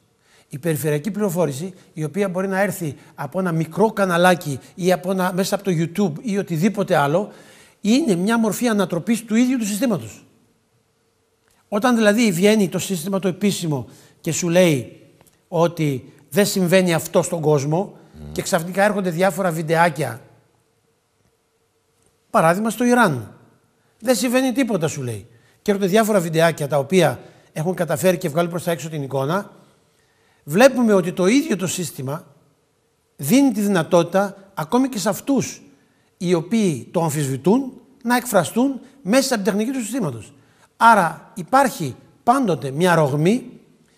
Η περιφερειακή πληροφόρηση, η οποία μπορεί να έρθει από ένα μικρό καναλάκι ή από ένα, μέσα από το YouTube ή οτιδήποτε άλλο, είναι μια μορφή ανατροπής του ίδιου του συστήματος. Όταν δηλαδή βγαίνει το σύστημα το επίσημο και σου λέει ότι δεν συμβαίνει αυτό στον κόσμο και ξαφνικά έρχονται διάφορα βιντεάκια Παράδειγμα στο Ιράν. Δεν συμβαίνει τίποτα, σου λέει. Και έρχονται διάφορα βιντεάκια τα οποία έχουν καταφέρει και βγάλουν προς τα έξω την εικόνα. Βλέπουμε ότι το ίδιο το σύστημα δίνει τη δυνατότητα ακόμη και σε αυτούς οι οποίοι το αμφισβητούν να εκφραστούν μέσα από την τεχνική του συστήματος. Άρα υπάρχει πάντοτε μια ρογμή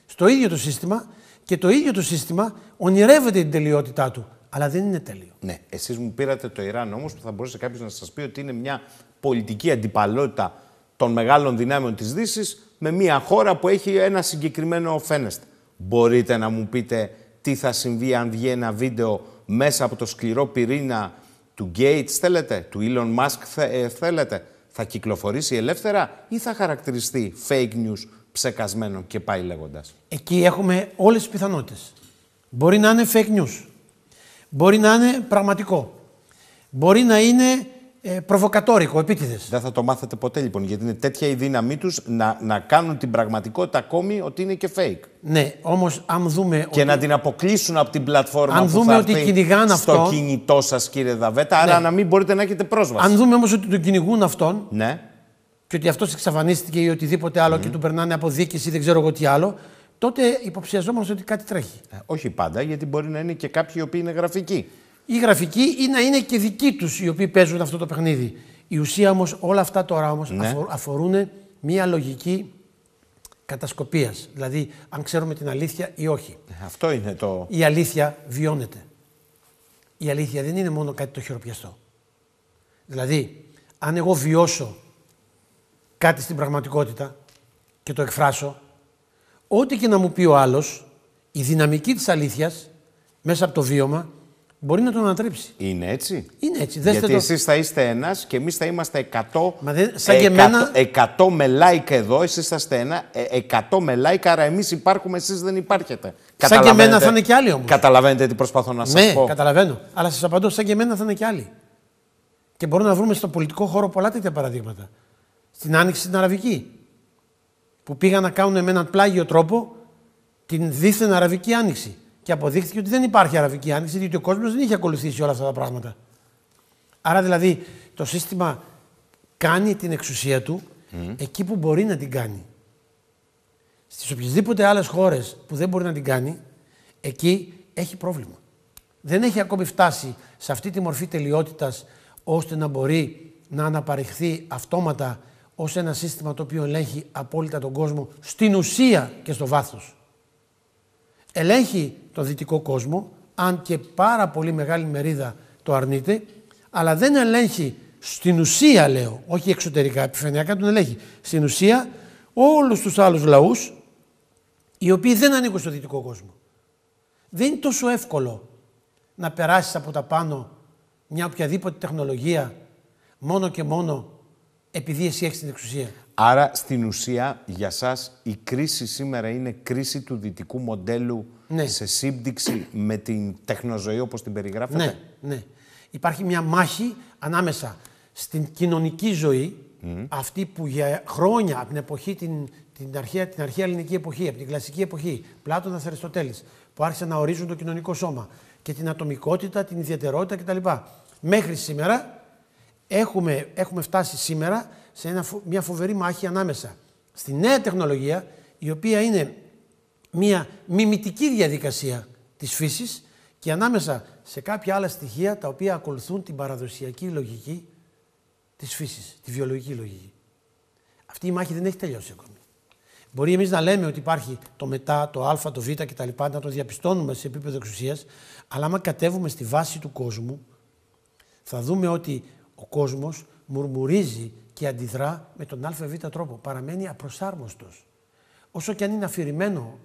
στο ίδιο το σύστημα και το ίδιο το σύστημα ονειρεύεται την τελειότητά του. Αλλά δεν είναι τέλειο. Ναι, εσείς μου πήρατε το Ιράν όμως που θα μπορούσε κάποιος να σας πει ότι είναι μια πολιτική αντιπαλότητα των μεγάλων δυνάμεων της δύσης με μια χώρα που έχει ένα συγκεκριμένο φαίνεστε. Μπορείτε να μου πείτε τι θα συμβεί αν βγει ένα βίντεο μέσα από το σκληρό πυρήνα του Gates θέλετε, του Elon Musk ε, θέλετε; Θα κυκλοφορήσει ελεύθερα ή θα χαρακτηριστεί fake news ψεκασμένο και πάει λέγοντας; Εκεί έχουμε όλες τις πιθανότητες. Μπορεί να είναι fake news. Μπορεί να είναι πραγματικό. Μπορεί να είναι ε, προβοκατόρικο, επίτηδες. Δεν θα το μάθετε ποτέ λοιπόν, γιατί είναι τέτοια η δύναμή τους να, να κάνουν την πραγματικότητα ακόμη ότι είναι και fake. Ναι, όμως αν δούμε. Και ότι... να την αποκλείσουν από την πλατφόρμα αν που δούμε θα ότι κυνηγάνε στο αυτόν... κινητό σας, κύριε Δαβέτα, άρα ναι. να μην μπορείτε να έχετε πρόσβαση. Αν δούμε όμως ότι τον κυνηγούν αυτόν. Ναι. Και ότι αυτός εξαφανίστηκε ή οτιδήποτε άλλο mm. και του περνάνε αποδίκηση ή δεν ξέρω εγώ τι άλλο, τότε υποψιαζόμαστε ότι κάτι τρέχει. Ε, όχι πάντα, γιατί μπορεί να είναι και κάποιοι οι οποίοι είναι γραφικοί. Ή γραφικοί ή να είναι και δικοί τους οι οποίοι παίζουν αυτό το παιχνίδι. Η ουσία όμως, όλα αυτά τώρα όμως ναι. αφορούν μία λογική κατασκοπίας. Δηλαδή, αν ξέρουμε την αλήθεια ή όχι. Αυτό είναι το... Η αλήθεια βιώνεται. Η αλήθεια δεν είναι μόνο κάτι το χειροπιαστό. Δηλαδή, αν εγώ βιώσω κάτι στην πραγματικότητα και το εκφράσω, ό,τι και να μου πει ο άλλος, η δυναμική της αλήθειας, μέσα από το βίωμα, μπορεί να τον ανατρέψει. Είναι έτσι; Είναι έτσι. Δέστε Γιατί το... εσείς θα είστε ένας και εμείς θα είμαστε 100. Μα δεν... Σαν 100, και εμένα... 100 με like εδώ, εσείς θα είστε ένα. 100 με like, άρα εμείς υπάρχουμε, εσείς δεν υπάρχετε. Σαν και εμένα θα είναι και άλλοι όμως. Καταλαβαίνετε τι προσπαθώ να σας ναι, πω. Ναι, καταλαβαίνω. Αλλά σας απαντώ, σαν και εμένα θα είναι και άλλοι. Και μπορούμε να βρούμε στο πολιτικό χώρο πολλά τέτοια παραδείγματα. Στην άνοιξη στην Αραβική. Που πήγαν να κάνουν με έναν πλάγιο τρόπο την δίθεν Αραβική άνοιξη. Και αποδείχθηκε ότι δεν υπάρχει αραβική άνοιξη, διότι ο κόσμος δεν είχε ακολουθήσει όλα αυτά τα πράγματα. Άρα δηλαδή το σύστημα κάνει την εξουσία του εκεί που μπορεί να την κάνει. Στις οποιασδήποτε άλλες χώρες που δεν μπορεί να την κάνει, εκεί έχει πρόβλημα. Δεν έχει ακόμη φτάσει σε αυτή τη μορφή τελειότητας ώστε να μπορεί να αναπαρεχθεί αυτόματα ως ένα σύστημα το οποίο ελέγχει απόλυτα τον κόσμο στην ουσία και στο βάθος ελέγχει το δυτικό κόσμο, αν και πάρα πολύ μεγάλη μερίδα το αρνείται, αλλά δεν ελέγχει στην ουσία, λέω, όχι εξωτερικά, επιφανειακά τον ελέγχει. Στην ουσία όλους τους άλλους λαούς, οι οποίοι δεν ανήκουν στο δυτικό κόσμο. Δεν είναι τόσο εύκολο να περάσεις από τα πάνω μια οποιαδήποτε τεχνολογία μόνο και μόνο επειδή εσύ έχεις την εξουσία. Άρα, στην ουσία, για σας, η κρίση σήμερα είναι κρίση του δυτικού μοντέλου ναι. σε σύμπτυξη με την τεχνοζωή όπως την περιγράφετε. Ναι, ναι. Υπάρχει μια μάχη ανάμεσα στην κοινωνική ζωή, αυτή που για χρόνια, από την εποχή, την, την, αρχαία, την αρχαία ελληνική εποχή, από την κλασική εποχή, Πλάτωνας Αριστοτέλης, που άρχισαν να ορίζουν το κοινωνικό σώμα και την ατομικότητα, την ιδιαιτερότητα κτλ. Μέχρι σήμερα έχουμε, έχουμε φτάσει σήμερα σε ένα, μια φοβερή μάχη ανάμεσα στη νέα τεχνολογία, η οποία είναι μια μιμητική διαδικασία της φύσης και ανάμεσα σε κάποια άλλα στοιχεία τα οποία ακολουθούν την παραδοσιακή λογική της φύσης, τη βιολογική λογική. Αυτή η μάχη δεν έχει τελειώσει ακόμη. Μπορεί εμείς να λέμε ότι υπάρχει το μετά, το α, το β κτλ. Να το διαπιστώνουμε σε επίπεδο εξουσίας, αλλά άμα κατέβουμε στη βάση του κόσμου, θα δούμε ότι ο κόσμος μουρμουρίζει και αντιδρά με τον ΑΒ τρόπο. Παραμένει απροσάρμοστος. Όσο και αν είναι αφηρημένο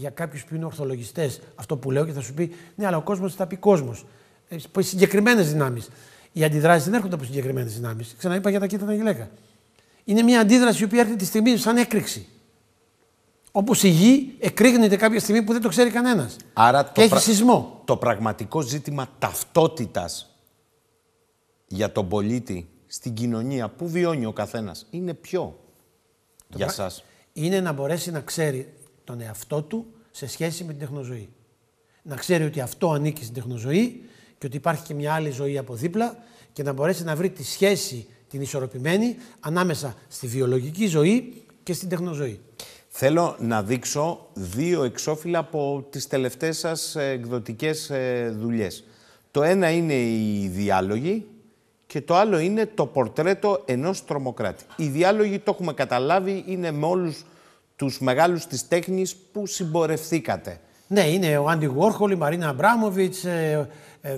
για κάποιους που είναι ορθολογιστές αυτό που λέω και θα σου πει Ναι, αλλά ο κόσμος θα πει κόσμος. Ε, συγκεκριμένες δυνάμεις. Οι αντιδράσεις δεν έρχονται από συγκεκριμένες δυνάμεις. Ξαναείπα για τα κίτρινα γυλαίκα. Είναι μια αντίδραση η οποία έρχεται τη στιγμή σαν έκρηξη. Όπως η γη εκρήγνεται κάποια στιγμή που δεν το ξέρει κανένας. Άρα και έχει σεισμό. Το πραγματικό ζήτημα ταυτότητας για τον πολίτη στην κοινωνία που βιώνει ο καθένας είναι ποιο; Για σας. Είναι να μπορέσει να ξέρει τον εαυτό του σε σχέση με την τεχνοζωή. Να ξέρει ότι αυτό ανήκει στην τεχνοζωή και ότι υπάρχει και μια άλλη ζωή από δίπλα και να μπορέσει να βρει τη σχέση την ισορροπημένη ανάμεσα στη βιολογική ζωή και στην τεχνοζωή. Θέλω να δείξω δύο εξώφυλλα από τις τελευταίες σας εκδοτικές ε, δουλειές. Το ένα είναι οι διάλογοι και το άλλο είναι το πορτρέτο ενός τρομοκράτη. Οι διάλογοι, το έχουμε καταλάβει, είναι με όλους τους μεγάλους της τέχνης που συμπορευθήκατε. Ναι, είναι ο Άντι Γουόρχολ, η Μαρίνα Αμπράμοβιτ,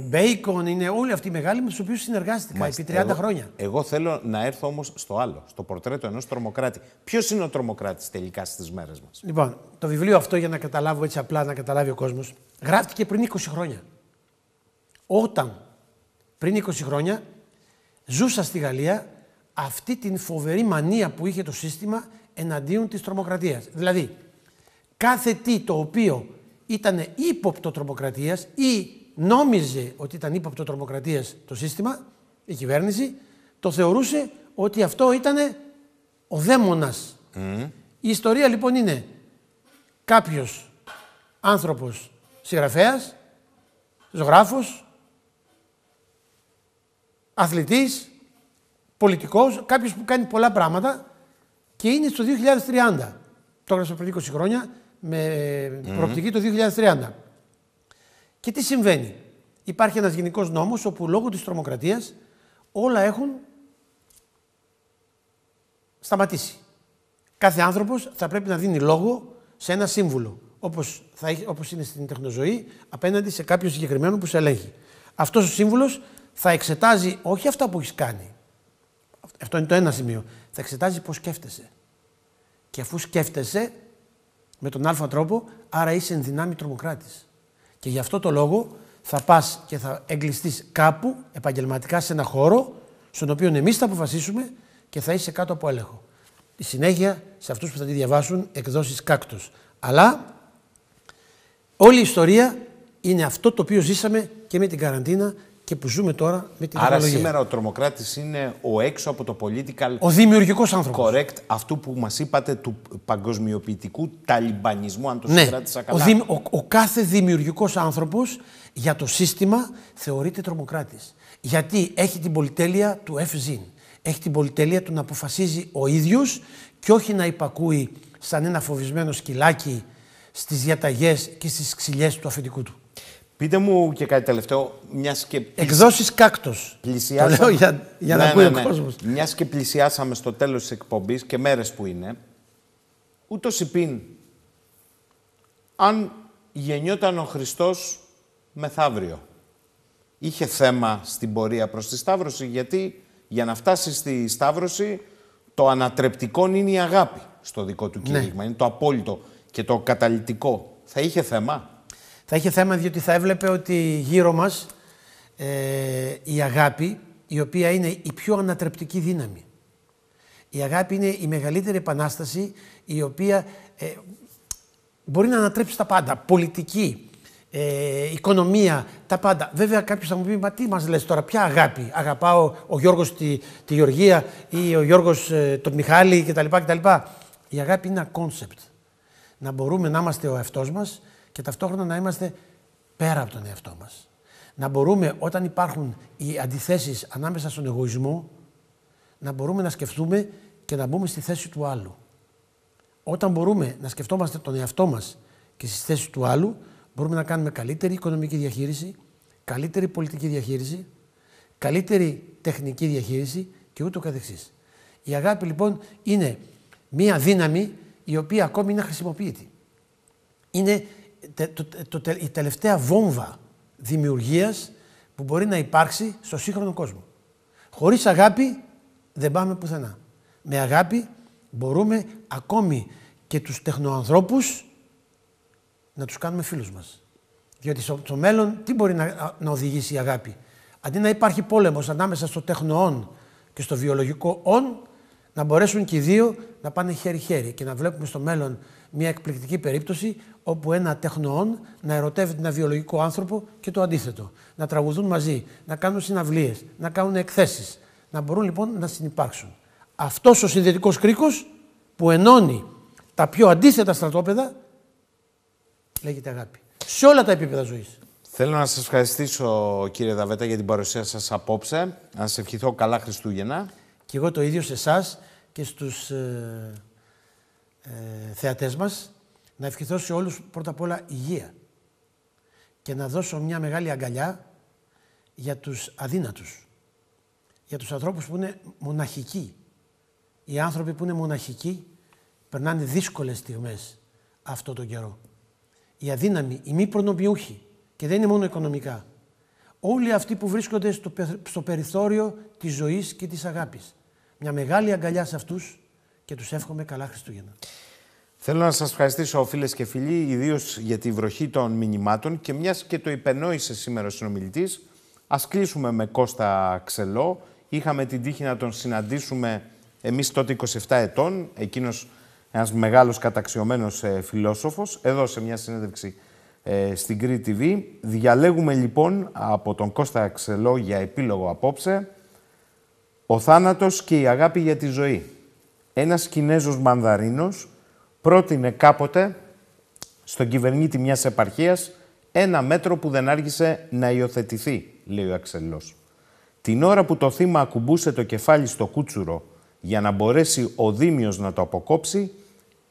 Μπέικον, είναι όλοι αυτοί οι μεγάλοι με τους οποίους συνεργάστηκα Μάλιστα. επί 30 εγώ, χρόνια. Εγώ θέλω να έρθω όμως στο άλλο, στο πορτρέτο ενός τρομοκράτη. Ποιος είναι ο τρομοκράτης τελικά στις μέρες μας; Λοιπόν, το βιβλίο αυτό για να καταλάβω έτσι απλά να καταλάβει ο κόσμος, γράφτηκε πριν 20 χρόνια. Όταν πριν 20 χρόνια ζούσα στη Γαλλία αυτή την φοβερή μανία που είχε το σύστημα εναντίον της τρομοκρατίας. Δηλαδή, κάθε τι το οποίο ήταν ύποπτο τρομοκρατίας ή νόμιζε ότι ήταν ύποπτο τρομοκρατίας το σύστημα, η κυβέρνηση, το θεωρούσε ότι αυτό ήταν ο δαίμονας. Η ιστορία λοιπόν είναι κάποιος άνθρωπος συγγραφέας, ζωγράφος, αθλητής, πολιτικός, κάποιος που κάνει πολλά πράγματα και είναι στο 2030. Το έγραψα πριν 20 χρόνια με προοπτική το 2030. Και τι συμβαίνει; Υπάρχει ένας γενικός νόμος όπου λόγω της τρομοκρατίας όλα έχουν σταματήσει. Κάθε άνθρωπος θα πρέπει να δίνει λόγο σε ένα σύμβουλο, όπως, θα, έχει- όπως είναι στην τεχνοζωή, απέναντι σε κάποιο συγκεκριμένο που σε ελέγχει. Αυτός ο σύμβουλος θα εξετάζει όχι αυτά που έχεις κάνει. Αυτό είναι το ένα σημείο. Θα εξετάζει πώς σκέφτεσαι. Και αφού σκέφτεσαι με τον αλφα τρόπο, άρα είσαι εν δυνάμει τρομοκράτης. Και γι' αυτό το λόγο θα πας και θα εγκλειστείς κάπου επαγγελματικά σε ένα χώρο, στον οποίο εμείς θα αποφασίσουμε και θα είσαι κάτω από έλεγχο. Η συνέχεια σε αυτούς που θα τη διαβάσουν εκδόσεις κάκτος. Αλλά όλη η ιστορία είναι αυτό το οποίο ζήσαμε και με την καραντίνα και που ζούμε τώρα με την Άρα τεχνολογία. σήμερα ο τρομοκράτης είναι ο έξω από το political Ο δημιουργικός άνθρωπος. correct αυτού που μας είπατε του παγκοσμιοποιητικού ταλιμπανισμού, αν το Ναι, συγκράτησα ο, καλά. δημ- ο, ο κάθε δημιουργικός άνθρωπος για το σύστημα θεωρείται τρομοκράτης. Γιατί έχει την πολυτέλεια του ευζήν. Έχει την πολυτέλεια του να αποφασίζει ο ίδιος και όχι να υπακούει σαν ένα φοβισμένο σκυλάκι στις διαταγές και στις ξυλιές του αφεντικού του. Πείτε μου και κάτι τελευταίο, μιας και Εκδόσεις κάκτος. πλησιάσαμε. Το λέω για, για να Ναι, ακούει ναι, ο ναι. κόσμος. Μιας και πλησιάσαμε στο τέλος της εκπομπής και μέρες που είναι, ούτως υπήν, αν γεννιόταν ο Χριστός μεθαύριο, είχε θέμα στην πορεία προς τη Σταύρωση, γιατί για να φτάσει στη Σταύρωση το ανατρεπτικό είναι η αγάπη στο δικό του Ναι. κήρυγμα. Είναι το απόλυτο και το καταλυτικό. Θα είχε θέμα; Θα είχε θέμα διότι θα έβλεπε ότι γύρω μας ε, η αγάπη, η οποία είναι η πιο ανατρεπτική δύναμη. Η αγάπη είναι η μεγαλύτερη επανάσταση η οποία ε, μπορεί να ανατρέψει τα πάντα. Πολιτική, ε, οικονομία, τα πάντα. Βέβαια κάποιος θα μου πει, μα τι μας λες τώρα, ποια αγάπη; Αγαπάω ο Γιώργος τη, τη Γεωργία ή ο Γιώργος ε, τον Μιχάλη κτλ. κτλ. Η αγάπη είναι ένα concept. Να μπορούμε να είμαστε ο εαυτός μας και ταυτόχρονα να είμαστε πέρα από τον εαυτό μας. Να μπορούμε όταν υπάρχουν οι αντιθέσεις ανάμεσα στον εγωισμό, να μπορούμε να σκεφτούμε και να μπούμε στη θέση του άλλου. Όταν μπορούμε να σκεφτόμαστε τον εαυτό μας και στις θέσεις του άλλου, μπορούμε να κάνουμε καλύτερη οικονομική διαχείριση, καλύτερη πολιτική διαχείριση, καλύτερη τεχνική διαχείριση και ούτω καθεξής. Η αγάπη λοιπόν είναι μία δύναμη η οποία ακόμη είναι αχρησιμοποιητή. Είναι τε- το- το- το- η τελευταία βόμβα δημιουργίας που μπορεί να υπάρξει στο σύγχρονο κόσμο. Χωρίς αγάπη δεν πάμε πουθενά. Με αγάπη μπορούμε ακόμη και τους τεχνοανθρώπους να τους κάνουμε φίλους μας. Διότι στο, στο μέλλον τι μπορεί να, να οδηγήσει η αγάπη; Αντί να υπάρχει πόλεμος ανάμεσα στο τεχνοόν και στο βιολογικό όν, να μπορέσουν και οι δύο να πάνε χέρι-χέρι και να βλέπουμε στο μέλλον μια εκπληκτική περίπτωση όπου ένα τεχνοόν να ερωτεύεται ένα βιολογικό άνθρωπο και το αντίθετο. Να τραγουδούν μαζί, να κάνουν συναυλίες, να κάνουν εκθέσεις. Να μπορούν λοιπόν να συνεπάρξουν. Αυτός ο συνδετικός κρίκος που ενώνει τα πιο αντίθετα στρατόπεδα λέγεται αγάπη. Σε όλα τα επίπεδα ζωής. Θέλω να σας ευχαριστήσω κύριε Δαβέτα για την παρουσία σας απόψε. Να σας ευχηθώ καλά Χριστούγεννα. Και εγώ το ίδιο σε εσάς και στους ε, ε, θεατές μας να ευχηθώ σε όλους πρώτα απ' όλα υγεία και να δώσω μια μεγάλη αγκαλιά για τους αδύνατους, για τους ανθρώπους που είναι μοναχικοί. Οι άνθρωποι που είναι μοναχικοί περνάνε δύσκολες στιγμές αυτό τον καιρό. οι αδύναμοι, οι μη προνομιούχοι και δεν είναι μόνο οικονομικά. Όλοι αυτοί που βρίσκονται στο, στο περιθώριο της ζωής και της αγάπης. Μια μεγάλη αγκαλιά σε αυτούς και τους εύχομαι καλά Χριστούγεννα. Θέλω να σας ευχαριστήσω φίλες και φίλοι, ιδίως για τη βροχή των μηνυμάτων και μιας και το υπενόησες σήμερα ο συνομιλητής, ας κλείσουμε με Κώστα Ξελό. Είχαμε την τύχη να τον συναντήσουμε εμείς τότε 27 ετών, εκείνος ένας μεγάλος καταξιωμένος ε, φιλόσοφος, εδώ σε μια συνέντευξη ε, στην Crete TV. Διαλέγουμε λοιπόν από τον Κώστα Ξελό για επίλογο απόψε «Ο θάνατος και η αγάπη για τη ζωή». Ένας Κινέζος μανδαρίνος πρότεινε κάποτε στον κυβερνήτη μιας επαρχίας ένα μέτρο που δεν άργησε να υιοθετηθεί, λέει ο Αξελός. Την ώρα που το θύμα ακουμπούσε το κεφάλι στο κούτσουρο για να μπορέσει ο Δήμιος να το αποκόψει,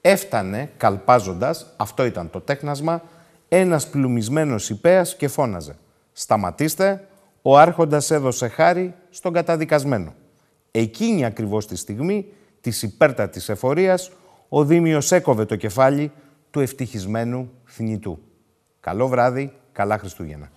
έφτανε, καλπάζοντας, αυτό ήταν το τέχνασμα, ένας πλουμισμένος υπέας και φώναζε «Σταματήστε, ο άρχοντας έδωσε χάρη στον καταδικασμένο». Εκείνη ακριβώς τη στιγμή της υπέρτατης εφορίας, ο Δήμιος έκοβε το κεφάλι του ευτυχισμένου θνητού. Καλό βράδυ, καλά Χριστούγεννα.